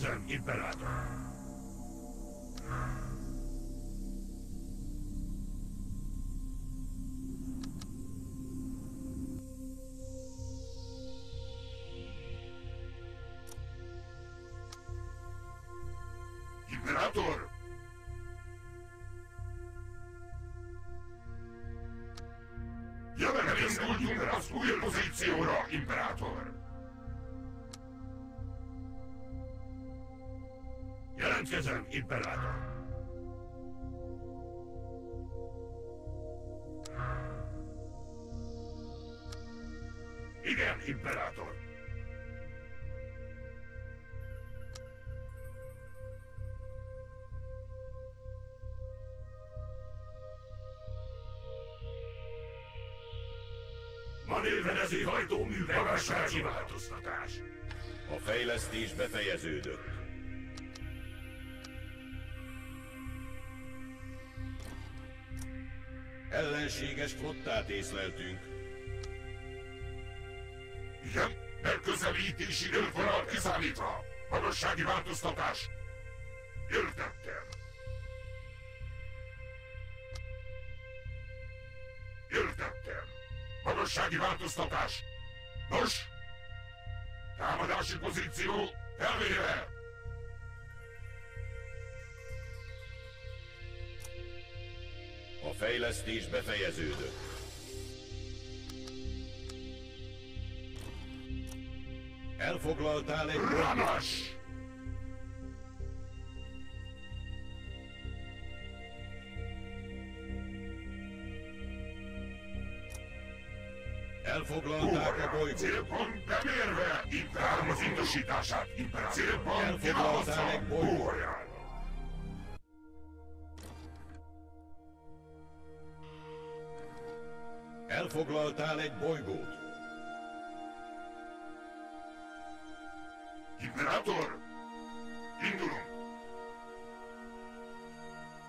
S5: Jelentkezem, Imperátor! Imperátor! Jelen elindultunk az új pozícióra, Imperátor! Igen, Imperátor! Manőverező hajtóművek magassági változtatás.
S2: A fejlesztés befejeződött. Ellenséges flottát észleltünk.
S5: Igen, megközelítési idővonal kiszámítva. Magassági változtatás.
S2: Elfoglaltál egy bolygót.
S5: Imperátor! Indulunk!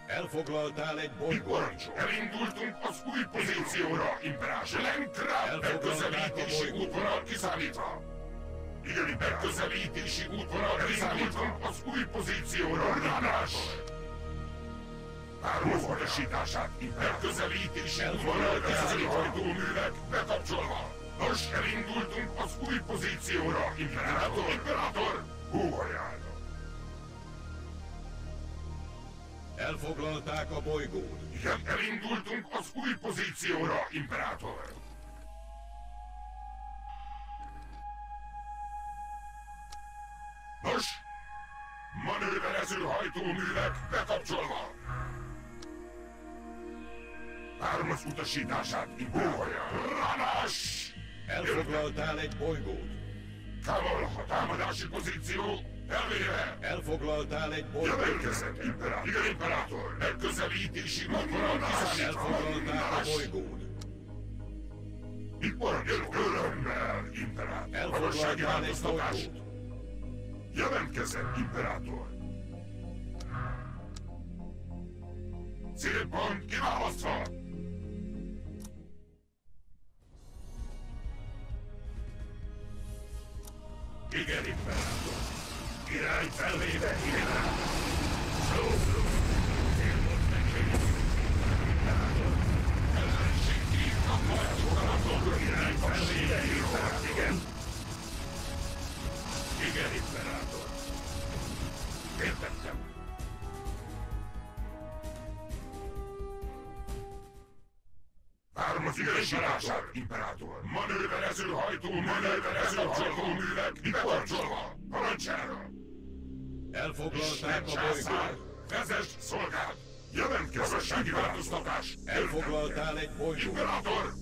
S2: Elfoglaltál egy bolygót.
S5: Elindultunk az új pozícióra, Imperátor! Lenkrát megközelítési útvonal kiszámítva! Igen, megközelítési útvonal kiszámítva az új pozícióra, Imperátor! Ármos utasítását, megközelítési útvonal kiszámítva túlművek bekapcsolva! Nos, elindultunk az új pozícióra, Imperátor! Imperátor! Húhaján!
S2: Elfoglalták a bolygót.
S5: Igen, elindultunk az új pozícióra, Imperátor! Nos, manőverező hajtóművek bekapcsolva! Hármas utasítását, Imperátor! Ranás!
S2: Elfoglaltál egy bolygót.
S5: Kamol, a támadási pozíció elvéve!
S2: Elfoglaltál egy bolygót.
S5: Jelentkezett, Imperátor! Igen, Imperátor! Megközelítési útvonal kiszámítva!
S2: Elfoglalták a bolygót.
S5: Mit parancsol? Örömmel, Imperátor!
S2: Elfoglaltál
S5: Magassági
S2: egy
S5: változtatás!
S2: bolygót.
S5: Jelentkezem, Imperátor! Célpont kiválasztva! Igen, imperátor. Irány felvéve, imperátor. Szófló. Célpont megjelent. Imperátor. Ellenség írta, parancsolatot. Irány felvéve, imperátor. Igen. Igen, Ármazigazítását, imperátor! Manőverező hajtó, manőverező hajtóművek, bekapcsolva! Parancsára!
S2: Elfoglalták a bolygót.
S5: Vezest szolgált! Jelentkezességi változtatás!
S2: Elfoglaltál egy bolygót.
S5: Imperátor!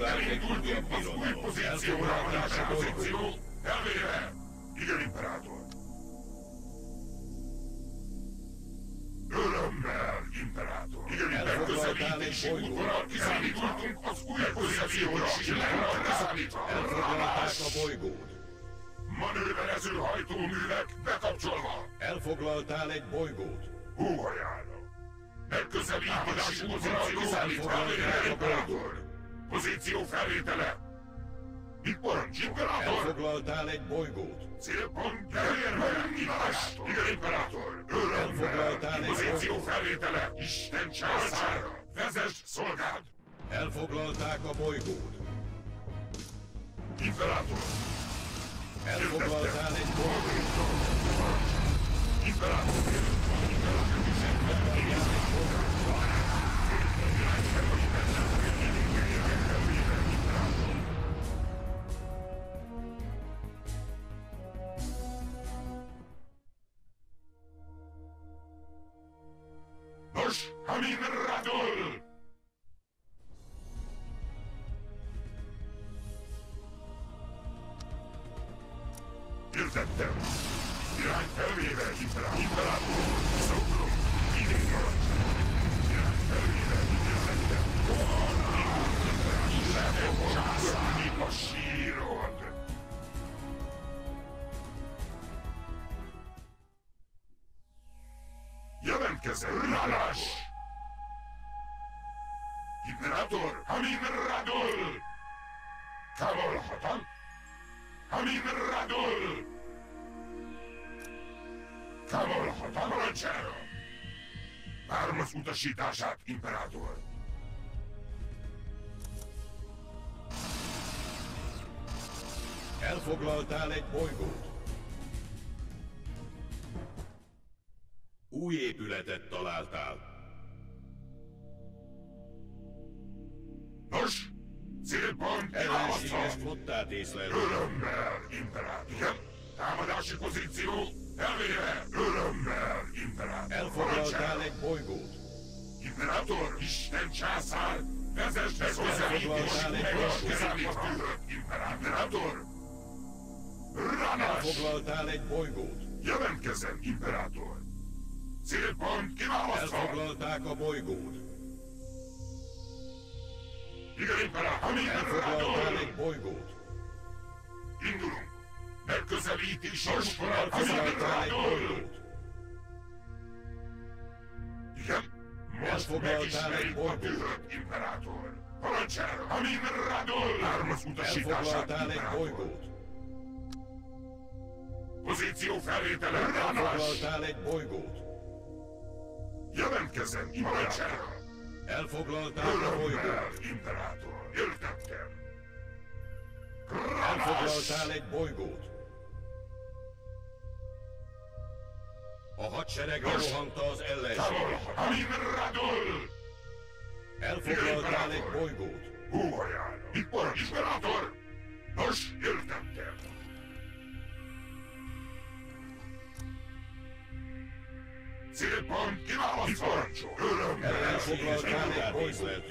S5: Elindultunk
S2: újabb
S5: az új pozícióra,
S2: a
S5: pozíció! Elvéve! Igen, imperátor! Örömmel, imperátor! Megközelítési
S2: bolygót.
S5: útvonal kiszámítottunk az új pozícióra, Silenra leszállítva!
S2: Elfoglalták a bolygót.
S5: Manőverező hajtóművek bekapcsolva!
S2: Elfoglaltál egy bolygót.
S5: Hóhajára! Megközelítési útvonal kiszámítva! Imperátor! Pozíció felvétele! Mit parancs, imperátor?
S2: Elfoglaltál egy bolygót.
S5: Célpont elérve! Imperátor! Igen, imperátor! Örömmel!
S2: Elfoglaltál egy
S5: Pozíció felvétele! Isten császára! Vezess szolgád!
S2: Elfoglalták a bolygót.
S5: Imperátor!
S2: Elfoglaltál egy bolygót.
S5: Imperátor! Nos, utasítását, Imperátor!
S2: Elfoglaltál egy bolygót. Új épületet találtál.
S5: Nos, célpont
S2: Ellenséges
S5: kiválasztva!
S2: flottát észlelünk.
S5: Örömmel, Imperátor! Igen? Támadási pozíció elvéve! Császár, vezess be
S2: Elfoglaltál egy
S5: meg a
S2: bolygót.
S5: kiszámítva. Imperátor! Ránás!
S2: Elfoglaltál egy bolygót.
S5: Jelentkezem, Imperátor! Célpont kiválasztva!
S2: Elfoglalták a bolygót.
S5: Igen, Imperátor!
S2: Elfoglaltál egy bolygót.
S5: Indulunk! Ami
S2: elfoglaltál egy
S5: Imperátor!
S2: Elfoglaltál egy bolygót.
S5: Imperátor! Parancsára! Amin Radol! Várom az utasítását,
S2: Elfoglaltál egy bolygót.
S5: Pozíció felvétele, Ránás!
S2: Elfoglaltál egy bolygót.
S5: Jelentkezem, Imperátor!
S2: Elfoglalták a bolygót.
S5: Imperátor! Értettem!
S2: Elfoglaltál egy bolygót. A hadsereg
S5: Nos.
S2: lerohanta az ellenség.
S5: Amin Radol!
S2: Elfoglaltál egy bolygót.
S5: Hóhajára! Mit parancs, Imperátor? Nos, értettem! Célpont kiválasztva! Parancsol! Örömmel!
S2: Elfoglaltál egy bolygót.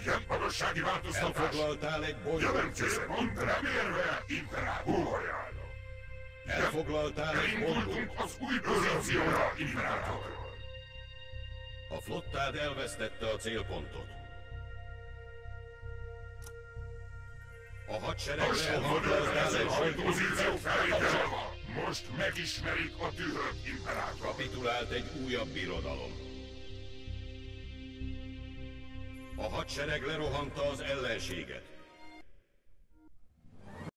S5: Igen, magassági változtatás!
S2: Elfoglaltál egy bolygót.
S5: Jelentkezem, remélve, Imperátor! Hóhajára!
S2: Elfoglaltál egy bolygót.
S5: Elindultunk az új pozícióra, Imperátor!
S2: A flottád elvesztette a célpontot. A hadsereg ellenség.
S5: hajtózíció felvételve! Most megismerik a dühöt, Imperátor!
S2: Kapitulált egy újabb birodalom. A hadsereg lerohanta az ellenséget.